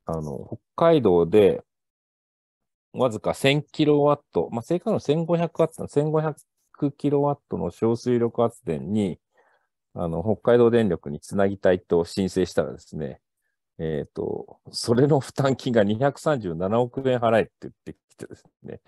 S2: あの、北海道で、わずか1000キロワット、まあ、正確に1500ワット、1500キロワットの小水力発電に、あの、北海道電力につなぎたいと申請したらですね、えっ、と、それの負担金が237億円払えって言ってきてですね、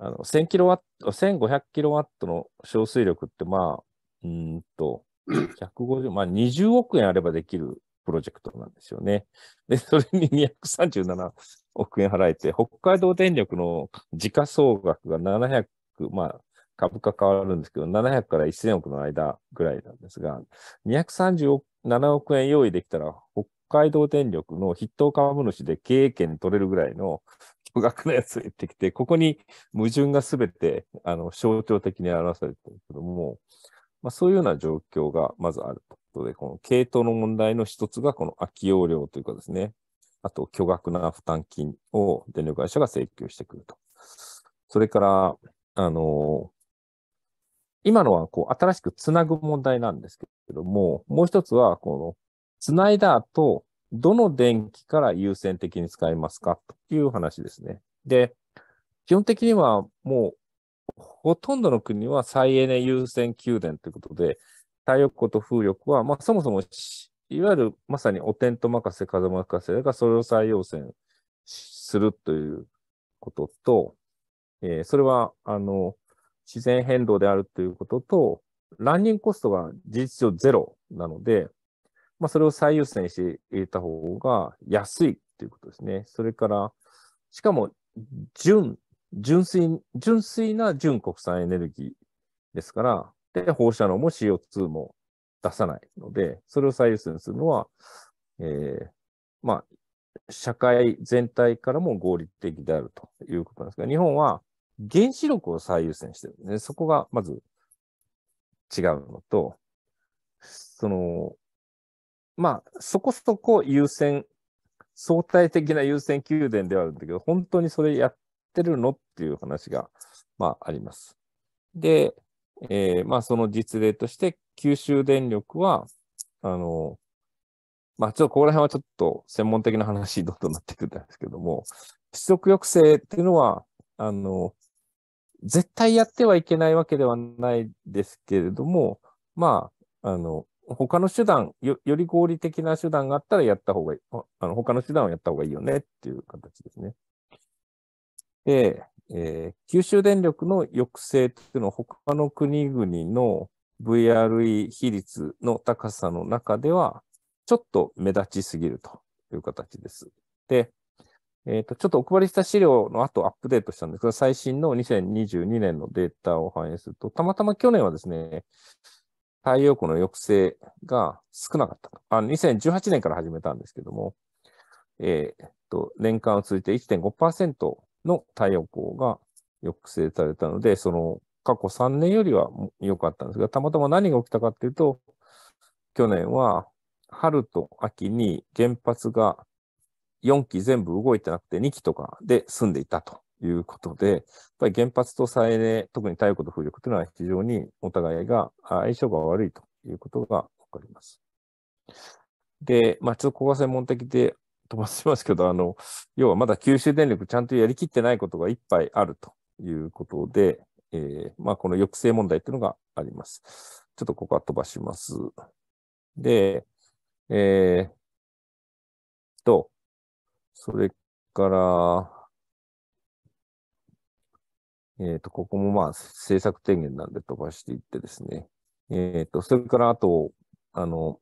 S2: あの、1000キロワット、1500キロワットの小水力って、まあ、うーんと、150、まあ20億円あればできるプロジェクトなんですよね。で、それに237億円払えて、北海道電力の時価総額が700、まあ、株価変わるんですけど、700から1000億の間ぐらいなんですが、237億円用意できたら、北海道電力の筆頭株主で経営権取れるぐらいの巨額なやつを言ってきて、ここに矛盾がすべて、あの、象徴的に表されているけども、まあ、そういうような状況がまずあるということで、この系統の問題の一つがこの空き容量というかですね、あと巨額な負担金を電力会社が請求してくると。それから、あの今のはこう新しくつなぐ問題なんですけれども、もう一つはこのつないだ後、どの電気から優先的に使いますかという話ですね。で、基本的にはもうほとんどの国は再エネ優先給電ということで、太陽光と風力は、まあ、そもそも、いわゆるまさにお天道任せ、風任せがそれを最優先するということと、えーそれは、あの、自然変動であるということと、ランニングコストが事実上ゼロなので、まあ、それを最優先して入れた方が安いということですね。それから、しかも、純、純粋、純粋な純国産エネルギーですから、で、放射能も CO2 も出さないので、それを最優先するのは、えーまあ、社会全体からも合理的であるということなんですが、日本は原子力を最優先してるんですね。そこがまず違うのと、その、まあ、そこそこ優先、相対的な優先給電ではあるんだけど、本当にそれやってるのっていう話が、まあ、あります。で、えーまあ、その実例として、九州電力は、あの、まあ、ちょっとここら辺はちょっと専門的な話にどんどんなってくるんですけども、出力抑制っていうのは、あの、絶対やってはいけないわけではないですけれども、まあ、あの、他の手段、よより合理的な手段があったらやった方がいい。あの他の手段をやった方がいいよねっていう形ですね。で、えー九州電力の抑制っていうのは他の国々の VRE 比率の高さの中では、ちょっと目立ちすぎるという形です。で、えっ、と、ちょっとお配りした資料の後アップデートしたんですが、最新の2022年のデータを反映すると、たまたま去年はですね、太陽光の抑制が少なかった。あ2018年から始めたんですけども、えーっと、年間を通じて1.5%の太陽光が抑制されたので、その過去3年よりは良かったんですが、たまたま何が起きたかっていうと、去年は春と秋に原発が4基全部動いてなくて2基とかで済んでいたということで、やっぱり原発と再エネ、特に太陽光と風力というのは非常にお互いが相性が悪いということがわかります。で、まあ、ちょっとここが専門的で飛ばしますけど、あの、要はまだ九州電力ちゃんとやりきってないことがいっぱいあるということで、えー、まあ、この抑制問題っていうのがあります。ちょっとここは飛ばします。で、えー、と、それから、えっ、ー、と、ここもまあ政策提言なんで飛ばしていってですね。えっ、ー、と、それからあと、あの、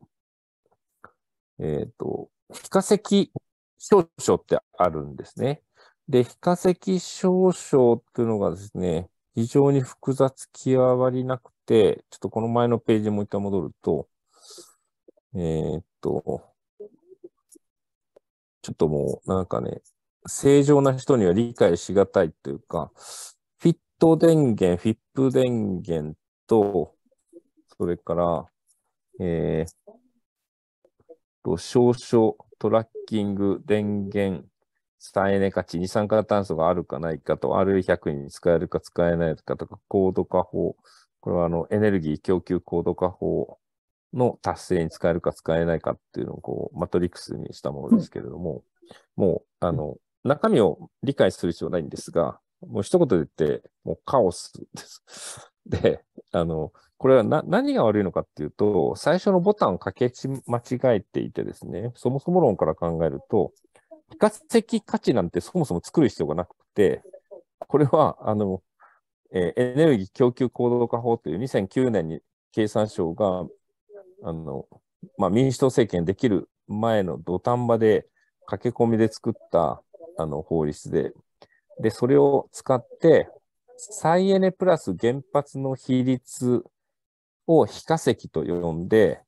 S2: えっ、ー、と、非化石証書ってあるんですね。で、非化石証書っていうのがですね、非常に複雑極まりなくて、ちょっとこの前のページもう一回戻ると、えー、っと、ちょっともうなんかね、正常な人には理解しがたいというか、フィット電源、フィップ電源と、それから、えー、と、証書、トラッキング、電源、再エネ価値、二酸化炭素があるかないかと、RE100 に使えるか使えないかとか、高度化法、これはあのエネルギー供給高度化法の達成に使えるか使えないかっていうのをこうマトリックスにしたものですけれども、うん、もう、あの、中身を理解する必要ないんですが、もう一言で言って、もうカオスです。で、あの、これはな何が悪いのかっていうと、最初のボタンをかけ間違えていてですね、そもそも論から考えると、非化石価値なんてそもそも作る必要がなくて、これは、あの、えー、エネルギー供給行動化法という2009年に経産省が、あの、まあ、民主党政権できる前の土壇場で駆け込みで作ったあの法律で、で、それを使って、再エネプラス原発の比率を非化石と呼んで、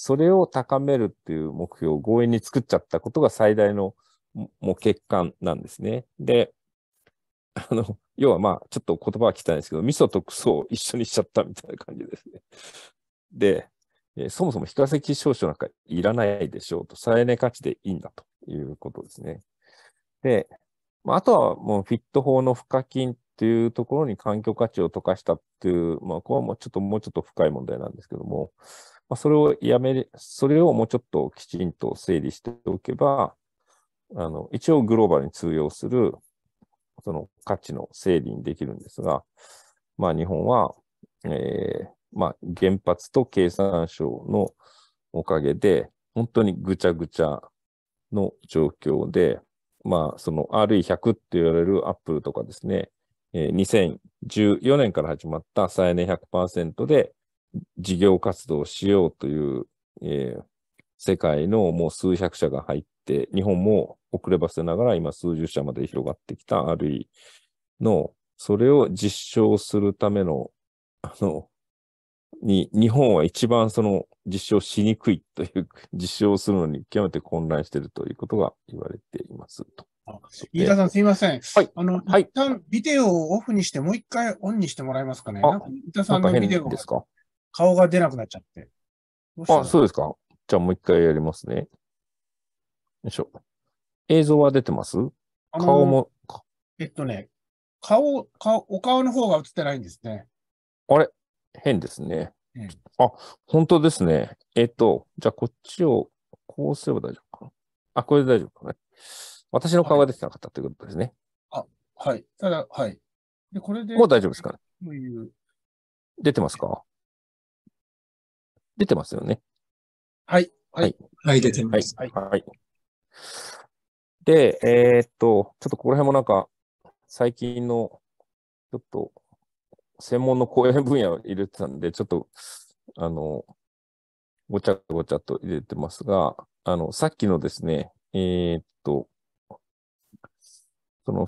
S2: それを高めるっていう目標を強引に作っちゃったことが最大のもう欠陥なんですね。で、あの、要はまあ、ちょっと言葉は汚いですけど、味噌とクソを一緒にしちゃったみたいな感じですね。で、えー、そもそも非化石証書なんかいらないでしょうと、再エネ価値でいいんだということですね。で、まあ、あとはもうフィット法の賦課金っていうところに環境価値を溶かしたっていう、まあ、これはもうちょっと、もうちょっと深い問題なんですけども、まあ、それをやめ、それをもうちょっときちんと整理しておけば、あの、一応グローバルに通用する、その価値の整理にできるんですが、まあ日本は、えー、まあ原発と経産省のおかげで、本当にぐちゃぐちゃの状況で、まあその RE100 って言われるアップルとかですね、えー、2014年から始まった再エネ100%で事業活動しようという、えー、世界のもう数百社が入って、日本も遅ればせながら今数十社まで広がってきた RE の、それを実証するための、あの、に、日本は一番その実証しにくいという、実証するのに極めて混乱しているということが言われていますと。
S3: 飯田さん、すみません。
S2: はい。
S3: あの、
S2: はい、
S3: 一旦ビデオをオフにして、もう一回オンにしてもらえますかね。
S2: あ、
S3: 飯田さんのビデオ
S2: ですか？
S3: 顔が出なくなっちゃって。
S2: あ、そうですか。じゃあもう一回やりますね。よいしょ。映像は出てます？顔も。
S3: えっとね、顔、顔、お顔の方が映ってないんですね。
S2: あれ？変ですね。
S3: うん、
S2: あ、本当ですね。えっと、じゃあこっちをこうすれば大丈夫かな。あ、これで大丈夫かね。私の顔が出てなかったということですね。
S3: はい、あ、はい。ただ、はい。で、これで。
S2: もう大丈夫ですかね。
S3: う？
S2: 出てますか？出てますよね。
S3: はい。
S1: はい。はい、出てます。
S2: はい。はい。で、えー、っと、ちょっとここら辺もなんか、最近の、ちょっと、専門の講演分野を入れてたんで、ちょっと、あの、ごちゃごちゃと入れてますが、あの、さっきのですね、えー、っと、その、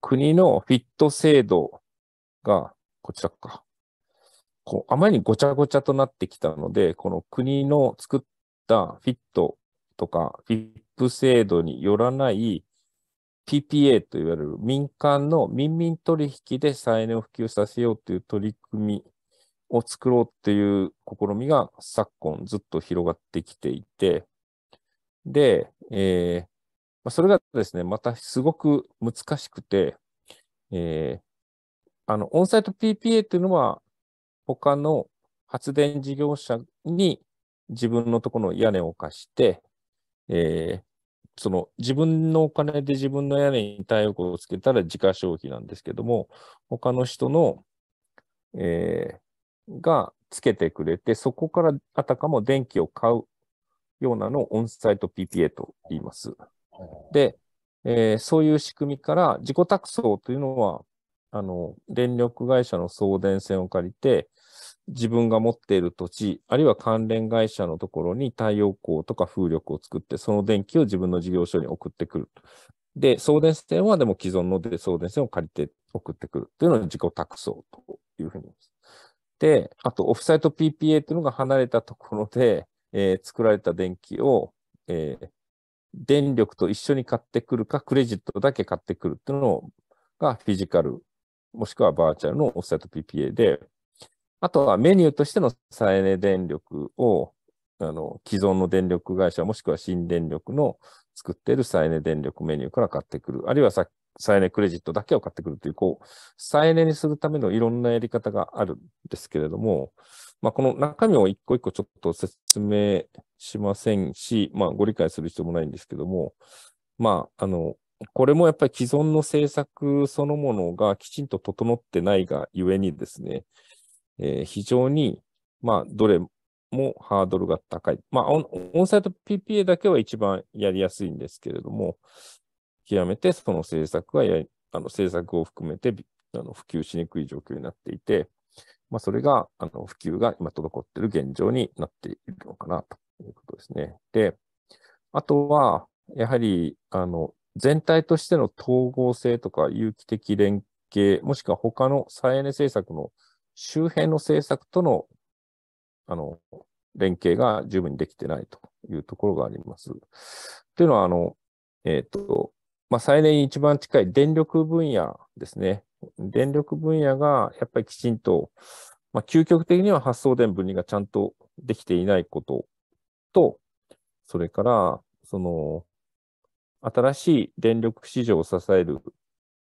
S2: 国のフィット制度が、こちらか。こう、あまりにごちゃごちゃとなってきたので、この国の作ったフィットとか、フィップ制度によらない PPA といわれる民間の民民取引で再エネを普及させようという取り組みを作ろうっていう試みが昨今ずっと広がってきていて、で、えー、それがですね、またすごく難しくて、えー、あの、オンサイト PPA というのは、他の発電事業者に自分のところの屋根を貸して、えー、その自分のお金で自分の屋根に太陽光をつけたら自家消費なんですけども、他の人の、えー、がつけてくれて、そこからあたかも電気を買うようなのをオンサイト PPA と言います。で、えー、そういう仕組みから自己託送というのは、あの、電力会社の送電線を借りて、自分が持っている土地、あるいは関連会社のところに太陽光とか風力を作って、その電気を自分の事業所に送ってくる。で、送電線はでも既存ので送電線を借りて送ってくるというのを自己託送というふうに言います。で、あとオフサイト PPA というのが離れたところで、えー、作られた電気を、えー、電力と一緒に買ってくるか、クレジットだけ買ってくるっていうのがフィジカル、もしくはバーチャルのオフサイト PPA で、あとはメニューとしての再エネ電力を、あの、既存の電力会社、もしくは新電力の作っている再エネ電力メニューから買ってくる。あるいはさ再エネクレジットだけを買ってくるという、こう、再エネにするためのいろんなやり方があるんですけれども、まあ、この中身を一個一個ちょっと説明しませんし、まあ、ご理解する必要もないんですけども、まあ、あの、これもやっぱり既存の政策そのものがきちんと整ってないがゆえにですね、えー、非常に、まあ、どれもハードルが高い。まあオン、オンサイト PPA だけは一番やりやすいんですけれども、極めてその政策はやあの政策を含めてあの普及しにくい状況になっていて、まあ、それがあの普及が今滞っている現状になっているのかなということですね。で、あとは、やはり、あの、全体としての統合性とか有機的連携、もしくは他の再エネ政策の周辺の政策との、あの、連携が十分にできてないというところがあります。というのは、あの、えっ、ー、と、まあ、再エネに一番近い電力分野ですね。電力分野がやっぱりきちんと、まあ、究極的には発送電分離がちゃんとできていないことと、それから、その、新しい電力市場を支える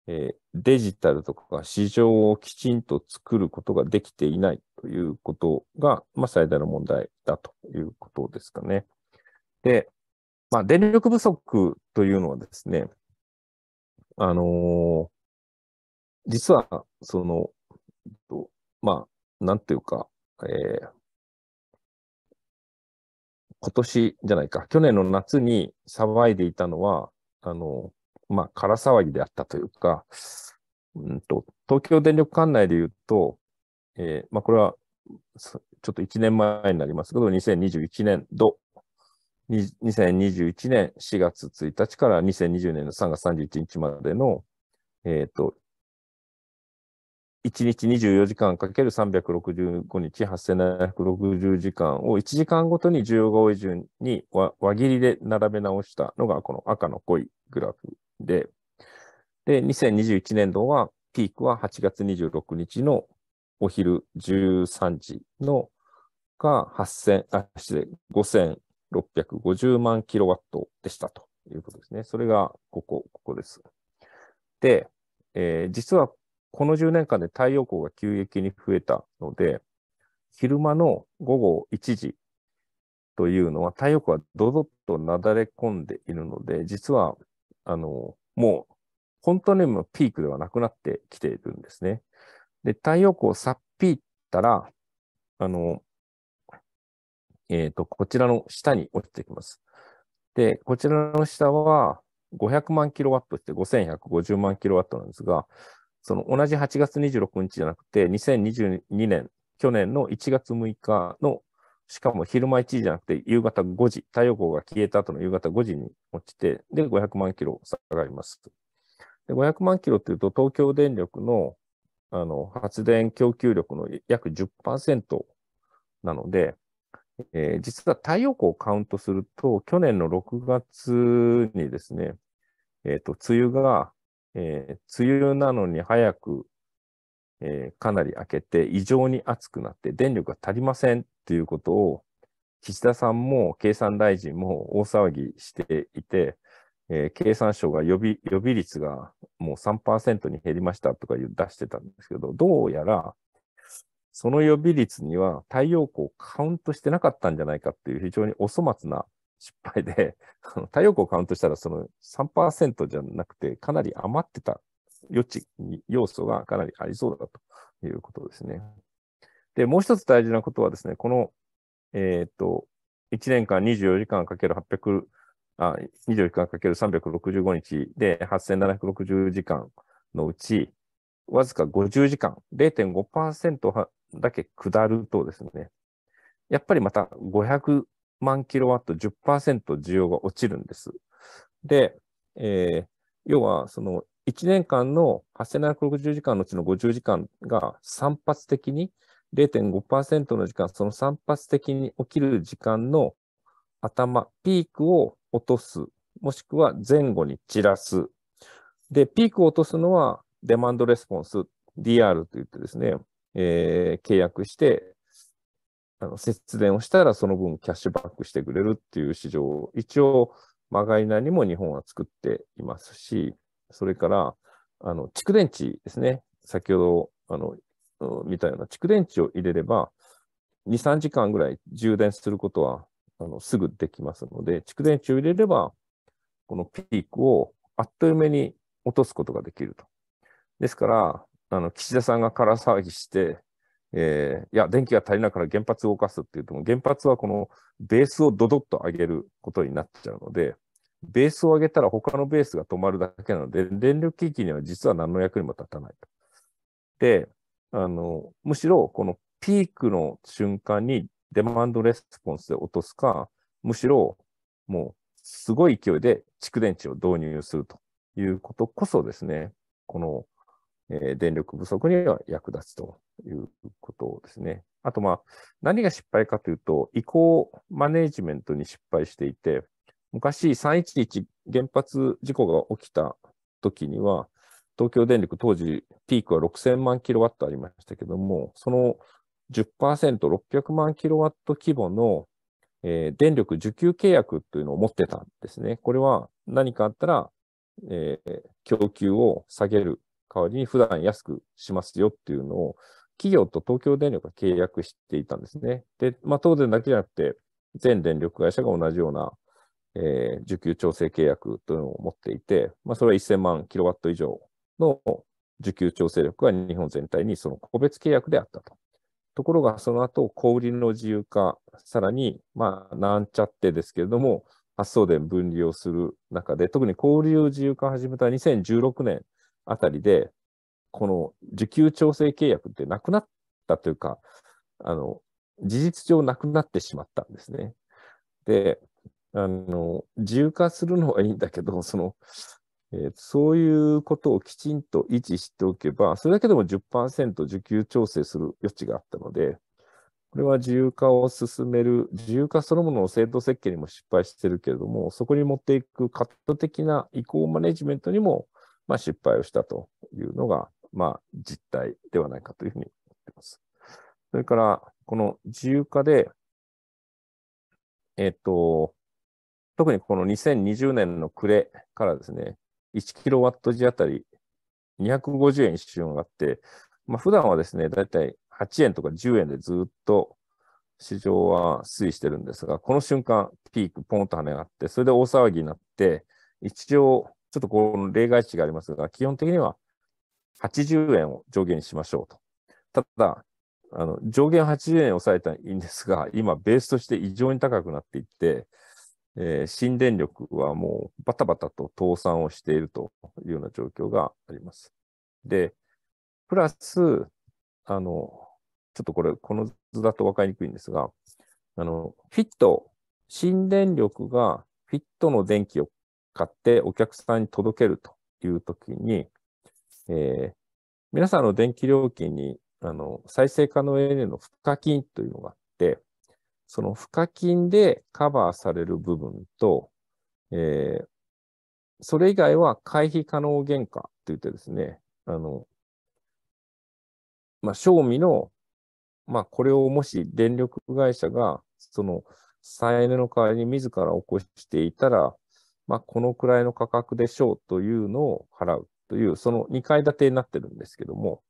S2: えー、デジタルとか市場をきちんと作ることができていないということが、まあ、最大の問題だということですかね。で、まあ、電力不足というのはですね、あのー、実は、その、まあ、なんていうか、えー、今年じゃないか、去年の夏に騒いでいたのは、あの、まあ、空騒ぎであったというか、うんと、東京電力管内で言うと、えー、まあ、これは、ちょっと1年前になりますけど、2021年度、2021年4月1日から2020年の3月31日までの、えっ、ー、と、1日24時間かける365日8760時間を1時間ごとに需要が多い順に輪切りで並べ直したのがこの赤の濃いグラフで、で、2021年度は、ピークは8月26日のお昼13時のが8000、あ、失礼、5650万キロワットでしたということですね。それがここ、ここです。で、えー、実はこの10年間で太陽光が急激に増えたので、昼間の午後1時というのは太陽光はドドッとなだれ込んでいるので、実はあの、もう、本当にもピークではなくなってきているんですね。で、太陽光をさっぴったら、あの、えっ、ー、と、こちらの下に落ちてきます。で、こちらの下は500万キロワットして5150万キロワットなんですが、その同じ8月26日じゃなくて、2022年、去年の1月6日のしかも昼間1時じゃなくて夕方5時、太陽光が消えた後の夕方5時に落ちて、で、500万キロ下がります。で500万キロっていうと、東京電力のあの発電供給力の約10%なので、えー、実は太陽光をカウントすると、去年の6月にですね、えっ、ー、と、梅雨が、えー、梅雨なのに早く、えー、かなり明けて異常に暑くなって電力が足りませんっていうことを、岸田さんも経産大臣も大騒ぎしていて、えー、経産省が予備予備率がもう3%に減りましたとか出してたんですけど、どうやら、その予備率には太陽光をカウントしてなかったんじゃないかっていう非常にお粗末な失敗で、太陽光をカウントしたらその3%じゃなくて、かなり余ってた余地、要素がかなりありそうだということですね。で、もう一つ大事なことはですね、この、えっ、と、1年間24時間かける800、あ、24時間かける365日で8760時間のうち、わずか50時間、0.5%だけ下るとですね、やっぱりまた500万キロワット10%需要が落ちるんです。で、えー、要はその1年間の8760時間のうちの50時間が散発的に0.5%の時間、その散発的に起きる時間の頭、ピークを落とす、もしくは前後に散らす。で、ピークを落とすのはデマンドレスポンス、DR と言ってですね、えー、契約して、あの節電をしたらその分キャッシュバックしてくれるっていう市場を一応、まがいなにも日本は作っていますし、それから、あの、蓄電池ですね。先ほど、あの、見たような蓄電池を入れれば、2、3時間ぐらい充電することは、あの、すぐできますので、蓄電池を入れれば、このピークをあっという間に落とすことができると。ですから、あの、岸田さんが空騒ぎして、えー、いや、電気が足りないから原発を動かすっていうと、原発はこのベースをドドッと上げることになっちゃうので、ベースを上げたら他のベースが止まるだけなので、電力機器には実は何の役にも立たないと。で、あの、むしろこのピークの瞬間にデマンドレスポンスで落とすか、むしろもうすごい勢いで蓄電池を導入するということこそですね、この、えー、電力不足には役立つということですね。あと、まあ、何が失敗かというと、移行マネジメントに失敗していて、昔311原発事故が起きた時には、東京電力当時ピークは6000万キロワットありましたけども、その10%、600万キロワット規模の、えー、電力受給契約というのを持ってたんですね。これは何かあったら、えー、供給を下げる代わりに普段安くしますよっていうのを企業と東京電力が契約していたんですね。で、まあ、東電だけじゃなくて、全電力会社が同じような、えー、受給調整契約というのを持っていて、まあ、それは1000万キロワット以上の受給調整力が日本全体にその個別契約であったと。ところが、その後、小売りの自由化、さらに、まあ、なんちゃってですけれども、発送電分離をする中で、特に小売りを自由化を始めた2016年あたりで、この受給調整契約ってなくなったというか、あの、事実上なくなってしまったんですね。で、あの、自由化するのはいいんだけど、その、えー、そういうことをきちんと維持しておけば、それだけでも10%受給調整する余地があったので、これは自由化を進める、自由化そのものの制度設計にも失敗してるけれども、そこに持っていくカット的な移行マネジメントにも、まあ、失敗をしたというのが、まあ、実態ではないかというふうに思っています。それから、この自由化で、えっ、と、特にこの2020年の暮れからですね、1キロワット時あたり250円一瞬上がって、まあ、普段はですね、だいたい8円とか10円でずっと市場は推移してるんですが、この瞬間、ピークポンと跳ね上がって、それで大騒ぎになって、一応、ちょっとこの例外値がありますが、基本的には80円を上限にしましょうと。ただ、あの上限80円を抑えたらいいんですが、今、ベースとして異常に高くなっていって、えー、新電力はもうバタバタと倒産をしているというような状況があります。で、プラス、あの、ちょっとこれ、この図だと分かりにくいんですが、あの、フィット、新電力がフィットの電気を買ってお客さんに届けるというときに、えー、皆さんの電気料金にあの再生可能エネルギーの付加金というのがあって、その付加金でカバーされる部分と、えー、それ以外は回避可能原価と言ってですね、あの、まあ、賞味の、まあ、これをもし電力会社が、その、再エネの代わりに自ら起こしていたら、まあ、このくらいの価格でしょうというのを払うという、その2階建てになってるんですけども、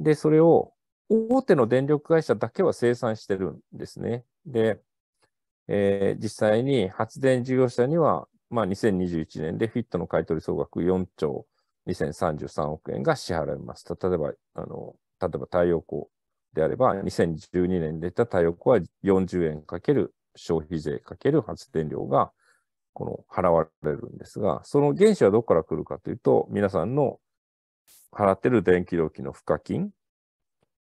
S2: で、それを大手の電力会社だけは生産してるんですね。で、えー、実際に発電事業者には、まあ、2021年でフィットの買取総額4兆2033億円が支払います。例えば、あの、例えば太陽光であれば、2012年に出た太陽光は40円かける消費税かける発電量が、この払われるんですが、その原資はどこから来るかというと、皆さんの払ってる電気料金の賦課金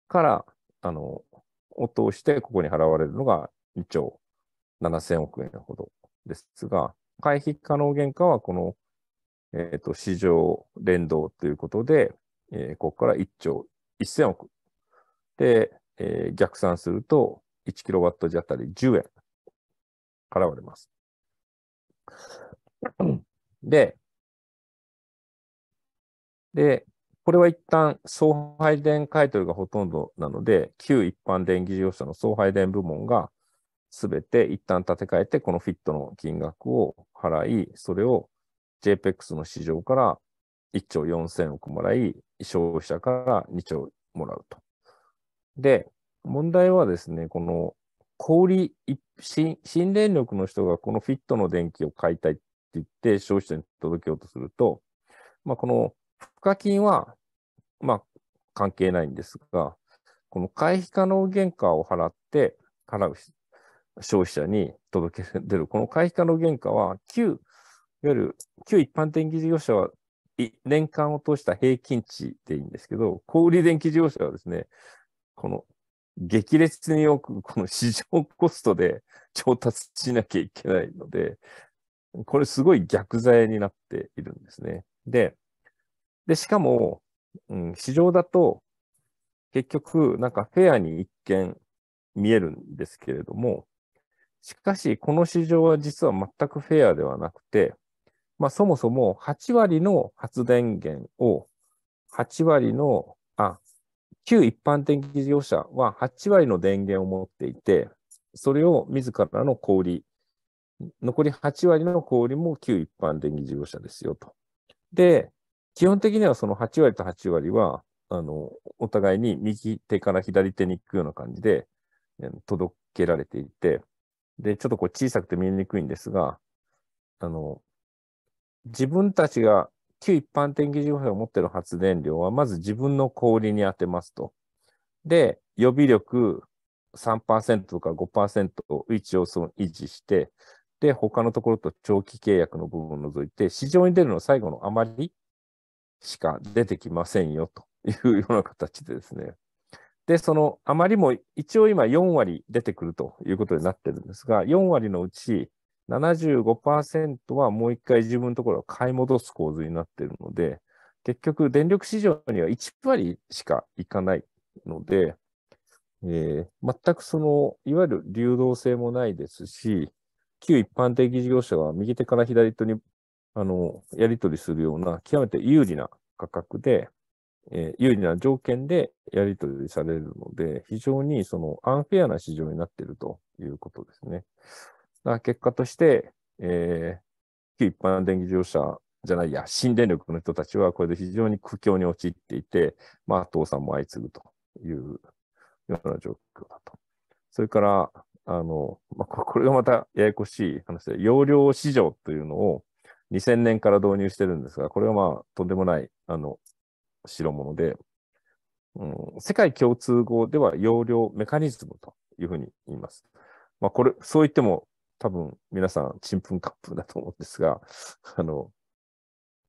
S2: から、あの、を通してここに払われるのが2兆7000億円ほどですが、回避可能原価はこの、えっ、ー、と、市場連動ということで、えー、ここから1兆1000億。で、えー、逆算すると、1キロワット時あたり10円払われます。で、で、これは一旦送配電買取がほとんどなので、旧一般電気事業者の送配電部門がすべて一旦立て替えて、このフィットの金額を払い、それを JPEX の市場から1兆4000億もらい、消費者から2兆もらうと。で、問題はですね、この小売新、電力の人がこのフィットの電気を買いたいって言って消費者に届けようとすると、まあ、この付加金は、まあ、関係ないんですが、この回避可能原価を払って、払う消費者に届け出る、この回避可能原価は、旧、いわゆる、旧一般電気事業者は、年間を通した平均値でいいんですけど、小売電気事業者はですね、この激烈によくこの市場コストで 調達しなきゃいけないので、これすごい逆剤になっているんですね。で、で、しかも、うん、市場だと結局なんかフェアに一見見えるんですけれども、しかし、この市場は実は全くフェアではなくて、まあ、そもそも8割の発電源を、8割の、あ、旧一般電気事業者は8割の電源を持っていて、それを自らの小売、残り8割の小売も旧一般電気事業者ですよと。で、基本的にはその8割と8割は、あの、お互いに右手から左手に行くような感じで届けられていて、で、ちょっとこう小さくて見えにくいんですが、あの、自分たちが旧一般電気事業者が持っている発電量は、まず自分の小売に当てますと。で、予備力3%とか5%を一応その維持して、で、他のところと長期契約の部分を除いて、市場に出るの最後の余りしか出てきませんよというような形でですね、で、その余りも一応今4割出てくるということになってるんですが、4割のうち75%はもう一回自分のところを買い戻す構図になっているので、結局電力市場には1割しかいかないので、えー、全くその、いわゆる流動性もないですし、旧一般的事業者は右手から左手にあのやり取りするような極めて有利な価格で、えー、有利な条件でやり取りされるので、非常にそのアンフェアな市場になっているということですね。だから結果として、えー、旧一般電気自動車じゃないや、新電力の人たちはこれで非常に苦境に陥っていて、まあ、倒産も相次ぐというような状況だと。それから、あの、まあ、これがまたややこしい話で、容量市場というのを2000年から導入してるんですが、これはまあ、とんでもない、あの、代物で、うん、世界共通語では容量メカニズムというふうに言います。まあ、これ、そう言っても多分皆さん、ちんぷんかんぷんだと思うんですが、あの、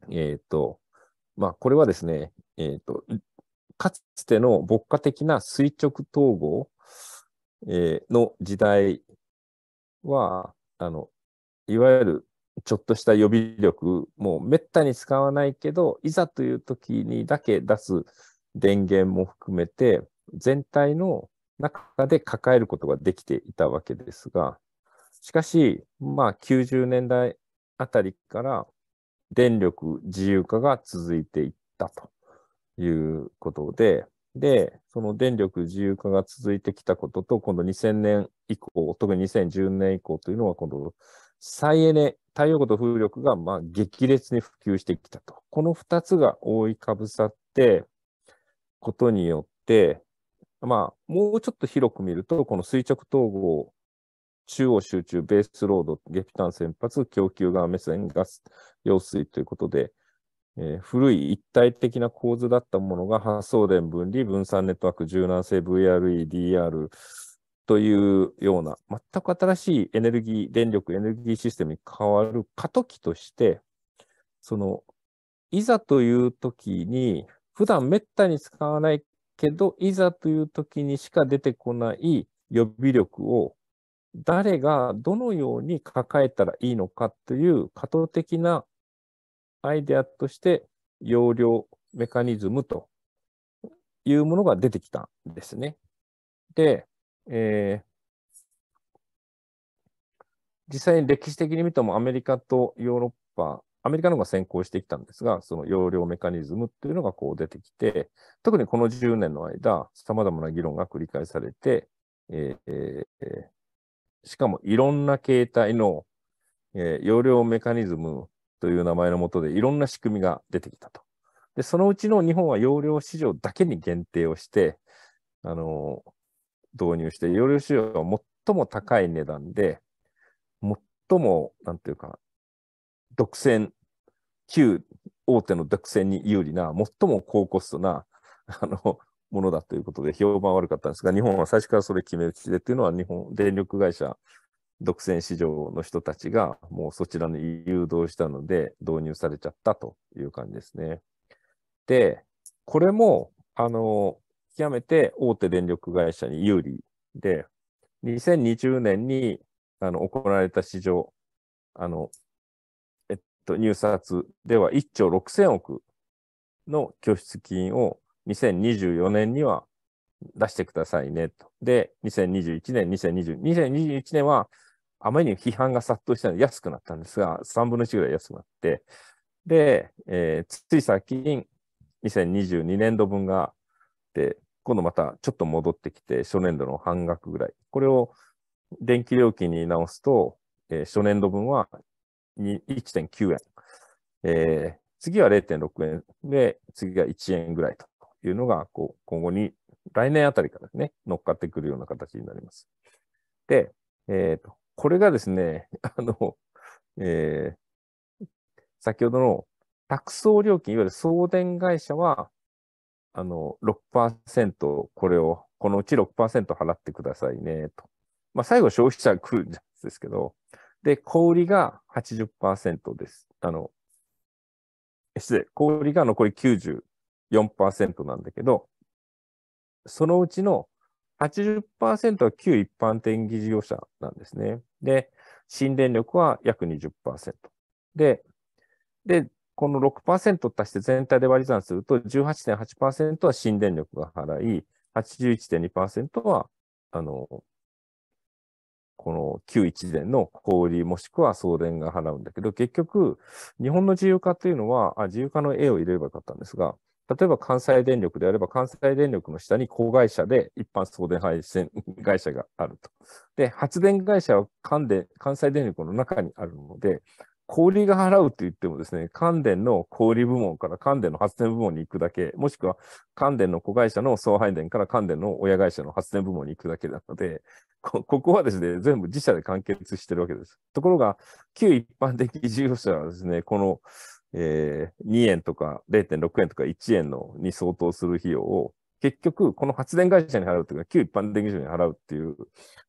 S2: えっ、ー、と、まあ、これはですね、えっ、ー、と、かつての牧歌的な垂直統合、えー、の時代は、あの、いわゆるちょっとした予備力、もうめったに使わないけど、いざという時にだけ出す電源も含めて、全体の中で抱えることができていたわけですが、しかし、まあ90年代あたりから電力自由化が続いていったということで、で、その電力自由化が続いてきたことと、今度2000年以降、特に2010年以降というのは、今度再エネ太陽光と風力がまあ激烈に普及してきたと。この2つが覆いかぶさってことによって、まあ、もうちょっと広く見ると、この垂直統合、中央集中、ベースロード、激端先発、供給側目線、ガス、用水ということで、えー、古い一体的な構図だったものが発送電分離、分散ネットワーク、柔軟性、VRE、DR というような、全く新しいエネルギー、電力、エネルギーシステムに変わる過渡期として、その、いざという時に、普段めったに使わないけど、いざという時にしか出てこない予備力を誰がどのように抱えたらいいのかという過渡的なアイデアとして容量メカニズムというものが出てきたんですね。で、えー、実際に歴史的に見てもアメリカとヨーロッパ、アメリカの方が先行してきたんですが、その容量メカニズムっていうのがこう出てきて、特にこの10年の間、様々な議論が繰り返されて、えー、しかもいろんな形態の、えー、容量メカニズムという名前のもとでいろんな仕組みが出てきたと。で、そのうちの日本は容量市場だけに限定をして、あの導入して、容量市場は最も高い値段で、最も、なんていうか、独占、旧大手の独占に有利な、最も高コストな、あの、ものだということで評判悪かったんですが、日本は最初からそれ決め打ちでっていうのは、日本電力会社独占市場の人たちがもうそちらに誘導したので導入されちゃったという感じですね。で、これも、あの、極めて大手電力会社に有利で、2020年にあの行われた市場、あの、えっと、入札では1兆6000億の拠出金を2024年には出してくださいねと。で、2021年、2020、2021年はあまりに批判が殺到したので安くなったんですが、3分の1ぐらい安くなって、で、えー、つい最近、2022年度分が、で、今度またちょっと戻ってきて、初年度の半額ぐらい。これを電気料金に直すと、えー、初年度分は1.9円。えー、次は0.6円で、次が1円ぐらいというのが、こう、今後に、来年あたりからね、乗っかってくるような形になります。で、えっ、ー、と、これがですね、あの、えー、先ほどの託送料金、いわゆる送電会社は、あの、6%、これを、このうち6%払ってくださいね、と。まあ、最後消費者が来るんですけど、で、小売が80%です。あの、失礼、小売が残り94%なんだけど、そのうちの80%は旧一般電気事業者なんですね。で、新電力は約20%。で、で、この6%足して全体で割り算すると18.8%は新電力が払い、81.2%は、あの、この旧一電の小売もしくは送電が払うんだけど、結局、日本の自由化というのは、あ自由化の絵を入れればよかったんですが、例えば関西電力であれば、関西電力の下に子会社で一般送電配線会社があると。で、発電会社は関電、関西電力の中にあるので、小売が払うって言ってもですね、関電の小売部門から関電の発電部門に行くだけ、もしくは関電の子会社の送配電から関電の親会社の発電部門に行くだけなので、ここはですね、全部自社で完結してるわけです。ところが、旧一般的事業者はですね、このえー、2円とか0.6円とか1円のに相当する費用を、結局、この発電会社に払うというか、旧一般電気所に払うっていう、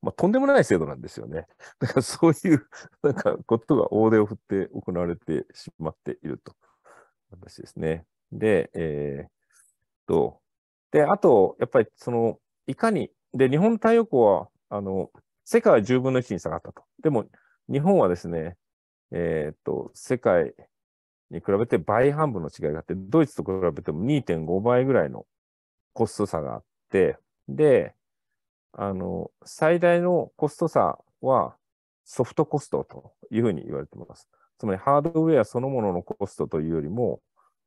S2: まあ、とんでもない制度なんですよね。だからそういう、なんか、ことが大手を振って行われてしまっていると。私ですね。で、えー、と、で、あと、やっぱり、その、いかに、で、日本太陽光は、あの、世界は10分の1に下がったと。でも、日本はですね、えっ、と、世界に比べて倍半分の違いがあって、ドイツと比べても2.5倍ぐらいのコスト差があって、で、あの、最大のコスト差はソフトコストというふうに言われています。つまりハードウェアそのもののコストというよりも、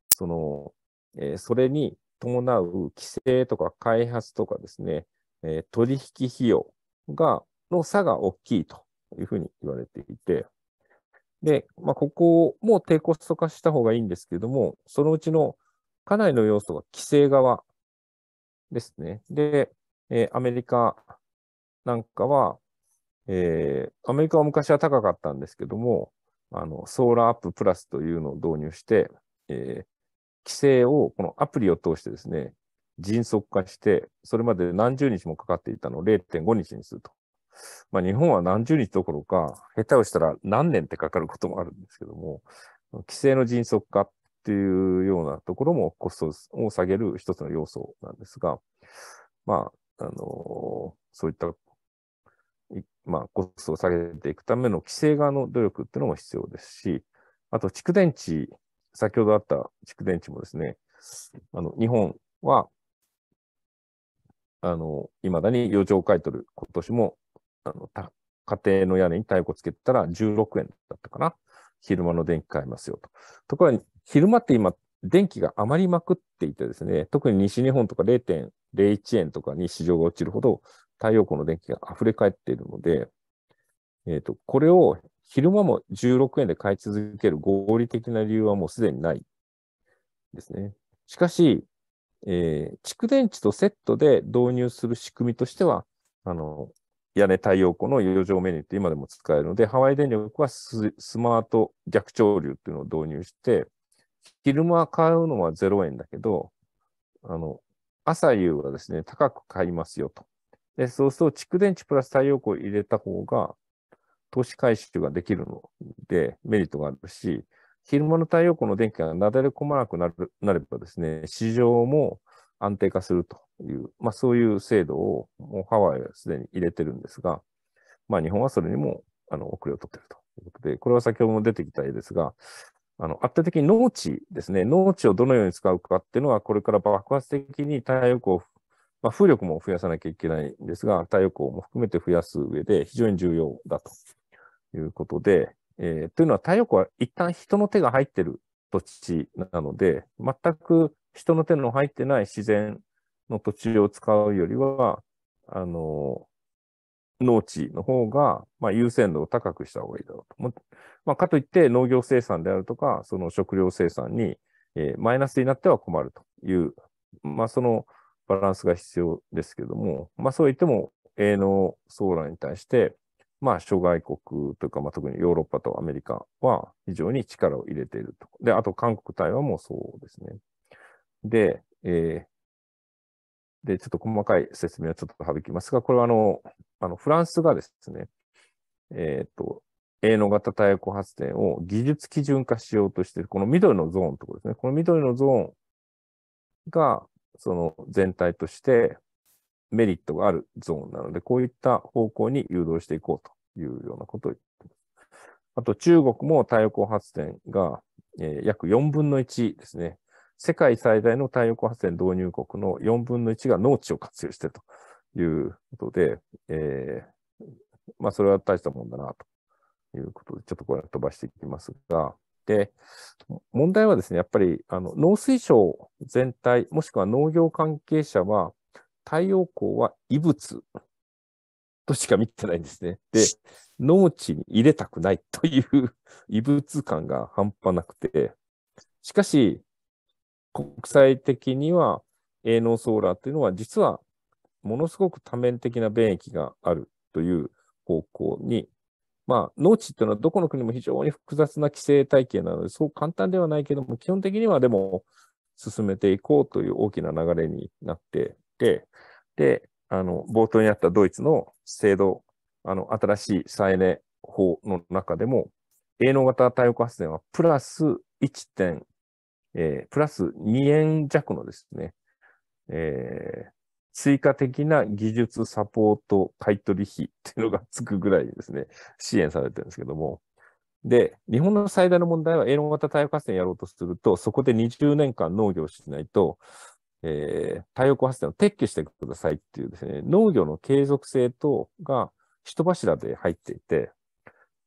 S2: その、えー、それに伴う規制とか開発とかですね、えー、取引費用が、の差が大きいというふうに言われていて、で、まあ、ここも低コスト化した方がいいんですけれども、そのうちのかなりの要素が規制側ですね。で、えー、アメリカなんかは、えー、アメリカは昔は高かったんですけども、あの、ソーラーアッププラスというのを導入して、えー、規制を、このアプリを通してですね、迅速化して、それまで何十日もかかっていたのを0.5日にすると。まあ、日本は何十日どころか、下手をしたら何年ってかかることもあるんですけども、規制の迅速化っていうようなところもコストを下げる一つの要素なんですが、まあ、あのー、そういったまあ、コストを下げていくための規制側の努力っていうのも必要ですし、あと、蓄電池、先ほどあった蓄電池もですね、あの、日本は、あの、未だに余剰買い取る、今年も、あの、家庭の屋根に太鼓つけたら16円だったかな。昼間の電気買えますよと。ところが、昼間って今、電気が余りまくっていてですね、特に西日本とか0.01円とかに市場が落ちるほど、太陽光の電気が溢れ返っているので、えっ、ー、と、これを昼間も16円で買い続ける合理的な理由はもうすでにないですね。しかし、えー、蓄電池とセットで導入する仕組みとしては、あの、屋根太陽光の余剰メニューって今でも使えるので、ハワイ電力はスマート逆潮流っていうのを導入して、昼間買うのは0円だけど、あの、朝夕はですね、高く買いますよと。で、そうすると蓄電池プラス太陽光を入れた方が、投資回収ができるので、メリットがあるし、昼間の太陽光の電気がなだれ込まなくなるなればですね、市場も安定化するという、まあそういう制度をもうハワイはすでに入れてるんですが、まあ日本はそれにもあの遅れを取っているということで、これは先ほども出てきた絵ですが、あの、圧倒的に農地ですね、農地をどのように使うかっていうのは、これから爆発的に太陽光まあ、風力も増やさなきゃいけないんですが、太陽光も含めて増やす上で非常に重要だということで、えー、というのは太陽光は一旦人の手が入ってる土地なので、全く人の手の入ってない自然の土地を使うよりは、あの、農地の方が、まあ、優先度を高くした方がいいだろうと。まあ、かといって農業生産であるとか、その食料生産に、えー、マイナスになっては困るという、まあ、そのバランスが必要ですけども、まあそう言っても、営農ソーラーに対して、まあ諸外国というか、まあ特にヨーロッパとアメリカは非常に力を入れていると。で、あと韓国、台湾もそうですね。で、えー、で、ちょっと細かい説明はちょっと省きますが、これはあの、あのフランスがですね、えっ、ー、と、営農型太陽光発電を技術基準化しようとしている、この緑のゾーンのところですね。この緑のゾーンが、その全体としてメリットがあるゾーンなので、こういった方向に誘導していこうというようなことを言っています。あと中国も太陽光発電が、えー、約4分の1ですね。世界最大の太陽光発電導入国の4分の1が農地を活用しているということで、えー、まあそれは大したもんだなということで、ちょっとこれ飛ばしていきますが、で、問題はですね、やっぱり、あの、農水省全体、もしくは農業関係者は、太陽光は異物としか見てないんですね。で、農地に入れたくないという異物感が半端なくて、しかし、国際的には、営農ソーラーというのは、実は、ものすごく多面的な便益があるという方向にまあ、農地っていうのはどこの国も非常に複雑な規制体系なので、そう簡単ではないけども、基本的にはでも進めていこうという大きな流れになっていて、で、あの、冒頭にあったドイツの制度、あの、新しい再エネ法の中でも、営農型太陽光発電はプラス1点、えー、プラス2円弱のですね、えー、追加的な技術サポート買取費っていうのがつくぐらいですね、支援されてるんですけども。で、日本の最大の問題は、営農型太陽光発電やろうとすると、そこで20年間農業しないと、えー、太陽光発電を撤去してくださいっていうですね、農業の継続性とが人柱で入っていて、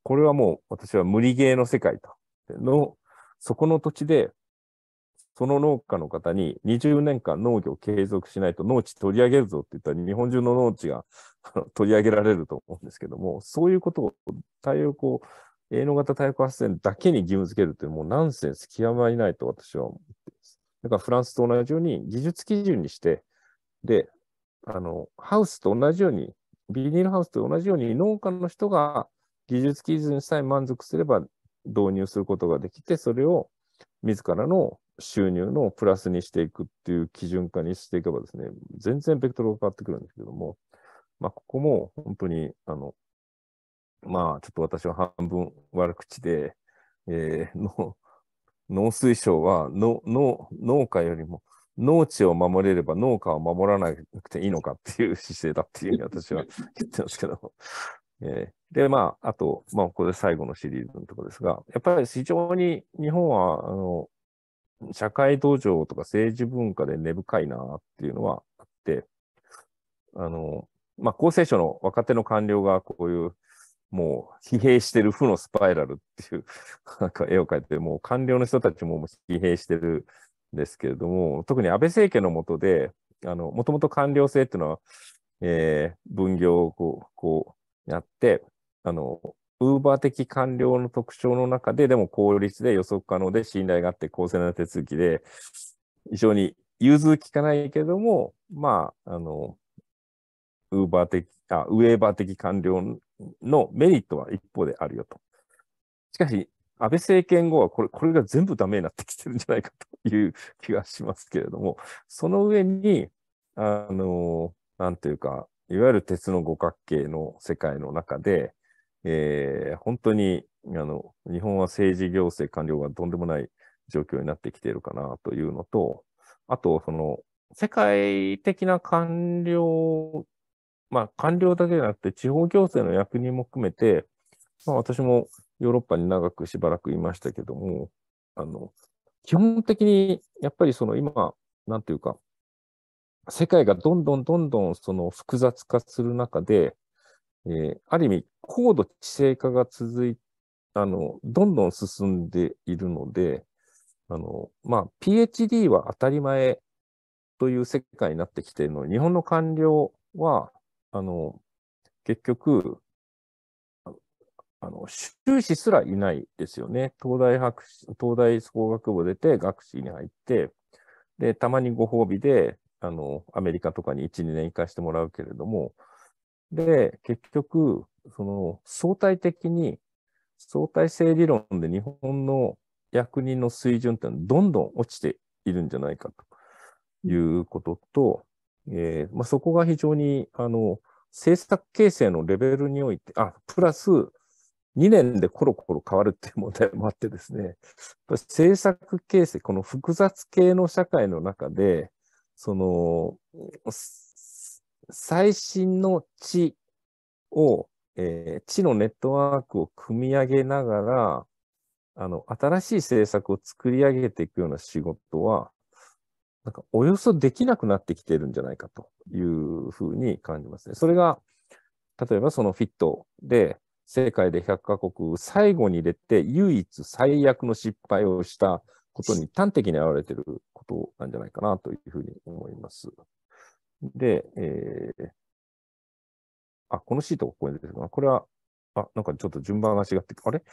S2: これはもう私は無理ゲーの世界と。の、そこの土地でその農家の方に20年間農業を継続しないと農地取り上げるぞって言ったら日本中の農地が 取り上げられると思うんですけども、そういうことを太陽光営農型太陽光発電だけに義務付けるってもうナンセンス極まりないと私は思っています。だからフランスと同じように技術基準にして、で、あの、ハウスと同じように、ビニールハウスと同じように農家の人が技術基準さえ満足すれば導入することができて、それを自らの収入のプラスにしていくっていう基準化にしていけばですね、全然ベクトルが変わってくるんですけども、まあ、ここも本当に、あの、まあ、ちょっと私は半分悪口で、えー、の農水省はのの農家よりも農地を守れれば農家を守らなくていいのかっていう姿勢だっていうふうに私は言ってますけど、えー、で、まあ、あと、まあ、ここで最後のシリーズのところですが、やっぱり非常に日本は、あの、社会土壌とか政治文化で根深いなっていうのはあって、あの、まあ、厚生省の若手の官僚がこういうもう疲弊してる負のスパイラルっていう なんか絵を描いて、もう官僚の人たちも疲弊してるんですけれども、特に安倍政権の下で、あの、もともと官僚制っていうのは、えー、分業をこう、こうやって、あの、ウーバー的官僚の特徴の中で、でも効率で予測可能で信頼があって公正な手続きで、非常に融通きかないけども、まあ、あの、ウーバー的、あ、ウェーバー的官僚のメリットは一方であるよと。しかし、安倍政権後はこれ、これが全部ダメになってきてるんじゃないかという気がしますけれども、その上に、あの、なんていうか、いわゆる鉄の五角形の世界の中で、えー、本当に、あの、日本は政治行政官僚がとんでもない状況になってきているかなというのと、あと、その、世界的な官僚まあ、官僚だけじゃなくて、地方行政の役人も含めて、まあ、私もヨーロッパに長くしばらくいましたけども、あの、基本的に、やっぱりその今、なんていうか、世界がどんどんどんどんその複雑化する中で、えー、ある意味、高度地政化が続いあの、どんどん進んでいるので、あの、まあ、PhD は当たり前という世界になってきているので、日本の官僚は、あの、結局、あの、修士すらいないですよね。東大博士、東大工学部出て学士に入って、で、たまにご褒美で、あの、アメリカとかに1、2年行かしてもらうけれども、で、結局、その、相対的に、相対性理論で日本の役人の水準ってどんどん落ちているんじゃないかということと、えー、まあ、そこが非常に、あの、政策形成のレベルにおいて、あ、プラス2年でコロコロ変わるっていう問題もあってですね、政策形成、この複雑系の社会の中で、その、最新の地を、えー、地のネットワークを組み上げながら、あの、新しい政策を作り上げていくような仕事は、なんかおよそできなくなってきてるんじゃないかというふうに感じますね。それが、例えばそのフィットで世界で100カ国最後に入れて唯一最悪の失敗をしたことに端的に現れていることなんじゃないかなというふうに思います。で、えー、あ、このシートがここに出てるな。これは、あ、なんかちょっと順番が違って、あれ？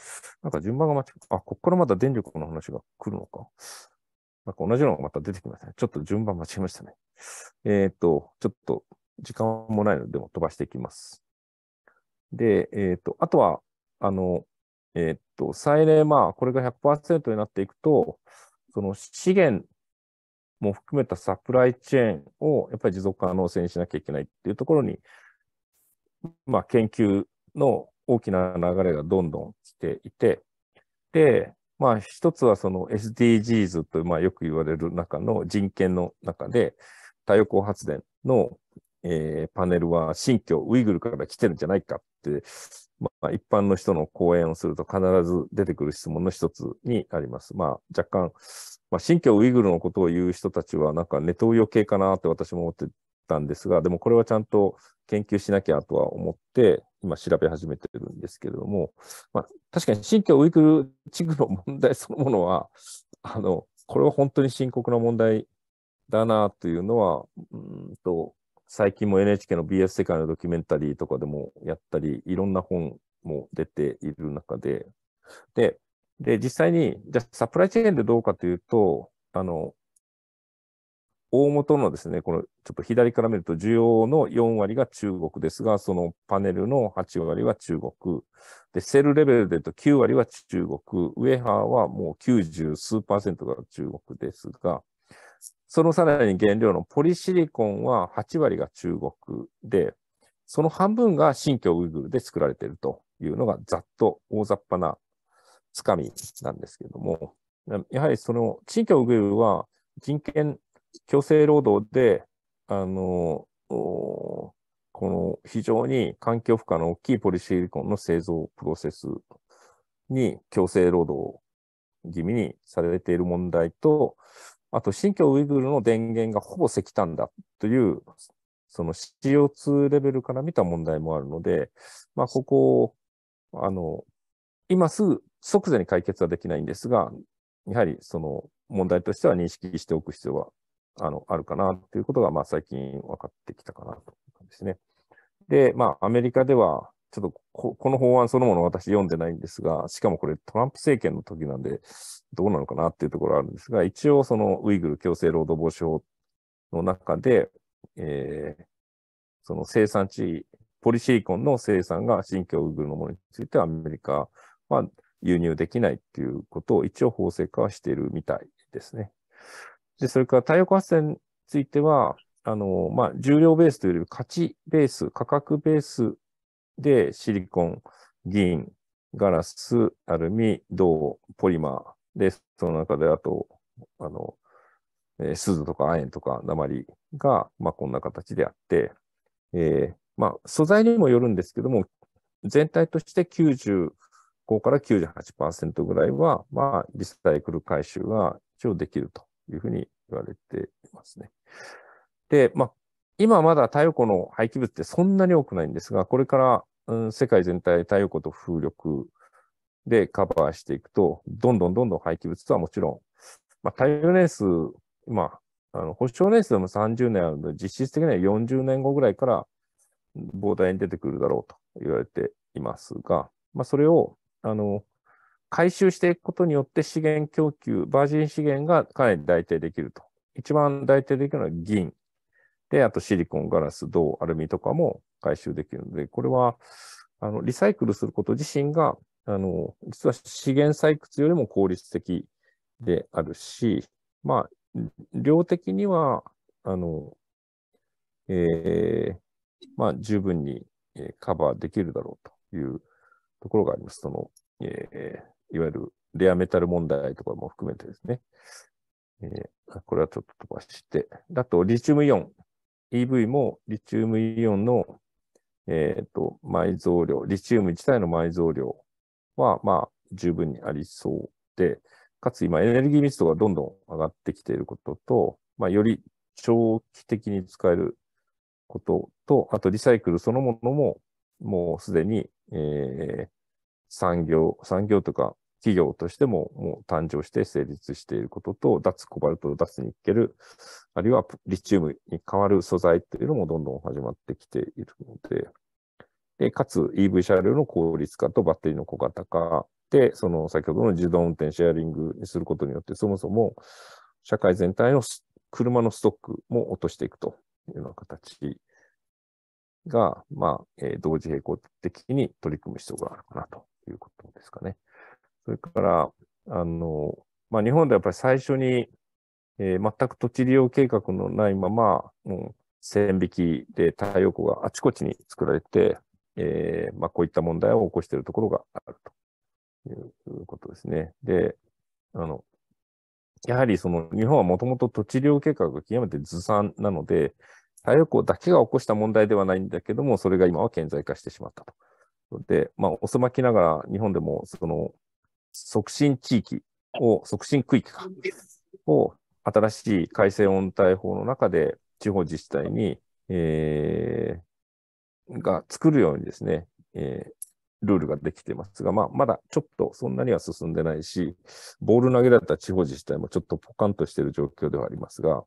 S2: なんか順番が間違って、あ、ここからまた電力の話が来るのか。なんか同じのがまた出てきましたね。ちょっと順番間違えましたね。えっ、と、ちょっと時間もないので、も飛ばしていきます。で、えっ、と、あとは、あの、えっ、と、再来、まあ、これが100%になっていくと、その資源も含めたサプライチェーンをやっぱり持続可能性にしなきゃいけないっていうところに、まあ、研究の大きな流れがどんどん来ていて、で、まあ、一つはその SDGs とまあよく言われる中の人権の中で、太陽光発電の、えー、パネルは新疆ウイグルから来てるんじゃないかって、まあ、一般の人の講演をすると必ず出てくる質問の一つにあります。まあ、若干、まあ、新疆ウイグルのことを言う人たちは、なんかネトウヨ系かなって私も思ってたんですが、でもこれはちゃんと研究しなきゃとは思って、今調べ始めてるんですけれども、まあ、確かに新疆ウイグル地区の問題そのものは、あの、これは本当に深刻な問題だなというのは、うんと、最近も NHK の BS 世界のドキュメンタリーとかでもやったり、いろんな本も出ている中で、で、で、実際に、じゃサプライチェーンでどうかというと、あの、大元のですね、このちょっと左から見ると、需要の4割が中国ですが、そのパネルの8割は中国。で、セルレベルで言うと9割は中国。ウェハーはもう90数パーセントが中国ですが、そのさらに原料のポリシリコンは8割が中国で、その半分が新疆ウイグルで作られているというのがざっと大雑把なつかみなんですけれども、やはりその新疆ウイグルは人権強制労働で、あの、この非常に環境負荷の大きいポリシリコンの製造プロセスに強制労働気味にされている問題と、あと、新疆ウイグルの電源がほぼ石炭だという、その CO2 レベルから見た問題もあるので、まあ、ここを、あの、今すぐ即座に解決はできないんですが、やはりその問題としては認識しておく必要はあのあるかなということが、まあ、最近分かってきたかなという感じですね。で、まあ、アメリカでは、ちょっとここの法案そのもの私読んでないんですが、しかもこれトランプ政権の時なんで、どうなのかなっていうところあるんですが、一応そのウイグル強制労働防止法の中で、えー、その生産地、ポリシリコンの生産が新疆ウイグルのものについてはアメリカは輸入できないっていうことを一応法制化はしているみたいですね。で、それから太陽光発電については、あの、まあ、重量ベースというより価値ベース、価格ベースでシリコン、銀、ガラス、アルミ、銅、ポリマーで、その中であと、あの、えー、鈴とか亜鉛とか鉛が、まあ、こんな形であって、えー、まあ、素材にもよるんですけども、全体として95から98%ぐらいは、まあ、リサイクル回収が一応できるというふうに言われていますね。で、まあ、今まだ太陽光の廃棄物ってそんなに多くないんですが、これから、うん、世界全体太陽光と風力でカバーしていくと、どんどんどんどん廃棄物とはもちろん、まあ、太陽年数、今、あの保証年数でも30年あるので、実質的には40年後ぐらいから膨大に出てくるだろうと言われていますが、まあ、それを、あの、回収していくことによって資源供給、バージン資源がかなり代替できると。一番代替できるのは銀。で、あとシリコン、ガラス、銅、アルミとかも回収できるので、これは、あの、リサイクルすること自身が、あの、実は資源採掘よりも効率的であるし、まあ、量的には、あの、えー、まあ、十分にカバーできるだろうというところがあります。その、えー、いわゆるレアメタル問題とかも含めてですね。えー、これはちょっと飛ばして。あと、リチウムイオン。EV もリチウムイオンの、えっ、ー、と、埋蔵量、リチウム自体の埋蔵量は、まあ、十分にありそうで、かつ今エネルギー密度がどんどん上がってきていることと、まあ、より長期的に使えることと、あとリサイクルそのものも、もうすでに、えー、産業、産業とか企業としてももう誕生して成立していることと、脱コバルト、脱ニッケル、あるいはリチウムに変わる素材っていうのもどんどん始まってきているので、でかつ EV 車両の効率化とバッテリーの小型化で、その先ほどの自動運転シェアリングにすることによって、そもそも社会全体の車のストックも落としていくというような形が、まあ、えー、同時並行的に取り組む必要があるかなと。いうことですかね。それから、あの、まあ、日本ではやっぱり最初に、えー、全く土地利用計画のないまま、もう線引きで太陽光があちこちに作られて、えー、まあ、こういった問題を起こしているところがあるということですね。で、あの、やはりその日本はもともと土地利用計画が極めてずさんなので、太陽光だけが起こした問題ではないんだけども、それが今は顕在化してしまったと。で、まあ、遅まきながら日本でもその促進地域を、促進区域か、を新しい改正温帯法の中で地方自治体に、えー、が作るようにですね、えー、ルールができていますが、まあ、まだちょっとそんなには進んでないし、ボール投げられた地方自治体もちょっとポカンとしている状況ではありますが、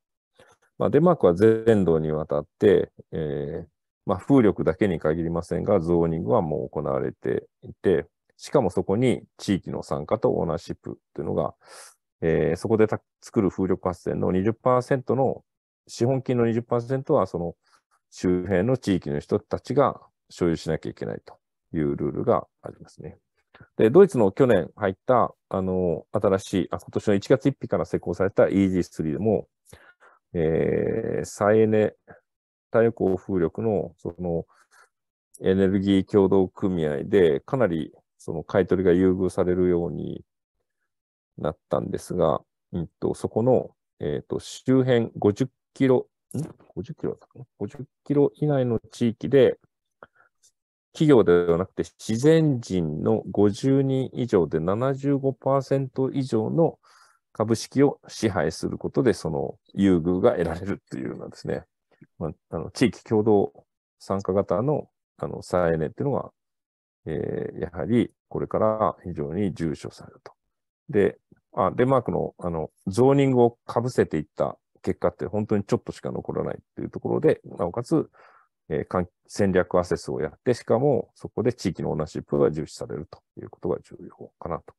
S2: まあ、デンマークは全土にわたって、えーまあ、風力だけに限りませんが、ゾーニングはもう行われていて、しかもそこに地域の参加とオーナーシップっていうのが、えー、そこで作る風力発電の20%の、資本金の20%はその周辺の地域の人たちが所有しなきゃいけないというルールがありますね。で、ドイツの去年入った、あの、新しい、あ今年の1月1日から施行された EG3 でも、えー、再エネ、太陽光風力の、その、エネルギー協同組合で、かなり、その買い取りが優遇されるようになったんですが、うんと、そこの、え、ー、と、周辺50キロ、ん ?50 キロだったかな ?50 キロ以内の地域で、企業ではなくて自然人の50人以上で75%以上の株式を支配することで、その優遇が得られるというようなですね、まあ、あの地域共同参加型のあの再エネっていうのが、えー、やはりこれから非常に重視されると。で、あデンマークのあのゾーニングをかぶせていった結果って本当にちょっとしか残らないというところで、なおかつ、えー、戦略アセスをやって、しかもそこで地域のオーナーシップが重視されるということが重要かなと。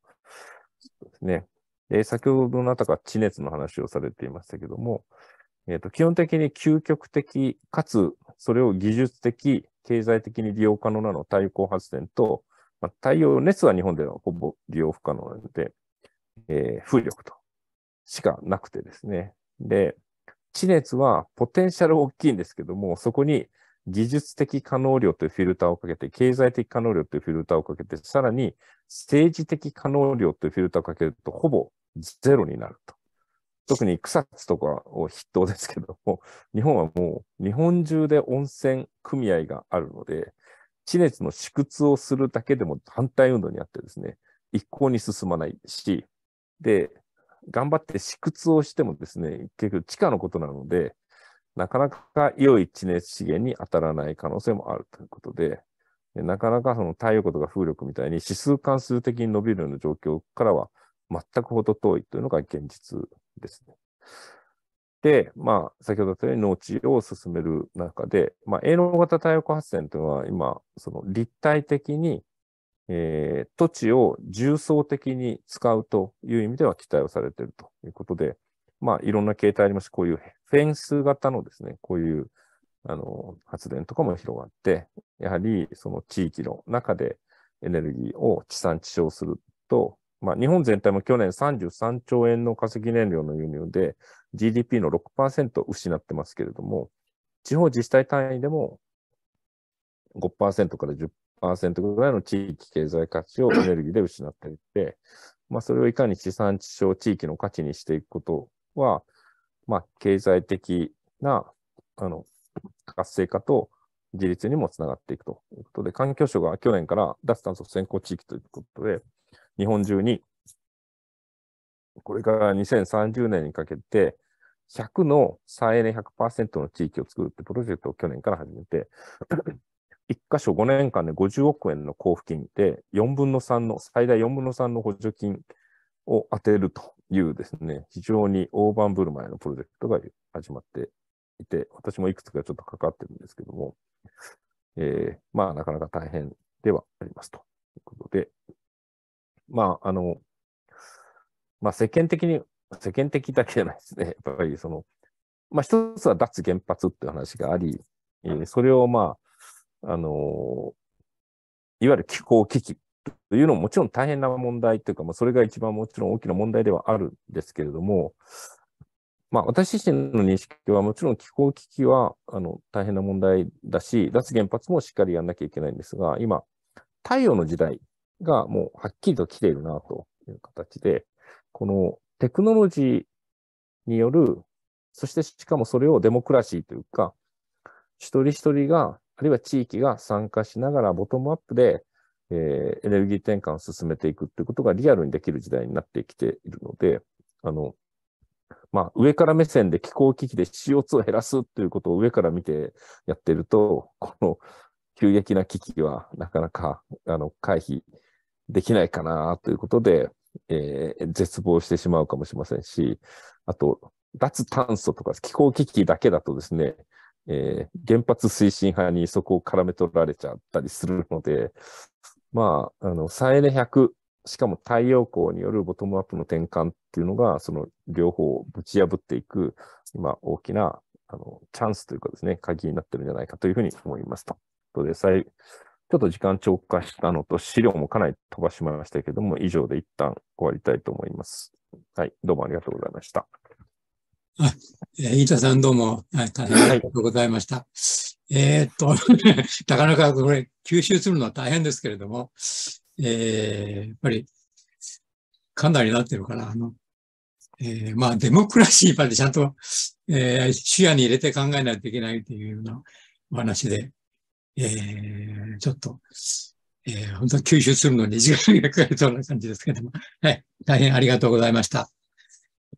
S2: そうですね。え、先ほどのあたか地熱の話をされていましたけども、えーと、基本的に究極的かつそれを技術的、経済的に利用可能なの太陽光発電と、まあ、太陽熱は日本ではほぼ利用不可能なので、えー、風力としかなくてですね。で、地熱はポテンシャル大きいんですけども、そこに技術的可能量というフィルターをかけて、経済的可能量というフィルターをかけて、さらに政治的可能量というフィルターをかけると、ほぼゼロになると。特に草津とかを筆頭ですけども、日本はもう日本中で温泉組合があるので、地熱の縮屈をするだけでも反対運動にあってですね、一向に進まないし、で、頑張って縮屈をしてもですね、結局地下のことなので、なかなか良い地熱資源に当たらない可能性もあるということで、なかなかその太陽光とか風力みたいに指数関数的に伸びるような状況からは全く程遠いというのが現実ですね。で、まあ、先ほど言ったように農地を進める中で、まあ、営農型太陽光発電というのは今、その立体的に、えー、土地を重層的に使うという意味では期待をされているということで、まあ、いろんな形態ありますこういうフェンス型のですね、こういうあの発電とかも広がって、やはりその地域の中でエネルギーを地産地消すると、まあ、日本全体も去年33兆円の化石燃料の輸入で GDP の6%失ってますけれども、地方自治体単位でも5%から10%ぐらいの地域経済価値を エネルギーで失っていて、まあ、それをいかに地産地消地域の価値にしていくことは、まあ、経済的な、あの、活性化と自立にもつながっていくということで、環境省が去年から脱炭素先行地域ということで、日本中に、これから2030年にかけて、100の再エネ100%の地域を作るってプロジェクトを去年から始めて、1箇所5年間で50億円の交付金で4分の3の、最大4分の3の補助金を当てるというですね、非常に大盤振る舞いのプロジェクトが始まっていて、私もいくつかちょっと関わってるんですけども、えー、まあなかなか大変ではありますということで、まあ、あの、まあ、世間的に、世間的だけじゃないですね。やっぱりその、まあ、一つは脱原発っていう話があり、えー、それをまあ、あのいわゆる気候危機というのももちろん大変な問題というか、まあ、それが一番もちろん大きな問題ではあるんですけれども、まあ、私自身の認識はもちろん気候危機はあの大変な問題だし、脱原発もしっかりやんなきゃいけないんですが、今、太陽の時代がもうはっきりと来ているなという形で、このテクノロジーによる、そしてしかもそれをデモクラシーというか、一人一人が、あるいは地域が参加しながらボトムアップで、えー、エネルギー転換を進めていくっていうことがリアルにできる時代になってきているので、あの、まあ、上から目線で気候危機で CO2 を減らすということを上から見てやってると、この急激な危機はなかなかあの回避できないかなということで、えー、絶望してしまうかもしれませんし、あと、脱炭素とか気候危機だけだとですね、えー、原発推進派にそこを絡め取られちゃったりするので、まあ、あの、再エネ100、しかも太陽光によるボトムアップの転換っていうのが、その両方をぶち破っていく、今、大きな、あの、チャンスというかですね、鍵になってるんじゃないかというふうに思いますと。とで、最、ちょっと時間超過したのと、資料もかなり飛ばしましたけども、以上で一旦終わりたいと思います。はい、どうもありがとうございました。
S1: あ、えー、飯田さんどうも、はい、大変ありがとうございました。はい、え、っと、なかなかこれ、吸収するのは大変ですけれども、えー、やっぱり、かなりなってるから、あの、えー、まあ、デモクラシーまでちゃんと、えー、視野に入れて考えないといけないというようなお話で、えー、ちょっと、えー、本当に吸収するのに時間がかかりそうな感じですけども、はい、大変ありがとうございました。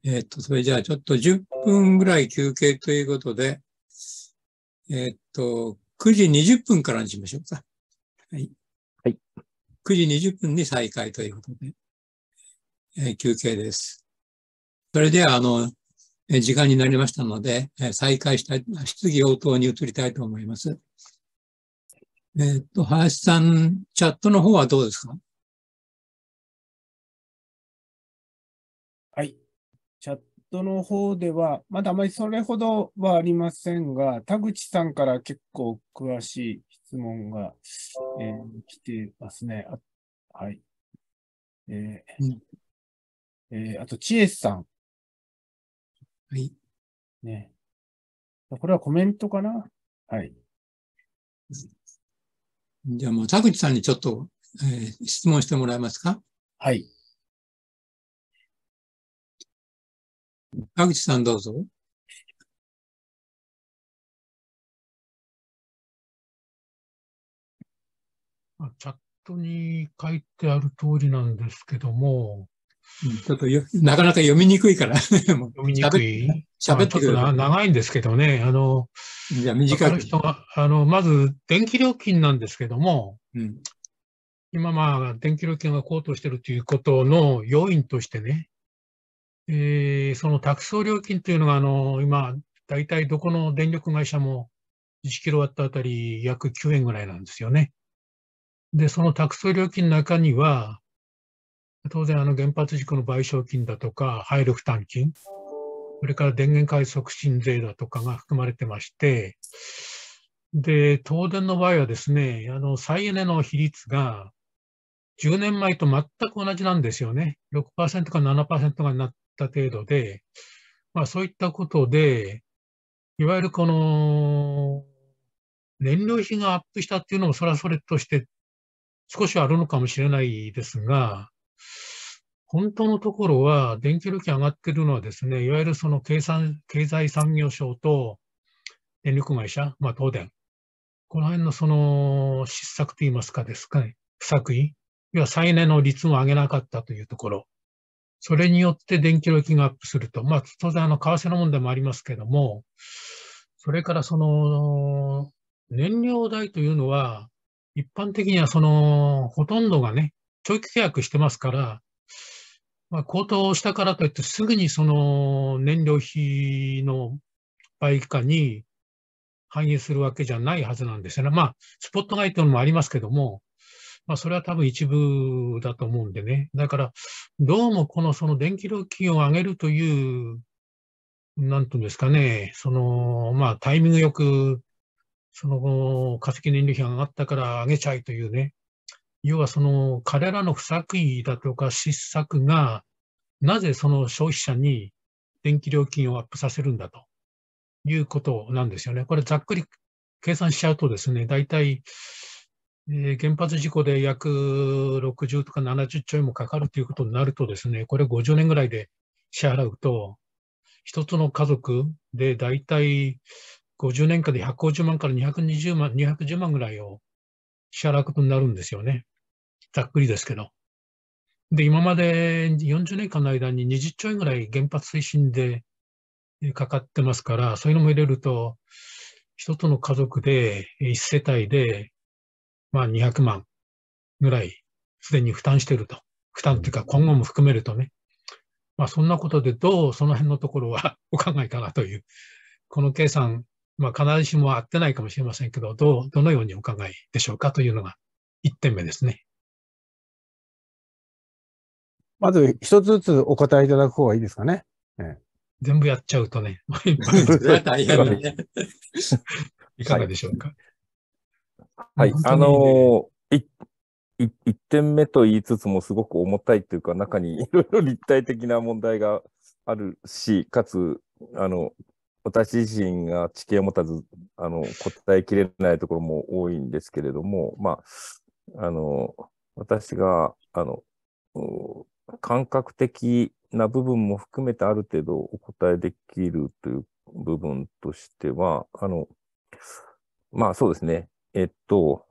S1: えっ、と、それじゃあちょっと10分ぐらい休憩ということで、えっ、と、9時20分からにしましょうか。はい。
S2: はい。
S1: 9時20分に再開ということで、えー、休憩です。それでは、あの、えー、時間になりましたので、えー、再開したい、質疑応答に移りたいと思います。えっ、と、林さん、チャットの方はどうですか？
S3: はい。チャットの方では、まだあまりそれほどはありませんが、田口さんから結構詳しい質問が、えー、来てますね。はい。えー、うんえー、あと、ちえさん。
S1: はい。
S3: ね。これはコメントかな？はい。
S1: じゃあもう田口さんにちょっと、えー、質問してもらえますか？
S3: はい。
S1: 田口さんどうぞ。
S4: チャットに書いてある通りなんですけども、
S1: ちょっとよなかなか読みにくいから。
S4: 読みにくい喋ってくる。長いんですけどね、あの、
S1: じゃ短
S4: い。人が、あの、まず、電気料金なんですけども、うん、今まあ、電気料金が高騰してるということの要因としてね、えー、その託送料金というのが、あの、今、大体どこの電力会社も1キロワットあたり約9円ぐらいなんですよね。で、その託送料金の中には、当然、あの原発事故の賠償金だとか、廃炉負担金、それから電源回促進税だとかが含まれてまして、で、東電の場合はですね、あの、再エネの比率が10年前と全く同じなんですよね。6%か7%がなった程度で、まあそういったことで、いわゆるこの燃料費がアップしたっていうのもそれはそれとして少しあるのかもしれないですが、本当のところは、電気料金上がってるのはですね、いわゆるその経産経済産業省と電力会社、まあ東電、この辺のその失策といいますかですかね、不作為、要は再エネの率も上げなかったというところ、それによって電気料金がアップすると、まあ当然あの為替の問題もありますけども、それからその燃料代というのは、一般的にはそのほとんどがね、長期契約してますから、まあ、高騰したからといってすぐにその燃料費の倍化に反映するわけじゃないはずなんですよね。まあ、スポットイというのもありますけども、まあ、それは多分一部だと思うんでね。だから、どうもこのその電気料金を上げるという、なんていうんですかね、その、まあ、タイミングよく、その、化石燃料費が上がったから上げちゃいというね、要はその彼らの不作為だとか失策が、なぜその消費者に電気料金をアップさせるんだということなんですよね。これざっくり計算しちゃうとですね、大体、えー、原発事故で約60とか70兆円もかかるということになるとですね、これ50年ぐらいで支払うと、一つの家族で大体50年間で150万から220万、210万ぐらいを支払うことになるんですよね。ざっくりですけど。で、今まで40年間の間に20兆円ぐらい原発推進でかかってますから、そういうのも入れると、一つの家族で、一世帯で、まあ200万ぐらいすでに負担してると。負担っていうか今後も含めるとね。まあそんなことでどうその辺のところは お考えかなという、この計算、まあ必ずしも合ってないかもしれませんけど、どう、どのようにお考えでしょうかというのが1点目ですね。
S3: まず一つずつお答えいただく方がいいですかね。
S4: 全部やっちゃうとね。
S1: 大変だね。
S4: いかがでしょうか？
S2: はい。あのー、1点目と言いつつもすごく重たいというか、中にいろいろ立体的な問題があるし、かつ、あの、私自身が知見を持たず、あの、答えきれないところも多いんですけれども、まあ、あの、私が、あの、感覚的な部分も含めてある程度お答えできるという部分としては、あの、まあそうですね。えっと、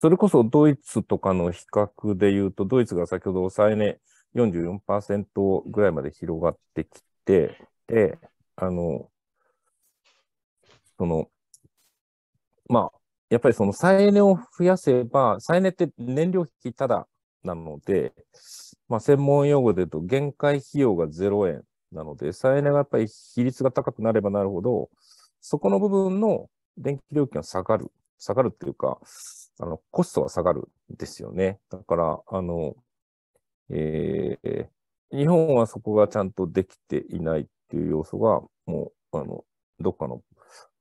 S2: それこそドイツとかの比較で言うと、ドイツが先ほど再値44%ぐらいまで広がってきて、で、あの、その、まあ、やっぱりその再エネを増やせば、再エネって燃料費ただなので、まあ、専門用語で言うと限界費用が0円なので、再エネがやっぱり比率が高くなればなるほど、そこの部分の電気料金は下がる。下がるっていうか、あの、コストは下がるんですよね。だから、あの、えー、日本はそこがちゃんとできていないっていう要素が、もう、あの、どっかの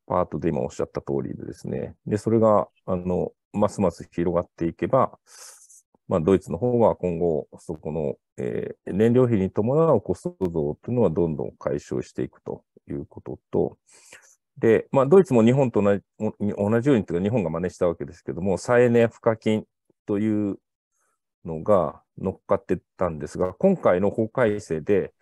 S2: パートで今おっしゃった通りでですね。で、それが、あの、ますます広がっていけば、まあ、ドイツの方は今後、そこの、えー、燃料費に伴うコスト増というのはどんどん解消していくということと、で、まあ、ドイツも日本と同じ同じようにというか、日本が真似したわけですけども、再エネ賦課金というのが乗っかってたんですが、今回の法改正で、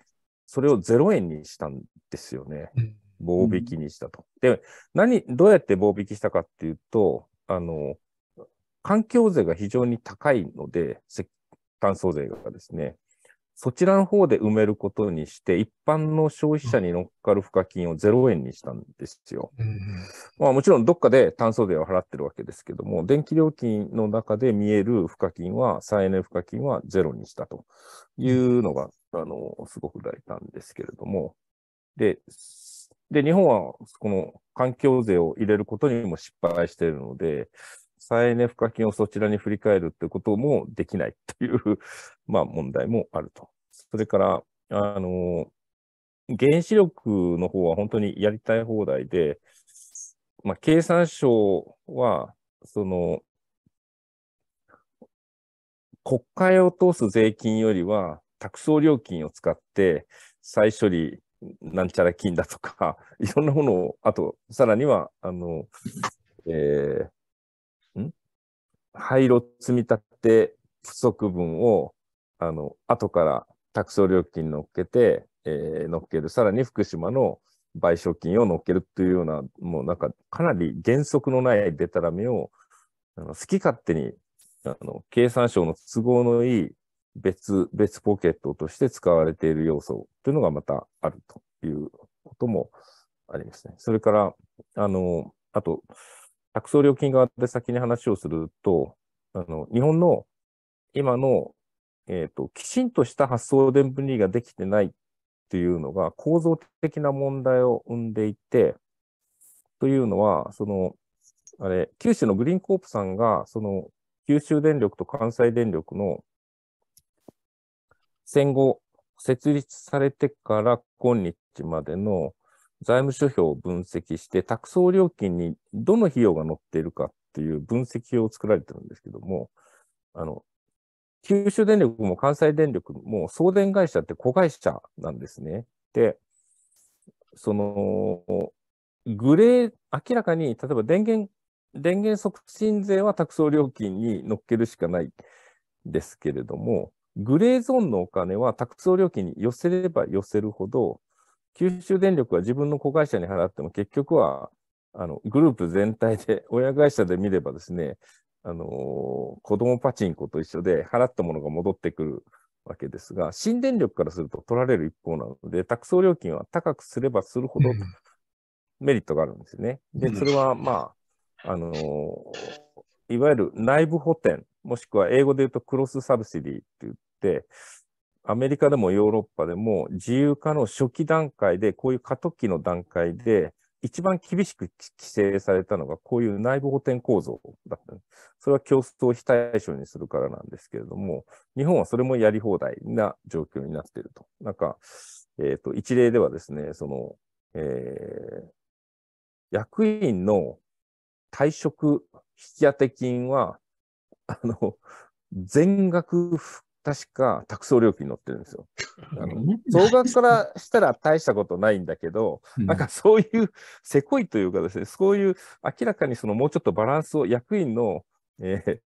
S2: それを0円にしたんですよね。棒引きにしたと。で、何、どうやって棒引きしたかっていうと、あの、環境税が非常に高いので、石炭素税がですね、そちらの方で埋めることにして、一般の消費者に乗っかる賦課金を0円にしたんですよ。うん、まあ、もちろんどっかで炭素税を払ってるわけですけども、電気料金の中で見える賦課金は、再エネ賦課金はゼロにしたというのが、あの、すごく大胆ですけれども、で、で、日本はこの環境税を入れることにも失敗しているので、再エネ賦課金をそちらに振り返るってこともできないという まあ問題もあると。それから、あの、原子力の方は本当にやりたい放題で、まあ、経産省は、その、国会を通す税金よりは、託送料金を使って再処理なんちゃら金だとか、いろんなものを、あと、さらには、あの、え廃炉積み立て不足分を、あの、後から託送料金乗っけて、えー、乗っける。さらに福島の賠償金を乗っけるというような、もうなんかかなり原則のないデタラメを、あの好き勝手に、あの、経産省の都合のいい別、別ポケットとして使われている要素というのがまたあるということもありますね。それから、あの、あと、託送料金側で先に話をすると、あの、日本の今の、えっ、ー、と、きちんとした発送電分離ができてないっていうのが構造的な問題を生んでいて、というのは、その、あれ、九州のグリーンコープさんが、その、九州電力と関西電力の戦後設立されてから今日までの財務諸表を分析して、託送料金にどの費用が載っているかっていう分析表を作られてるんですけども、あの、九州電力も関西電力も送電会社って子会社なんですね。で、その、グレー、明らかに、例えば電源、電源促進税は託送料金に乗っけるしかないですけれども、グレーゾーンのお金は託送料金に寄せれば寄せるほど、九州電力は自分の子会社に払っても結局は、あの、グループ全体で、親会社で見ればですね、あのー、子供パチンコと一緒で払ったものが戻ってくるわけですが、新電力からすると取られる一方なので、託送料金は高くすればするほどメリットがあるんですよね。で、それはまあ、あのー、いわゆる内部補填、もしくは英語で言うとクロスサブシディって言って、アメリカでもヨーロッパでも自由化の初期段階で、こういう過渡期の段階で、一番厳しく規制されたのが、こういう内部補填構造だった、それは競争非対称にするからなんですけれども、日本はそれもやり放題な状況になっていると。なんか、えっ、ー、と、一例ではですね、その、えー、役員の退職引当金は、あの、全額確か、託送料金載ってるんですよ。あの総額からしたら大したことないんだけど、なんかそういう せこいというかですね、そういう明らかにそのもうちょっとバランスを役員の、えー、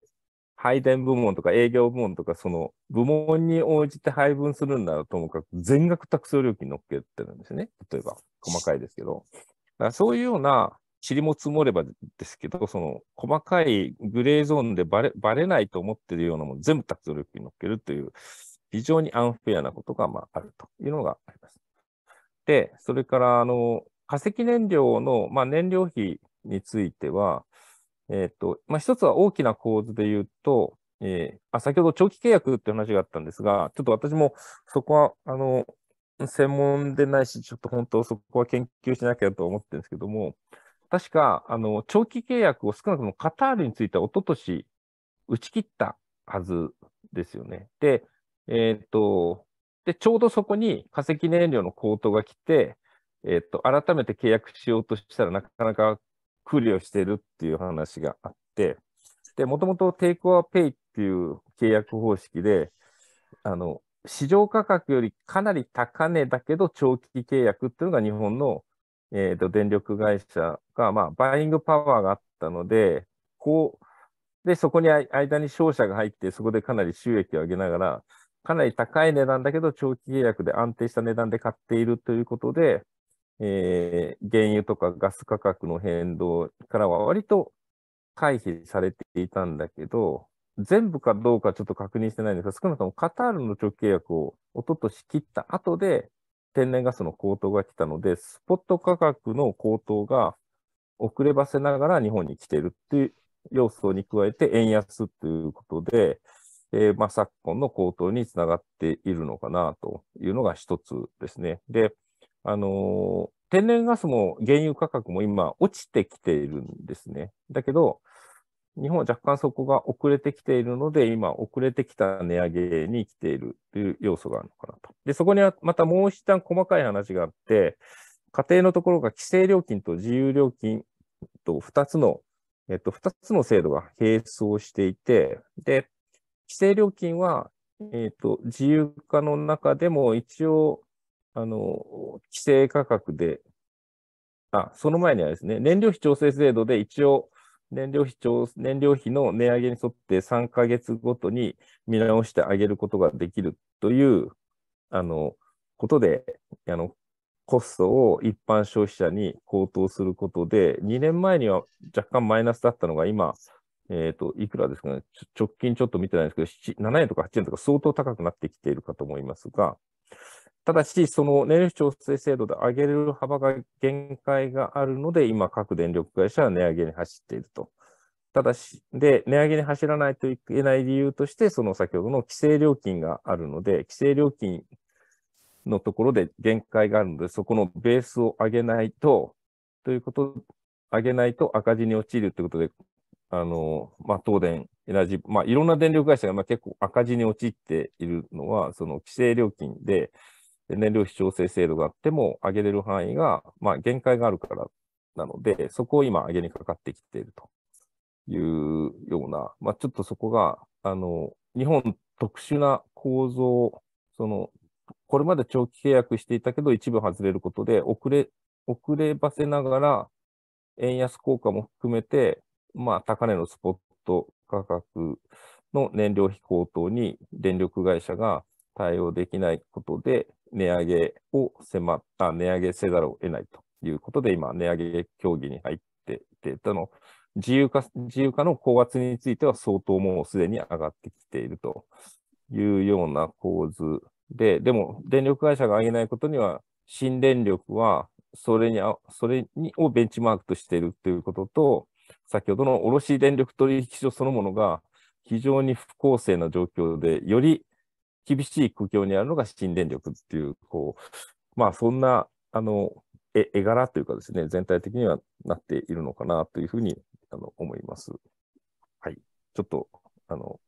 S2: 配電部門とか営業部門とか、その部門に応じて配分するんだらともかく全額託送料金乗っけてるんですね。例えば、細かいですけど。だからそういうような塵も積もればですけど、その細かいグレーゾーンでバレバレないと思っているようなもの全部タックス力に乗っけるという、非常にアンフェアなことがまああるというのがあります。で、それから、あの、化石燃料の、まあ、燃料費については、えっ、ー、と、まあ、一つは大きな構図で言うと、えー、あ、先ほど長期契約って話があったんですが、ちょっと私もそこは、あの、専門でないし、ちょっと本当そこは研究しなきゃと思ってるんですけども、確か、あの、長期契約を少なくともカタールについては一昨年打ち切ったはずですよね。で、えっ、と、で、ちょうどそこに化石燃料の高騰が来て、えっ、と、改めて契約しようとしたらなかなか苦慮してるっていう話があって、で、もともとテイクオアペイっていう契約方式で、あの、市場価格よりかなり高値だけど長期契約っていうのが日本のえ、ー、と、電力会社が、まあ、バイイングパワーがあったので、こう、で、そこに間に商社が入って、そこでかなり収益を上げながら、かなり高い値段だけど、長期契約で安定した値段で買っているということで、えー、原油とかガス価格の変動からは割と回避されていたんだけど、全部かどうかちょっと確認してないんですが、少なくともカタールの長期契約を一昨年切った後で、天然ガスの高騰が来たので、スポット価格の高騰が遅ればせながら日本に来ているっていう要素に加えて円安ということで、えー、まあ、昨今の高騰につながっているのかなというのが一つですね。で、あのー、天然ガスも原油価格も今落ちてきているんですね。だけど、日本は若干そこが遅れてきているので、今、遅れてきた値上げに来ているという要素があるのかなと。で、そこにはまたもう一段細かい話があって、家庭のところが規制料金と自由料金と2つの、えっと、2つの制度が並走していて、で、規制料金は、えっと、自由化の中でも一応、あの、規制価格で、あ、その前にはですね、燃料費調整制度で一応、燃料費調、燃料費の値上げに沿って3ヶ月ごとに見直してあげることができるという、あの、ことで、あの、コストを一般消費者に高騰することで、2年前には若干マイナスだったのが今、えっ、ー、と、いくらですかね、直近ちょっと見てないんですけど、7円とか8円とか相当高くなってきているかと思いますが、ただし、その燃料費調整制度で上げる幅が限界があるので、今、各電力会社は値上げに走っていると。ただし、で、値上げに走らないといけない理由として、その先ほどの規制料金があるので、規制料金のところで限界があるので、そこのベースを上げないと、ということ、上げないと赤字に陥るということで、あの、まあ、東電、エナジー、まあ、いろんな電力会社がまあ結構赤字に陥っているのは、その規制料金で、燃料費調整制度があっても上げれる範囲が、まあ、限界があるからなので、そこを今上げにかかってきているというような、まあ、ちょっとそこが、あの、日本特殊な構造、その、これまで長期契約していたけど一部外れることで、遅れ、遅ればせながら、円安効果も含めて、まあ、高値のスポット価格の燃料費高騰に電力会社が対応できないことで、値上げを迫った、値上げせざるを得ないということで、今、値上げ協議に入っていて、の自由化、自由化の高圧については相当もうすでに上がってきているというような構図で、でも電力会社が上げないことには、新電力はそれに、それにをベンチマークとしているということと、先ほどの卸電力取引所そのものが非常に不公正な状況で、より厳しい苦境にあるのが新電力っていう、こう、まあそんな、あの、絵絵柄というかですね、全体的にはなっているのかなというふうにあの思います。はい。ちょっと、あの、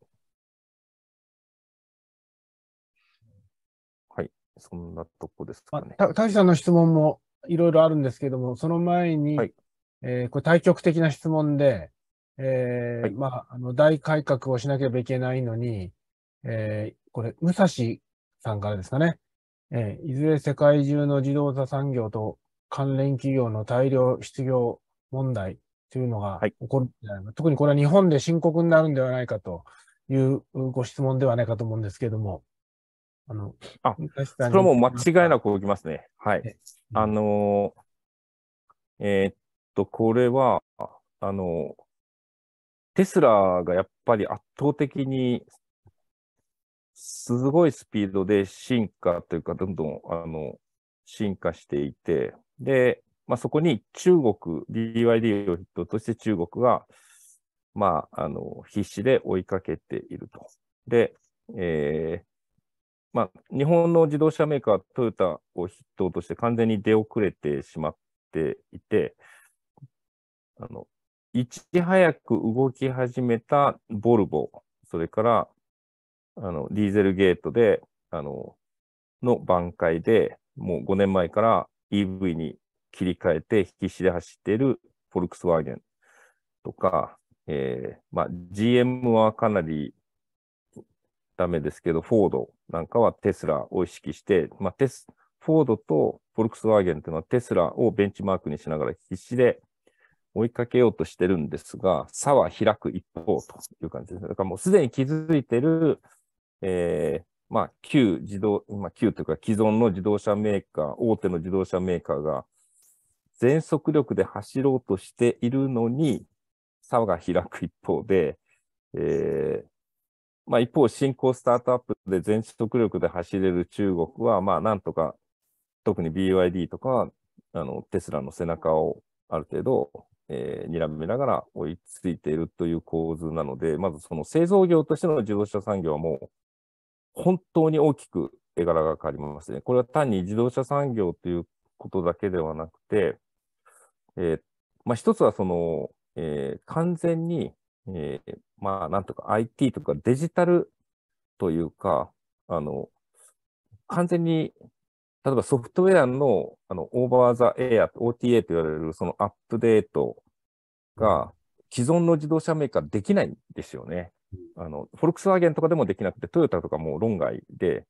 S2: はい。そんなとこですかね。
S3: た高橋さんの質問もいろいろあるんですけども、その前に、はい、えー、これ対極的な質問で、えー、はい、まあ、あの、大改革をしなければいけないのに、えー、これ、武蔵さんからですかね。えー、いずれ世界中の自動車産業と関連企業の大量失業問題というのが起こる、はい、特にこれは日本で深刻になるんではないかというご質問ではないかと思うんですけれども。
S2: あの、あ、それはもう間違いなく起きますね。はい。あのー、えー、っと、これは、あのー、テスラがやっぱり圧倒的にすごいスピードで進化というか、どんどん、あの、進化していて、で、まあ、そこに中国、BYD を筆頭として中国が、まあ、あの、必死で追いかけていると。で、えー、まあ、日本の自動車メーカー、トヨタを筆頭として完全に出遅れてしまっていて、あの、いち早く動き始めたボルボ、それからあの、ディーゼルゲートで、あの、の挽回で、もう5年前から EV に切り替えて必死で走っているフォルクスワーゲンとか、えー、まあ、GM はかなりダメですけど、フォードなんかはテスラを意識して、まあ、テス、フォードとフォルクスワーゲンというのはテスラをベンチマークにしながら必死で追いかけようとしてるんですが、差は開く一方という感じです。だからもうすでに気づいてるえー、まあ、旧自動、まあ、旧というか既存の自動車メーカー、大手の自動車メーカーが全速力で走ろうとしているのに、差が開く一方で、えー、まあ、一方、新興スタートアップで全速力で走れる中国は、まあ、なんとか、特に BYD とか、あの、テスラの背中をある程度、えー、睨みながら追いついているという構図なので、まずその製造業としての自動車産業はもう本当に大きく絵柄が変わりますね。これは単に自動車産業ということだけではなくて、えー、まあ、一つはその、えー、完全に、えー、まあ、なんとか IT とかデジタルというか、あの、完全に、例えばソフトウェアの、あの、オーバーザエア、OTA と言われるそのアップデートが、既存の自動車メーカーできないんですよね。あの、フォルクスワーゲンとかでもできなくて、トヨタとかも論外で、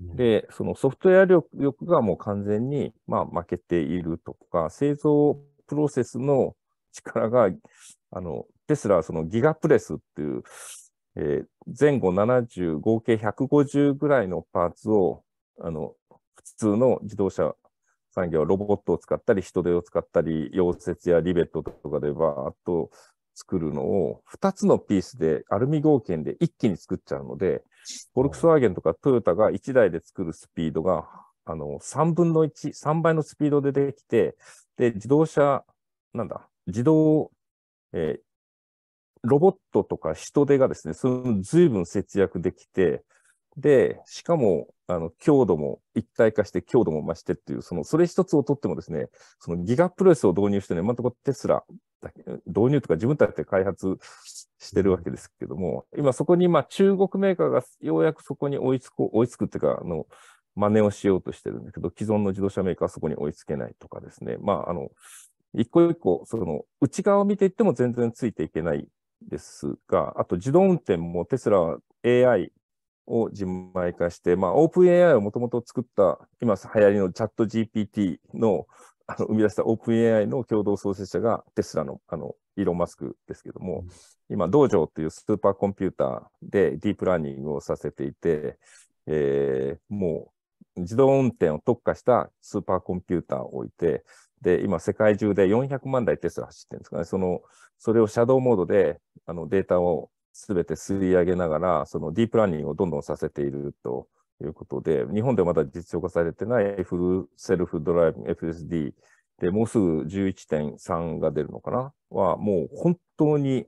S2: で、そのソフトウェア力がもう完全に、まあ、負けているとか、製造プロセスの力が、あの、テスラはそのギガプレスっていう、えー、前後70、合計150ぐらいのパーツを、あの、普通の自動車産業、ロボットを使ったり、人手を使ったり、溶接やリベットとかでバーっと作るのを2つのピースでアルミ合金で一気に作っちゃうので、フォルクスワーゲンとかトヨタが1台で作るスピードが、あの、3分の1、3倍のスピードでできて、で、自動車、なんだ、自動、えー、ロボットとか人手がですね、その随分節約できて、で、しかも、あの、強度も一体化して強度も増してっていう、その、それ一つをとってもですね、そのギガプロレスを導入してね、今のところテスラ導入とか自分たちで開発してるわけですけども、今そこにまあ中国メーカーがようやくそこに追いつく、追いつくっていうか、あの、真似をしようとしてるんだけど、既存の自動車メーカーはそこに追いつけないとかですね。まあ、あの、一個一個、その、内側を見ていっても全然ついていけないですが、あと自動運転もテスラは AI を自前化して、まあ、オープン AI をもともと作った、今流行りのチャット GPT のあの生み出したオープン AI の共同創設者がテスラのあのイーロン・マスクですけども、うん、今、道場っていうスーパーコンピューターでディープラーニングをさせていて、えー、もう自動運転を特化したスーパーコンピューターを置いて、で、今、世界中で400万台テスラ走ってるんですかね。その、それをシャドウモードで、あの、データをすべて吸い上げながら、そのディープラーニングをどんどんさせているということで、日本でまだ実用化されてないフルセルフドライブ FSD で、もうすぐ11.3が出るのかな？は、もう本当に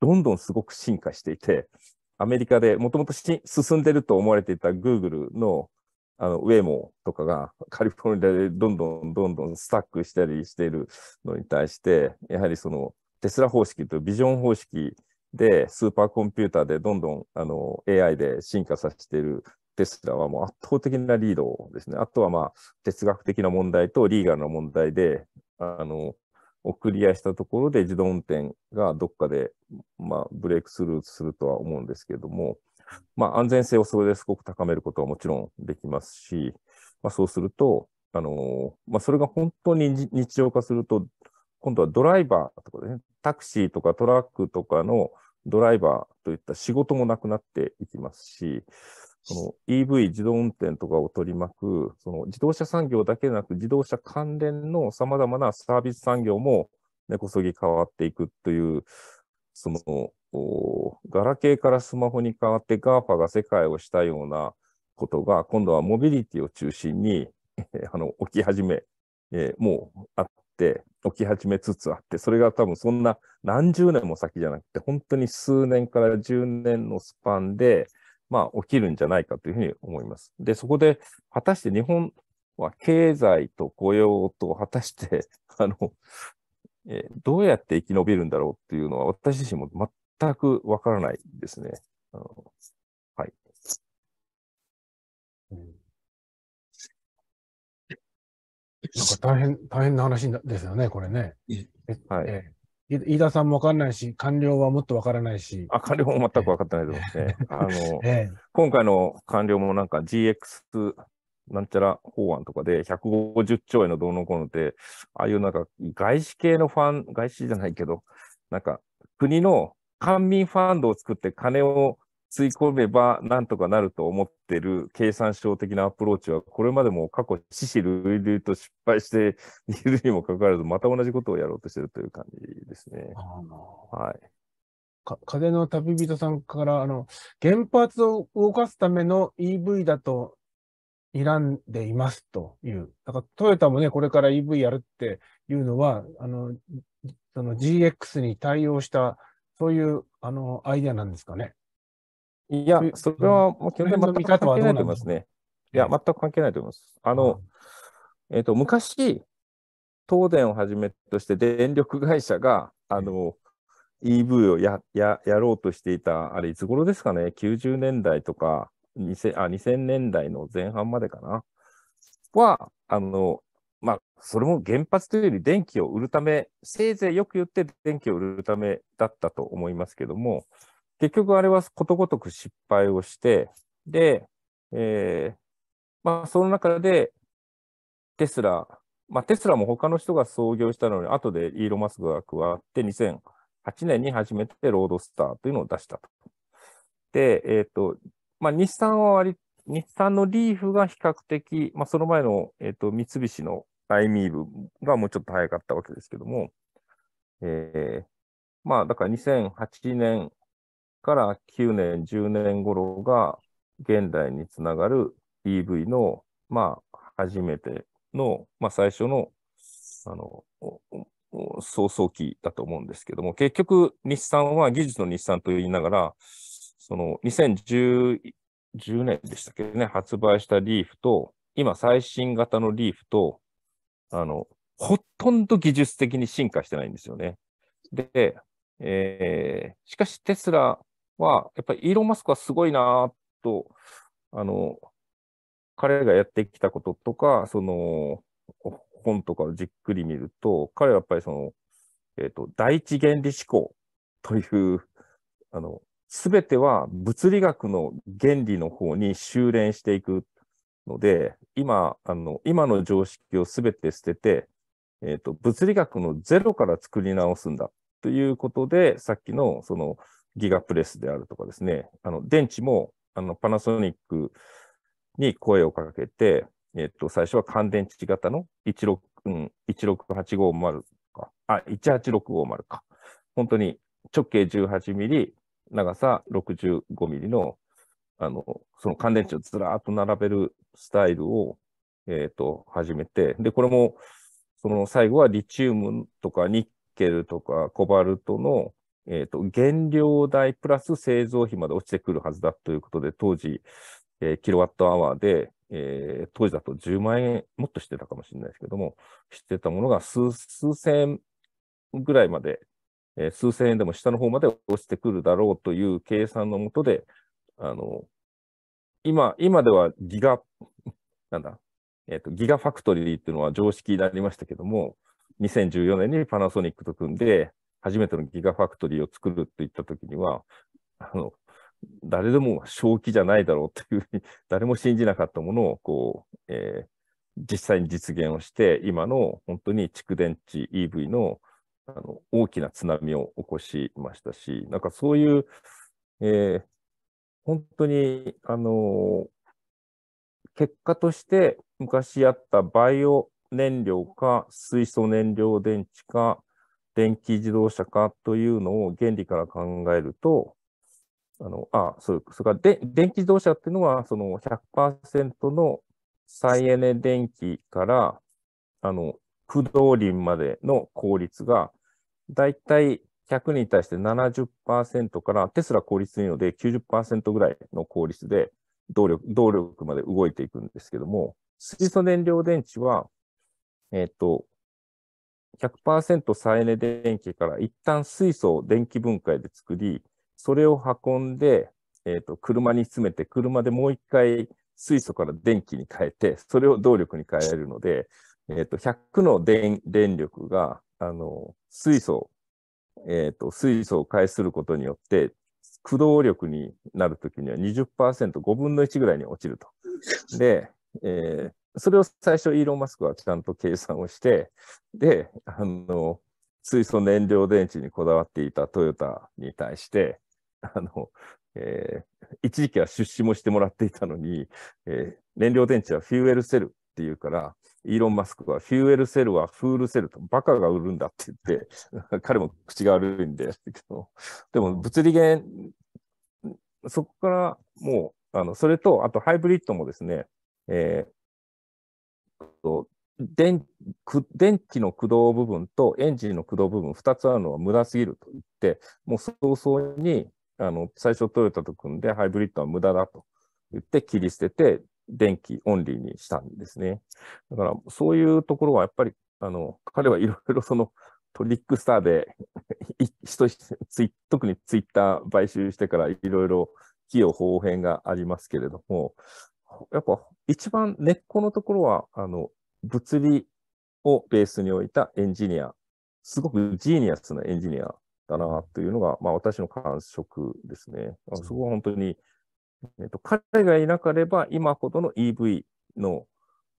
S2: どんどんすごく進化していて、アメリカでもともと進んでると思われていた Google のあの、ウェイモとかがカリフォルニアでどんどんどんどんスタックしたりしているのに対して、やはりそのテスラ方式とビジョン方式でスーパーコンピューターでどんどんあの AI で進化させているテスラはもう圧倒的なリードですね。あとはまあ哲学的な問題とリーガルな問題で、あの、をクリアしたところで自動運転がどっかで、まあ、ブレイクスルーするとは思うんですけれども、まあ、安全性をそれですごく高めることはもちろんできますし、まあ、そうすると、あのまあ、それが本当に日常化すると、今度はドライバーとかね、タクシーとかトラックとかのドライバーといった仕事もなくなっていきますし、その EV 自動運転とかを取り巻く、その自動車産業だけでなく自動車関連の様々なサービス産業も根こそぎ変わっていくという、その、ガラケーからスマホに変わって GAFA が世界をしたようなことが、今度はモビリティを中心に、あの、起き始め、えー、もうあって、起き始めつつあって、それが多分そんな何十年も先じゃなくて、本当に数年から10年のスパンで、まあ、起きるんじゃないかというふうに思います。で、そこで、果たして日本は経済と雇用と果たして、あの、えー、どうやって生き延びるんだろうっていうのは、私自身も全くわからないですね。あのはい。
S4: なんか大変、大変な話ですよね、これね。
S2: はい。え
S4: 飯田さんもわかんないし、官僚はもっとわからないし。
S2: あ、官僚も全く分かってないと思うね。あの、えー、今回の官僚もなんか GX なんちゃら法案とかで150兆円のどうのこうのって、ああいうなんか外資系のファン、外資じゃないけど、なんか国の官民ファンドを作って金を吸い込めばなんとかなると思ってる計算書的なアプローチは、これまでも過去、死死類々と失敗しているにもかかわらず、また同じことをやろうとしてるという感じですね。はい。
S4: か風の旅人さんから、あの、原発を動かすための EV だと睨んでいますという。だからトヨタもね、これから EV やるっていうのは、あの、その GX に対応した、そういう、あの、アイデアなんですかね。
S2: いや、それはもう基本的に全く関係ないと思いますね。いや、全く関係ないと思います。あの、えっ、ー、と、昔、東電をはじめとして電力会社が、あの、EV をやややろうとしていた、あれ、いつ頃ですかね、90年代とか、2000, あ2000年代の前半までかな、は、あの、まあ、それも原発というより電気を売るため、せいぜいよく言って電気を売るためだったと思いますけども、結局あれはことごとく失敗をして、で、えー、まあ、その中で、テスラ、まあ、テスラも他の人が創業したのに、後でイーロン・マスクが加わって、2008年に初めてロードスターというのを出したと。で、えっ、ー、と、まあ、日産は割、日産のリーフが比較的、まあ、その前の、え、ー、と、三菱のアイミーブがもうちょっと早かったわけですけども、えー、まあ、だから2008年から9年、10年頃が現代につながる EV の、まあ、初めての、まあ、最初の、あの、早々期だと思うんですけども、結局、日産は技術の日産と言いながら、その2010年でしたっけね、発売したリーフと、今最新型のリーフと、あの、ほとんど技術的に進化してないんですよね。で、えー、しかしテスラは、やっぱりイーロン・マスクはすごいなと、あの、彼がやってきたこととか、その、本とかをじっくり見ると、彼はやっぱりその、えっ、ー、と、第一原理思考という、あの、すべては物理学の原理の方に修練していくので、今、あの、今の常識をすべて捨てて、えっ、ー、と、物理学のゼロから作り直すんだということで、さっきの、その、ギガプレスであるとかですね、あの、電池も、あの、パナソニックに声をかけて、えっと、最初は乾電池型の16、うん、16850か、あ、18650か。本当に直径18ミリ、長さ65ミリの、あの、その乾電池をずらーっと並べるスタイルを、えっ、ー、と、始めて、で、これも、その最後はリチウムとかニッケルとかコバルトのえっ、ー、と、原料代プラス製造費まで落ちてくるはずだということで、当時、えー、キロワットアワーで、えー、当時だと10万円、もっとしてたかもしれないですけども、してたものが数数千円ぐらいまで、えー、数千円でも下の方まで落ちてくるだろうという計算のもとで、あの、今、今ではギガ、なんだ、えっ、ー、と、ギガファクトリーっていうのは常識になりましたけども、2014年にパナソニックと組んで、初めてのギガファクトリーを作るって言ったときには、あの、誰でも正気じゃないだろうというふうに、誰も信じなかったものを、こう、えー、実際に実現をして、今の本当に蓄電池 EV のあの大きな津波を起こしましたし、なんかそういう、えー、本当に、あの結果として昔あったバイオ燃料か水素燃料電池か電気自動車かというのを原理から考えると、あの、あ、そう、それか。らで、電気自動車っていうのは、その100%の再エネ電気から、あの、駆動輪までの効率が、だいたい100に対して70%から、テスラ効率いいので90%ぐらいの効率で動力、動力まで動いていくんですけども、水素燃料電池は、えっ、ー、と、100%再エネ電気から一旦水素を電気分解で作り、それを運んで、え、ー、と、車に詰めて、車でもう一回水素から電気に変えて、それを動力に変えるので、え、ー、と、100の電力が、あの、水素、え、ー、と、水素を介することによって、駆動力になるときには20%、5分の1ぐらいに落ちると。で、えー、それを最初イーロン・マスクはちゃんと計算をして、で、あの、水素燃料電池にこだわっていたトヨタに対して、あの、えー、一時期は出資もしてもらっていたのに、えー、燃料電池はフューエルセルっていうから、イーロン・マスクはフューエルセルはフールセルとバカが売るんだって言って、彼も口が悪いんで、でも物理源、そこからもう、あの、それと、あとハイブリッドもですね、えー、電電気の駆動部分とエンジンの駆動部分、2つあるのは無駄すぎると言って、もう早々にあの最初トヨタと組んでハイブリッドは無駄だと言って切り捨てて、電気オンリーにしたんですね。だからそういうところはやっぱり、あの彼はいろいろそのトリックスターで 特にツイッター買収してからいろいろ器用方変がありますけれども、やっぱ一番根っこのところは、あの、物理をベースに置いたエンジニア、すごくジーニアスなエンジニアだなというのが、まあ私の感触ですね。そこは本当に、えっと、彼がいなければ今ほどの EV の、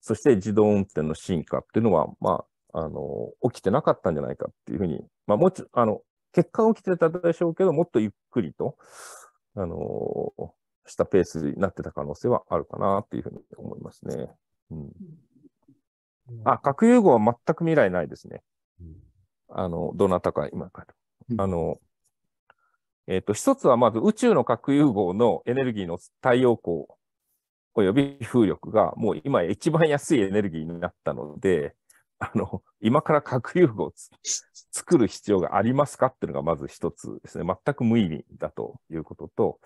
S2: そして自動運転の進化っていうのは、まあ、あの、起きてなかったんじゃないかっていうふうに、まあもちあの、結果起きてたでしょうけど、もっとゆっくりと、あの、したペースになってた可能性はあるかなっていうふうに思いますね。うん、あ、核融合は全く未来ないですね。あの、どなたか今から。あの、えっ、ー、と、一つはまず宇宙の核融合のエネルギーの太陽光及び風力がもう今一番安いエネルギーになったので、あの、今から核融合を作る必要がありますかっていうのがまず一つですね。全く無意味だということと、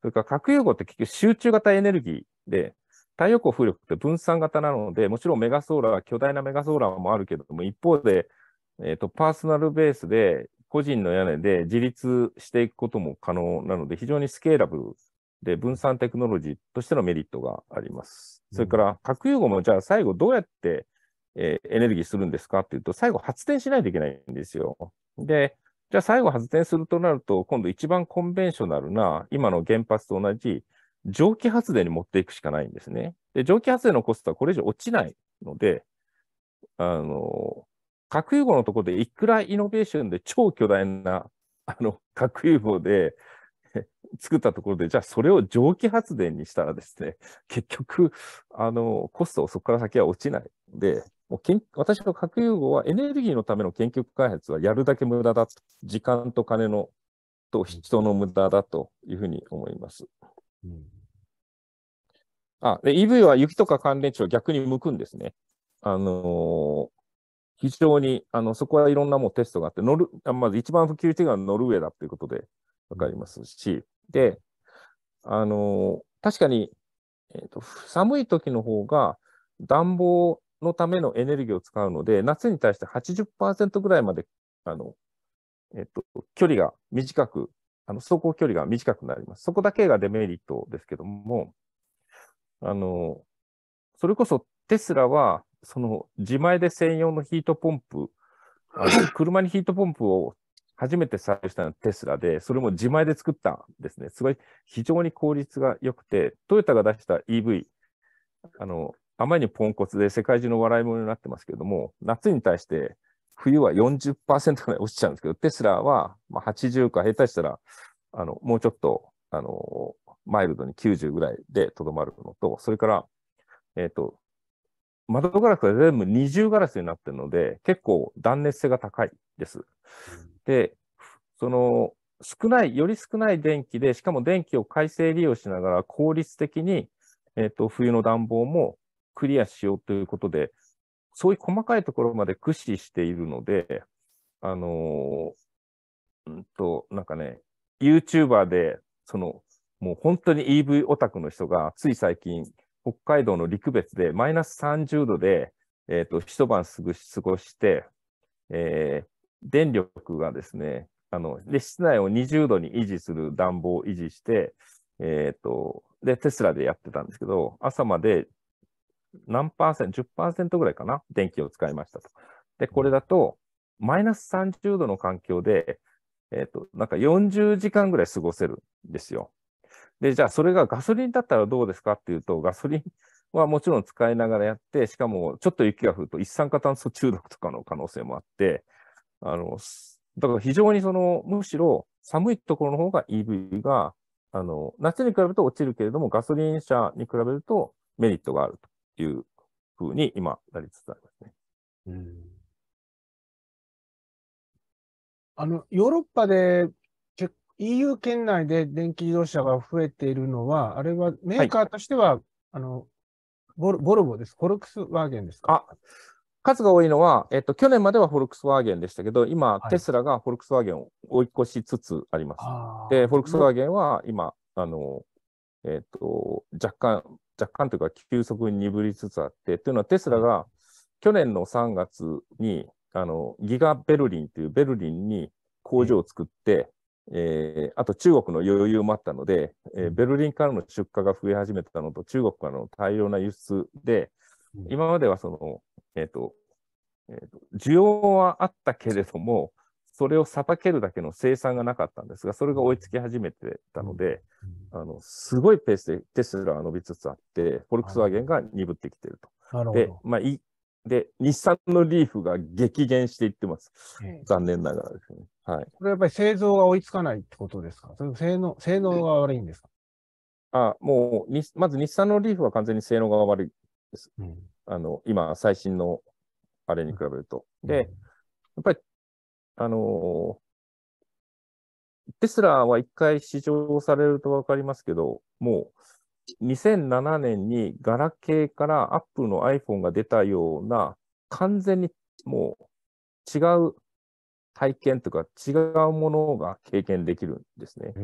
S2: それから核融合って結局集中型エネルギーで、太陽光風力って分散型なので、もちろんメガソーラー、巨大なメガソーラーもあるけれども、一方で、えっ、ー、と、パーソナルベースで、個人の屋根で自立していくことも可能なので、非常にスケーラブルで分散テクノロジーとしてのメリットがあります。それから核融合もじゃあ最後どうやって、えー、エネルギーするんですかっていうと、最後発電しないといけないんですよ。で、じゃあ最後発電するとなると、今度一番コンベンショナルな、今の原発と同じ蒸気発電に持っていくしかないんですね。で、蒸気発電のコストはこれ以上落ちないので、あの、核融合のところでいくらイノベーションで超巨大な、あの、核融合で 作ったところで、じゃあそれを蒸気発電にしたらですね、結局、あの、コストをそこから先は落ちないので、もう私の核融合はエネルギーのための研究開発はやるだけ無駄だと。時間と金のと人の無駄だというふうに思います。うん、あで EV は雪とか乾電池を逆に向くんですね。あのー、非常に、あの、そこはいろんなもうテストがあって、ノル、まず一番普及してるのはノルウェーだということでわかりますし、で、あのー、確かにえーと、寒い時の方が暖房のためのエネルギーを使うので、夏に対して80%ぐらいまで、あの、えっ、と、距離が短く、あの、走行距離が短くなります。そこだけがデメリットですけども、あの、それこそテスラは、その自前で専用のヒートポンプ、あの車にヒートポンプを初めて採用したのはテスラで、それも自前で作ったんですね。すごい非常に効率が良くて、トヨタが出した EV、あの、あまりにポンコツで世界中の笑い物になってますけれども、夏に対して冬は40%ぐらい落ちちゃうんですけど、テスラはま80か下手したら、あの、もうちょっと、あの、マイルドに90ぐらいでとどまるのと、それから、えっ、ー、と、窓ガラスが全部二重ガラスになってるので、結構断熱性が高いです。で、その、少ない、より少ない電気で、しかも電気を改正利用しながら効率的に、えっ、ー、と、冬の暖房もクリアしようということで、そういう細かいところまで駆使しているので、あのー、うんと、なんかね、YouTuber で、その、もう本当に EV オタクの人が、つい最近、北海道の陸別でマイナス30度で、え、ー、と、一晩過ごして、えー、電力がですね、あの、で、室内を20度に維持する暖房を維持して、え、ー、と、で、テスラでやってたんですけど、朝まで何パーセント、10%ぐらいかな、電気を使いましたと。で、これだと、マイナス30度の環境で、え、ー、と、なんか40時間ぐらい過ごせるんですよ。で、じゃあそれがガソリンだったらどうですかっていうと、ガソリンはもちろん使いながらやって、しかもちょっと雪が降ると一酸化炭素中毒とかの可能性もあって、あの、だから非常にその、むしろ寒いところの方が EV が、あの、夏に比べると落ちるけれども、ガソリン車に比べるとメリットがあるというふうに今なりつつありますね。うん
S3: あの、ヨーロッパで EU 圏内で電気自動車が増えているのは、あれはメーカーとしては、はい、あのボル、ボルボです。フォルクスワーゲンですか？
S2: あ、数が多いのは、えっと、去年まではフォルクスワーゲンでしたけど、今、はい、テスラがフォルクスワーゲンを追い越しつつあります。で、フォルクスワーゲンは今、あの、えっと、若干、若干というか急速に鈍りつつあって、というのはテスラが去年の3月に、あの、ギガベルリンというベルリンに工場を作って、えー、あと中国の余裕もあったので、えー、ベルリンからの出荷が増え始めたのと、中国からの大量な輸出で、今まではその、えっ、ー、と、えーと、需要はあったけれども、それをさばけるだけの生産がなかったんですが、それが追いつき始めてたので、あのすごいペースでテスラが伸びつつあって、フォルクスワーゲンが鈍ってきていると。で、まあい、で、日産のリーフが激減していってます。残念ながらですね。はい。
S3: これやっぱり製造が追いつかないってことですか？それ性能、性能が悪いんですか？
S2: あ、もう、まず日産のリーフは完全に性能が悪いです。うん、あの、今、最新のあれに比べると。うん、で、やっぱり、あのー、テスラは一回試乗されるとわかりますけど、もう、2007年にガラケーからアップルの iPhone が出たような、完全にもう違う体験とか違うものが経験できるんですね。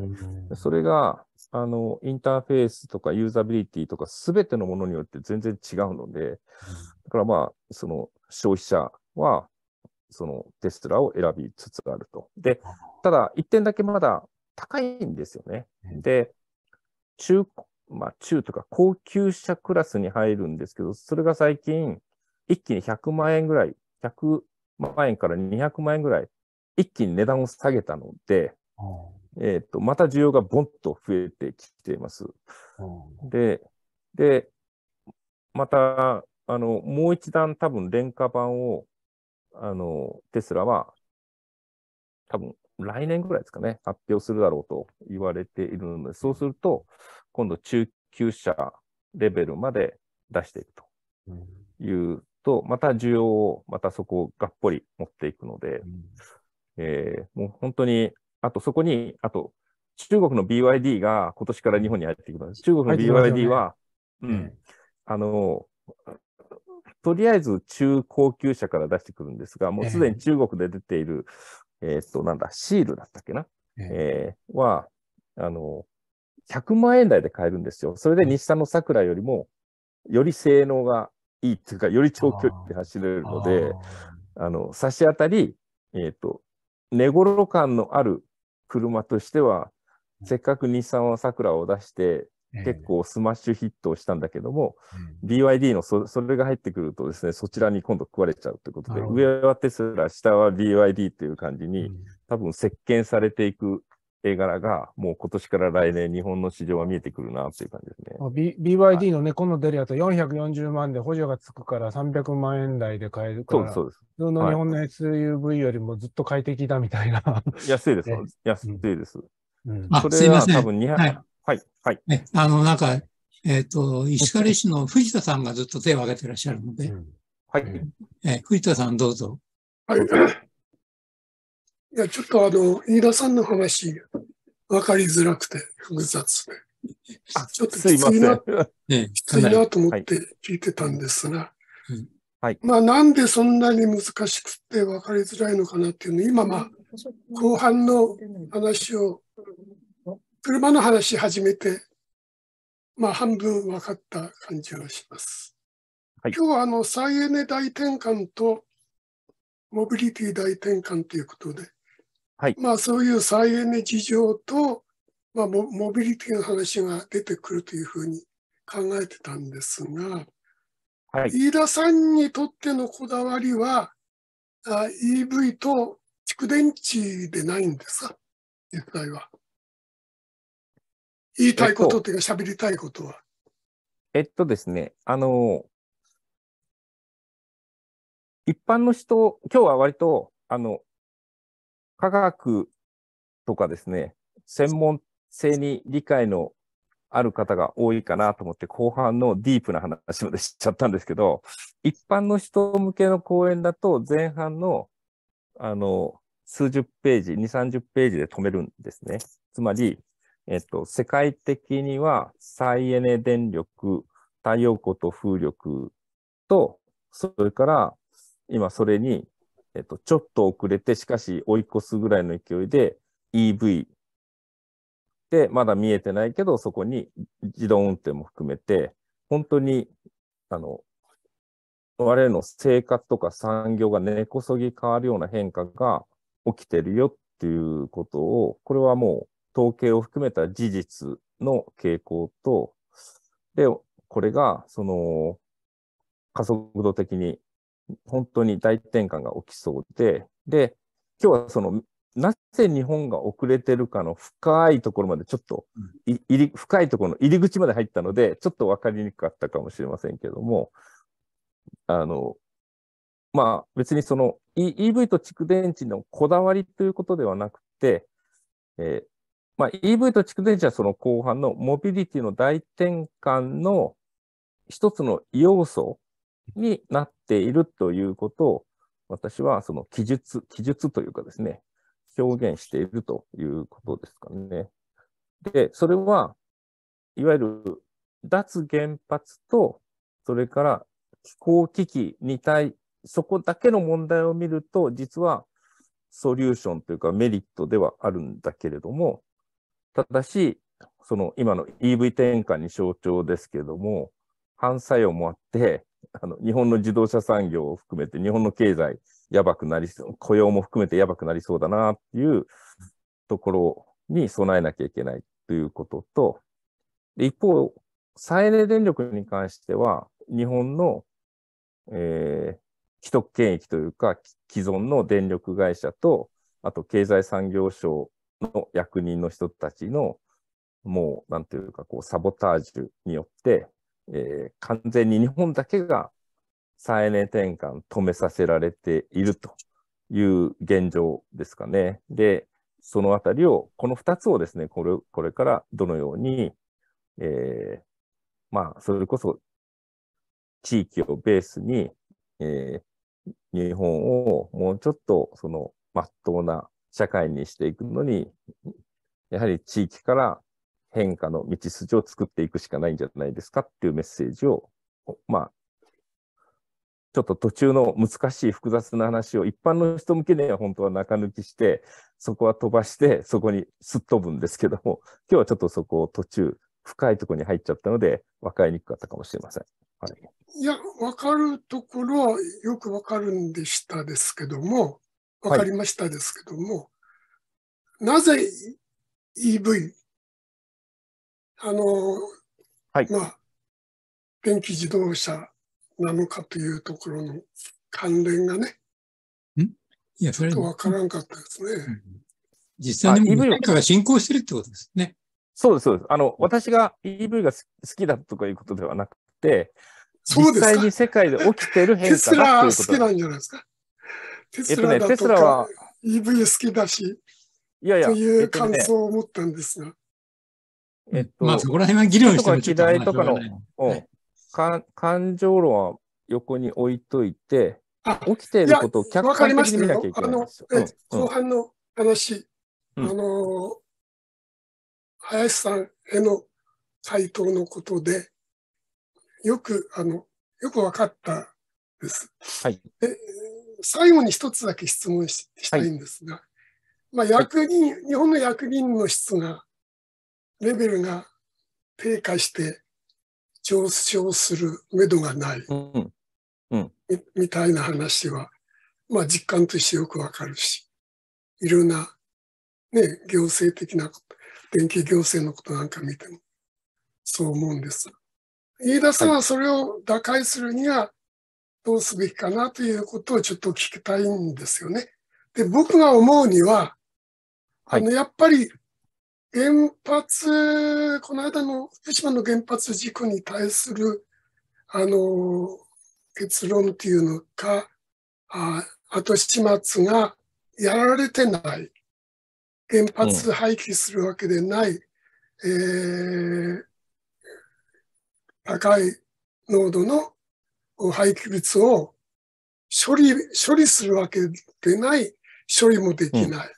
S2: それが、あの、インターフェースとかユーザビリティとかすべてのものによって全然違うので、だからまあ、その消費者は、そのテスラを選びつつあると。で、ただ一点だけまだ高いんですよね。で、中、まあ中とか高級車クラスに入るんですけど、それが最近一気に100万円ぐらい、100万円から200万円ぐらい一気に値段を下げたので、えっ、ー、と、また需要がボンと増えてきています。で、で、また、あの、もう一段多分廉価版を、あの、テスラは、多分来年ぐらいですかね、発表するだろうと言われているので、そうすると、今度中級者レベルまで出していくと。いうと、また需要を、またそこをがっぽり持っていくので、えー、もう本当に、あとそこに、あと、中国の BYD が今年から日本に入ってきます。中国の BYD は、ね、うん、あの、とりあえず中高級車から出してくるんですが、もうすでに中国で出ている、えー、っと、なんだ、シールだったっけな、えー、えー、は、あの、100万円台で買えるんですよ。それで日産の桜よりも、より性能がいいっていうか、より長距離で走れるので、あの、差し当たり、えっ、ー、と、寝頃感のある車としては、せっかく日産は桜を出して、結構スマッシュヒットをしたんだけども、えー、BYD のそそれが入ってくるとですね、そちらに今度食われちゃうということで、上はテスラ、下は BYD という感じに、多分席巻されていく絵柄が、もう今年から来年、日本の市場は見えてくるなっていう感じですね。
S3: B、BYD のね、この出るやつ440万で補助がつくから300万円台で買えるから、
S2: そうです、
S3: 普通の日本の SUV よりもずっと快適だみたいな。は
S2: い、安いです、安いです。
S1: うん、あ、すいません。多
S2: 分200、はい、はい、はい。
S1: ね、あの、なんか、えっ、ー、と、石狩市の藤田さんがずっと手を挙げてらっしゃるので、うん、
S2: はい。
S1: え藤田さんどうぞ。
S5: はい。いや、ちょっとあの、飯田さんの話、わかりづらくて複雑で。ちょっときついな、きついなと思って聞いてたんですが、
S2: はい、
S5: まあなんでそんなに難しくてわかりづらいのかなっていうの。今まあ後半の話を車の話始めてまあ半分分かった感じがします。はい、今日はあの再エネ大転換とモビリティ大転換ということで、
S2: はい、
S5: まあそういう再エネ事情と、まあ、モビリティの話が出てくるというふうに考えてたんですが、はい、飯田さんにとってのこだわりは、あ EV と蓄電池でないんですか？実際は。言いたいことっていうか喋りたいことは。
S2: えっとですね、あの、一般の人、今日は割と、あの、科学とかですね、専門性に理解のある方が多いかなと思って、後半のディープな話までしちゃったんですけど、一般の人向けの講演だと、前半の、あの、数十ページ、2、30ページで止めるんですね。つまり、えっと、世界的には再エネ電力、太陽光と風力と、それから、今それにえっと、ちょっと遅れて、しかし追い越すぐらいの勢いで EV で、まだ見えてないけど、そこに自動運転も含めて、本当に、あの、我々の生活とか産業が根こそぎ変わるような変化が起きてるよっていうことを、これはもう統計を含めた事実の傾向と、で、これが、その、加速度的に本当に大転換が起きそうで、で、今日はその、なぜ日本が遅れてるかの深いところまでちょっと、入り、深いところの入り口まで入ったので、ちょっとわかりにくかったかもしれませんけども、あの、まあ別にその EV と蓄電池のこだわりということではなくて、えー、まあ EV と蓄電池はその後半のモビリティの大転換の一つの要素になっているということを、私はその記述、記述というかですね、表現しているということですかね。で、それは、いわゆる脱原発と、それから気候危機に対、そこだけの問題を見ると、実はソリューションというかメリットではあるんだけれども、ただし、その今の EV 転換に象徴ですけれども、反作用もあって、あの、日本の自動車産業を含めて、日本の経済、やばくなりそう、雇用も含めてやばくなりそうだなっていうところに備えなきゃいけないということと、一方、再エネ電力に関しては、日本の、えー、既得権益というか、既存の電力会社と、あと経済産業省の役人の人たちの、もう、なんていうか、こう、サボタージュによって、えー、完全に日本だけが再エネ転換止めさせられているという現状ですかね。で、そのあたりを、この二つをですね、これ、これからどのように、えー、まあ、それこそ地域をベースに、えー、日本をもうちょっとそのまっとうな社会にしていくのに、やはり地域から変化の道筋を作っていくしかないんじゃないですかっていうメッセージを、まあ、ちょっと途中の難しい複雑な話を一般の人向けには本当は中抜きして、そこは飛ばして、そこにすっ飛ぶんですけども、今日はちょっとそこを途中、深いところに入っちゃったので、分かりにくかったかもしれません。はい、
S5: いや、分かるところはよく分かるんでしたですけども、分かりましたですけども、はい、なぜ EV、あの、はい、まあ、電気自動車なのかというところの関連がね、
S1: ん？いや、
S5: それとわからんかったですね。うん、
S1: 実際に変化が進行してるってことですね。
S2: そうです、そうです。あの、私が EV が好きだとかいうことではなくて、
S5: そうです
S2: 実際に世界で起きてる変化だ
S5: テスラ好きなんじゃないですか？テスラだとか、EV 好きだし、いやいや、という感想を持ったんですが。
S1: えっと、まあそこら辺は議論してもちょっと、
S2: とかの、はい、感情論は横に置いといて、起きていることを客観的に見なきゃいけないんですよ。
S5: 後半の話、うん、あの、林さんへの回答のことで、よく、あの、よく分かったです。
S2: はい。
S5: で最後に一つだけ質問したいんですが、はい、まあ、役人、はい、日本の役人の質が、レベルが低下して、上昇する目処がない、
S2: うんうん、
S5: みみたいな話は、まあ実感としてよくわかるし、いろんな、ね、行政的なこと、電気行政のことなんか見ても、そう思うんです。飯田さんはそれを打開するにはどうすべきかなということをちょっと聞きたいんですよね。で、僕が思うには、あの、やっぱり原発、この間の福島の原発事故に対する、あの、結論っていうのか、あ後始末がやられてない。原発廃棄するわけでない、うん、えー、高い濃度の廃棄物を処理、処理するわけでない処理もできない。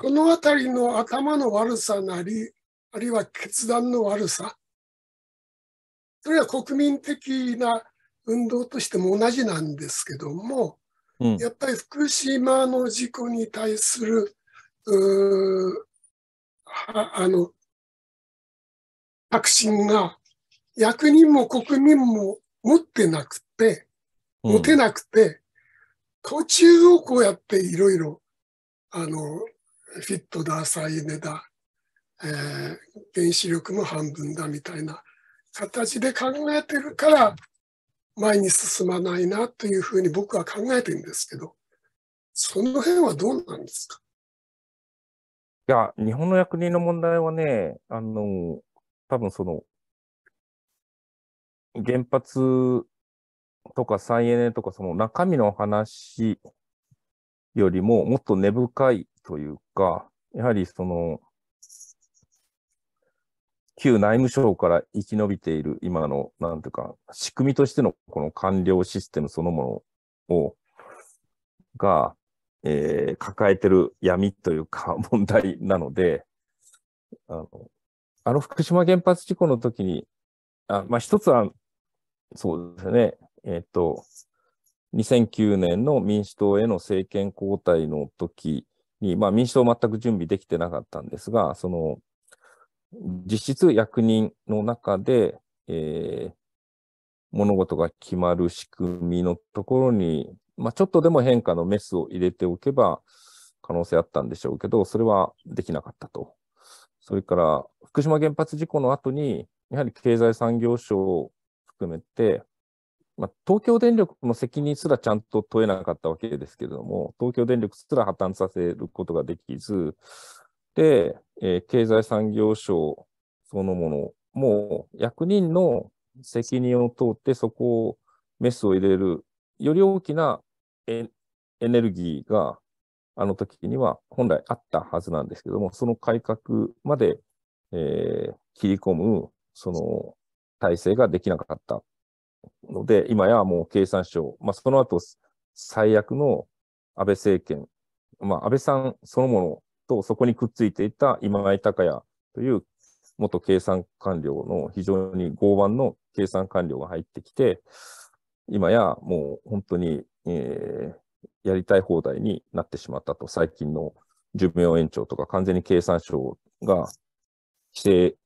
S5: このあたりの頭の悪さなり、あるいは決断の悪さ、それは国民的な運動としても同じなんですけども、うん、やっぱり福島の事故に対する、あの、確信が役人も国民も持ってなくて、持てなくて、うん、途中をこうやっていろいろ、あの、フィットだ、再エネだ、えー、原子力も半分だみたいな形で考えてるから前に進まないなというふうに僕は考えてるんですけど、その辺はどうなんですか？
S2: いや、日本の役人の問題はね、あの、多分その、原発とか再エネとかその中身の話よりももっと根深いというか、やはりその、旧内務省から生き延びている今の、なんていうか、仕組みとしてのこの官僚システムそのものを、が、えー、抱えてる闇というか 問題なので、あの、あの福島原発事故の時に、あまあ、一つは、そうですね、えっ、ー、と、2009年の民主党への政権交代の時に、まあ民主党全く準備できてなかったんですが、その、実質役人の中で、えー、物事が決まる仕組みのところに、まあちょっとでも変化のメスを入れておけば可能性あったんでしょうけど、それはできなかったと。それから、福島原発事故の後に、やはり経済産業省を含めて、まあ、東京電力の責任すらちゃんと問えなかったわけですけれども、東京電力すら破綻させることができず、で、えー、経済産業省そのものも役人の責任を通ってそこをメスを入れる、より大きなエネルギーがあの時には本来あったはずなんですけども、その改革まで、えー、切り込む、その体制ができなかった。ので、今やもう経産省、まあ、その後、最悪の安倍政権、まあ、安倍さんそのものとそこにくっついていた今井隆也という元経産官僚の非常に剛腕の経産官僚が入ってきて、今やもう本当に、えー、やりたい放題になってしまったと、最近の寿命延長とか完全に経産省が規制、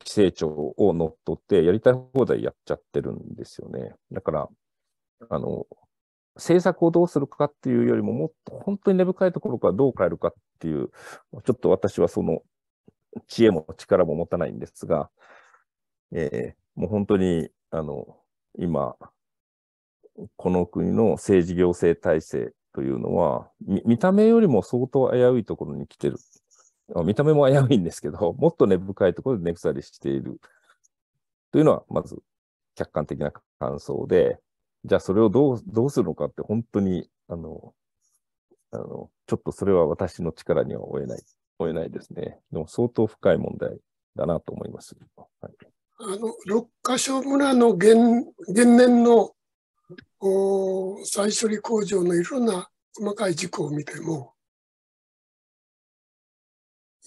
S2: 規制庁を乗っ取ってやりたい放題やっちゃってるんですよね。だから、あの、政策をどうするかっていうよりも、もっと本当に根深いところからどう変えるかっていう、ちょっと私はその知恵も力も持たないんですが、えー、もう本当に、あの、今、この国の政治行政体制というのは、見た目よりも相当危ういところに来てる。見た目も危ういんですけど、もっと根深いところで根腐りしている。というのは、まず客観的な感想で、じゃあそれをどう、どうするのかって本当に、あの、あの、ちょっとそれは私の力には追えない、追えないですね。でも相当深い問題だなと思います。はい、
S5: あの、六ヶ所村の原、原年のお再処理工場のいろんな細かい事故を見ても、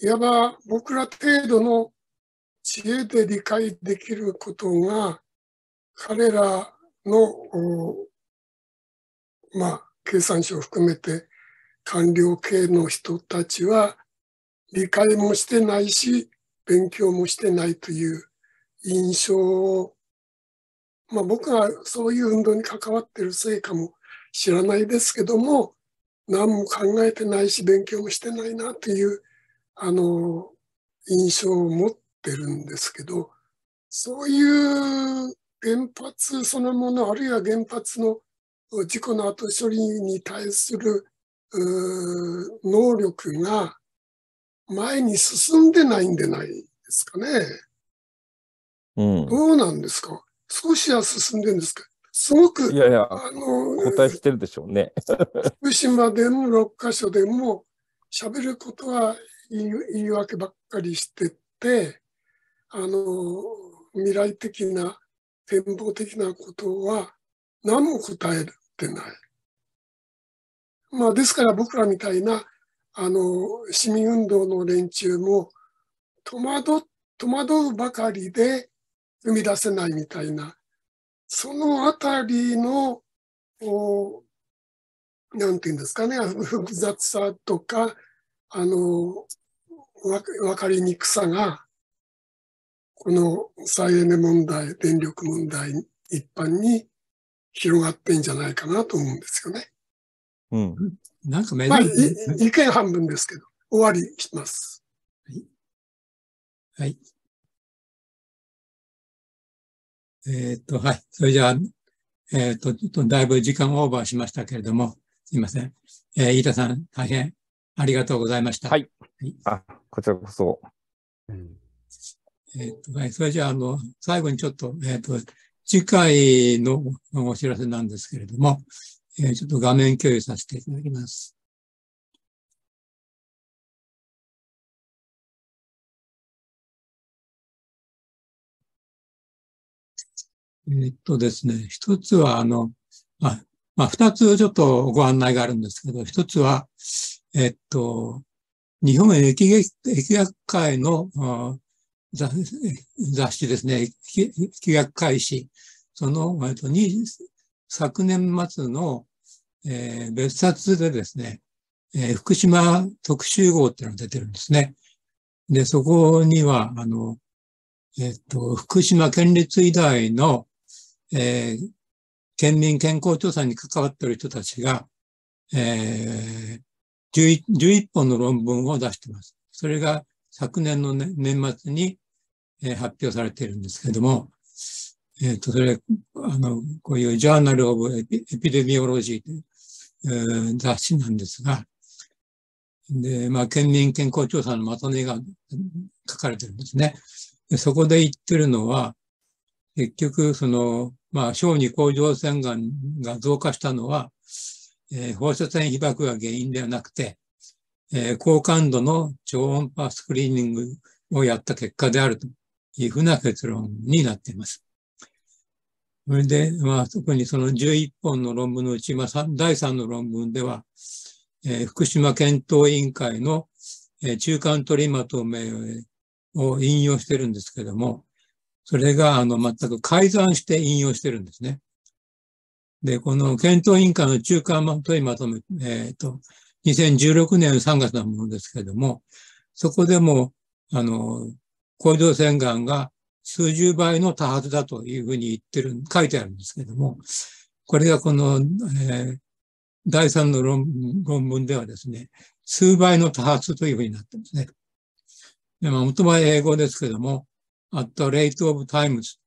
S5: いわば僕ら程度の知恵で理解できることが、彼らの、まあ、経産省を含めて官僚系の人たちは理解もしてないし、勉強もしてないという印象をまあ、僕はそういう運動に関わってるせいかも知らないですけども、何も考えてないし、勉強もしてないなという、あの、印象を持ってるんですけど、そういう原発そのもの、あるいは原発の事故の後処理に対する能力が前に進んでないんでないですかね。うん、どうなんですか？少しは進んでるんですか？すごく、
S2: いやいや、あの、答えしてるでしょうね。
S5: 福島でも6カ所でも喋ることは言い訳ばっかりしてて、あの、未来的な、展望的なことは何も答えてない。まあ、ですから僕らみたいな、あの、市民運動の連中も、戸惑、戸惑うばかりで、生み出せないみたいな、そのあたりの、なんていうんですかね、複雑さとか、あの、わかりにくさが、この再エネ問題、電力問題一般に広がってんじゃないかなと思うんですよね。
S2: うん。
S1: なんか
S5: めまあ、意見半分ですけど、終わりします。
S1: はい。はいえっ、と、はい。それじゃあ、えっ、と、ちょっとだいぶ時間オーバーしましたけれども、すいません。えー、飯田さん、大変ありがとうございました。
S2: はい。はい、あ、こちらこそ。
S1: えっ、と、はい。それじゃあ、あの、最後にちょっと、えっ、と、次回のお知らせなんですけれども、えー、ちょっと画面共有させていただきます。えっとですね、一つは、あの、あまあ、二つちょっとご案内があるんですけど、一つは、えっと、日本疫学会の雑誌ですね、疫学会誌、その、えっと、昨年末の、えー、別冊でですね、えー、福島特集号っていうのが出てるんですね。で、そこには、あの、えっと、福島県立医大のえー、県民健康調査に関わっている人たちが、えー、11, 11本の論文を出しています。それが昨年の、ね、年末に、えー、発表されているんですけども、えっ、ー、と、それ、あの、こういうジャーナルオブエピデミオロジーという、えー、雑誌なんですが、で、まあ、県民健康調査のまとめが書かれてるんですね。でそこで言ってるのは、結局、その、まあ、小児甲状腺がんが増加したのは、えー、放射線被曝が原因ではなくて、えー、高感度の超音波スクリーニングをやった結果であるというふうな結論になっています。それで、まあ、特にその11本の論文のうち、まあ、第3の論文では、えー、福島検討委員会の、えー、中間取りまとめを引用してるんですけども、それが、あの、全く改ざんして引用してるんですね。で、この検討委員会の中間まといまとめ、えっ、ー、と、2016年3月のものですけれども、そこでも、あの、甲状腺がんが数十倍の多発だというふうに言ってる、書いてあるんですけれども、これがこの、えー、第3の論文ではですね、数倍の多発というふうになってますね。でまあ、元は英語ですけども、at the rate of times、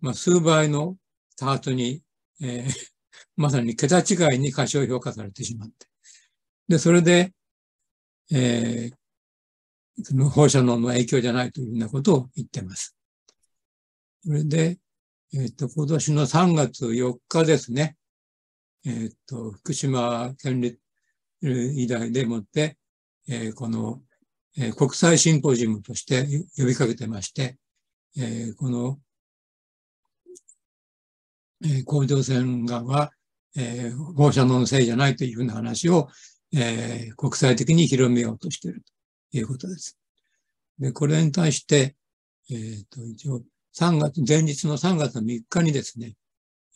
S1: まあ、数倍の多発に、えー、まさに桁違いに過小評価されてしまって。で、それで、えー、放射能の影響じゃないというようなことを言ってます。それで、えっ、と、今年の3月4日ですね。えっ、と、福島県立医大でもって、えー、この、えー、国際シンポジウムとして呼びかけてまして、えー、この、えー、甲状腺がんは、えー、放射能のせいじゃないというふうな話を、えー、国際的に広めようとしているということです。で、これに対して、えっ、ー、と、一応、3月、前日の3月の3日にですね、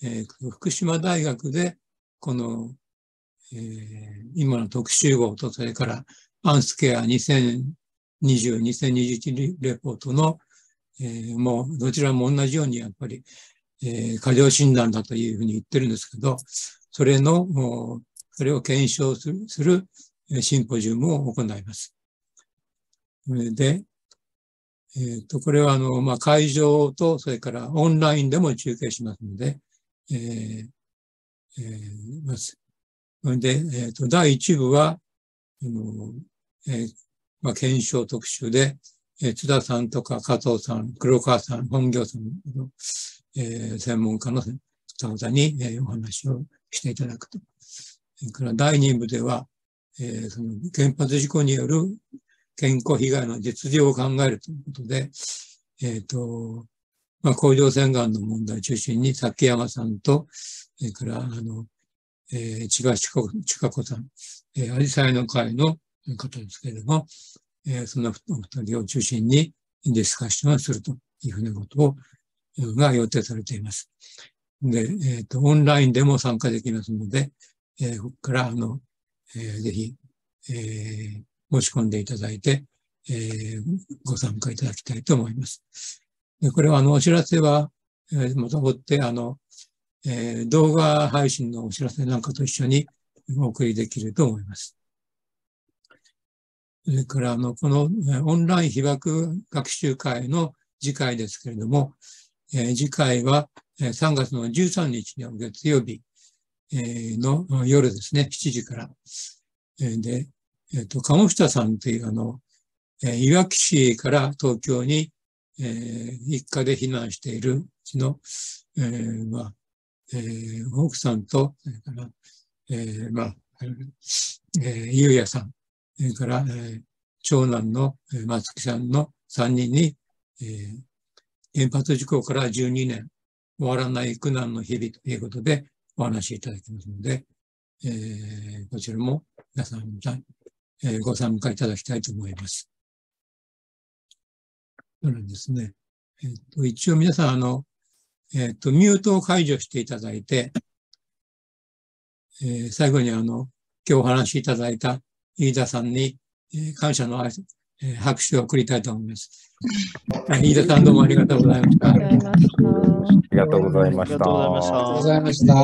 S1: えー、福島大学で、この、えー、今の特集号と、それからアンスケア2020、2021レポートの、えー、もうどちらも同じようにやっぱり、えー、過剰診断だというふうに言ってるんですけど、それの、それを検証するするシンポジウムを行います。で、えっ、ー、と、これはあの、まあ、会場と、それからオンラインでも中継しますので、えー、えー、ます。で、えっ、ー、と、第1部は、あの、えー、まあ、検証特集で、え、津田さんとか加藤さん、黒川さん、本業さんの、えー、専門家の方に、えー、お話をしていただくと。それから第2部では、えー、その原発事故による健康被害の実情を考えるということで、えっ、と、まあ、甲状腺がんの問題を中心に、崎山さんと、それから、あの、えー、千葉千佳子さん、えー、アジサイの会の方ですけれども、えー、そのお二人を中心にディスカッションをするというふうなことを、が予定されています。で、えっ、ー、と、オンラインでも参加できますので、えー、ここから、あの、えー、ぜひ、えー、申し込んでいただいて、えー、ご参加いただきたいと思います。でこれは、あの、お知らせは、えー、またもって、あの、えー、動画配信のお知らせなんかと一緒にお送りできると思います。それから、あの、このオンライン被爆学習会の次回ですけれども、えー、次回は3月の13日の月曜日の夜ですね、7時から。で、えっ、と、鴨下さんというあの、えいわき市から東京に、えー、一家で避難しているうちの、えー、まあ、えー、奥さんと、それから、えー、まあ、えー、ゆうやさん、それから、えー、長男の松木さんの3人に、えー、原発事故から12年、終わらない苦難の日々ということでお話しいただきますので、えー、こちらも皆さん、えー、ご参加いただきたいと思います。そうなんですね。えっ、ー、と、一応皆さん、あの、えっ、ー、と、ミュートを解除していただいて、えー、最後にあの、今日お話しいただいた飯田さんに、えー、感謝の、えー、拍手を送りたいと思います。飯田さんどうも。あり
S2: がとうございました。ありがとうございました。ありがとうございました。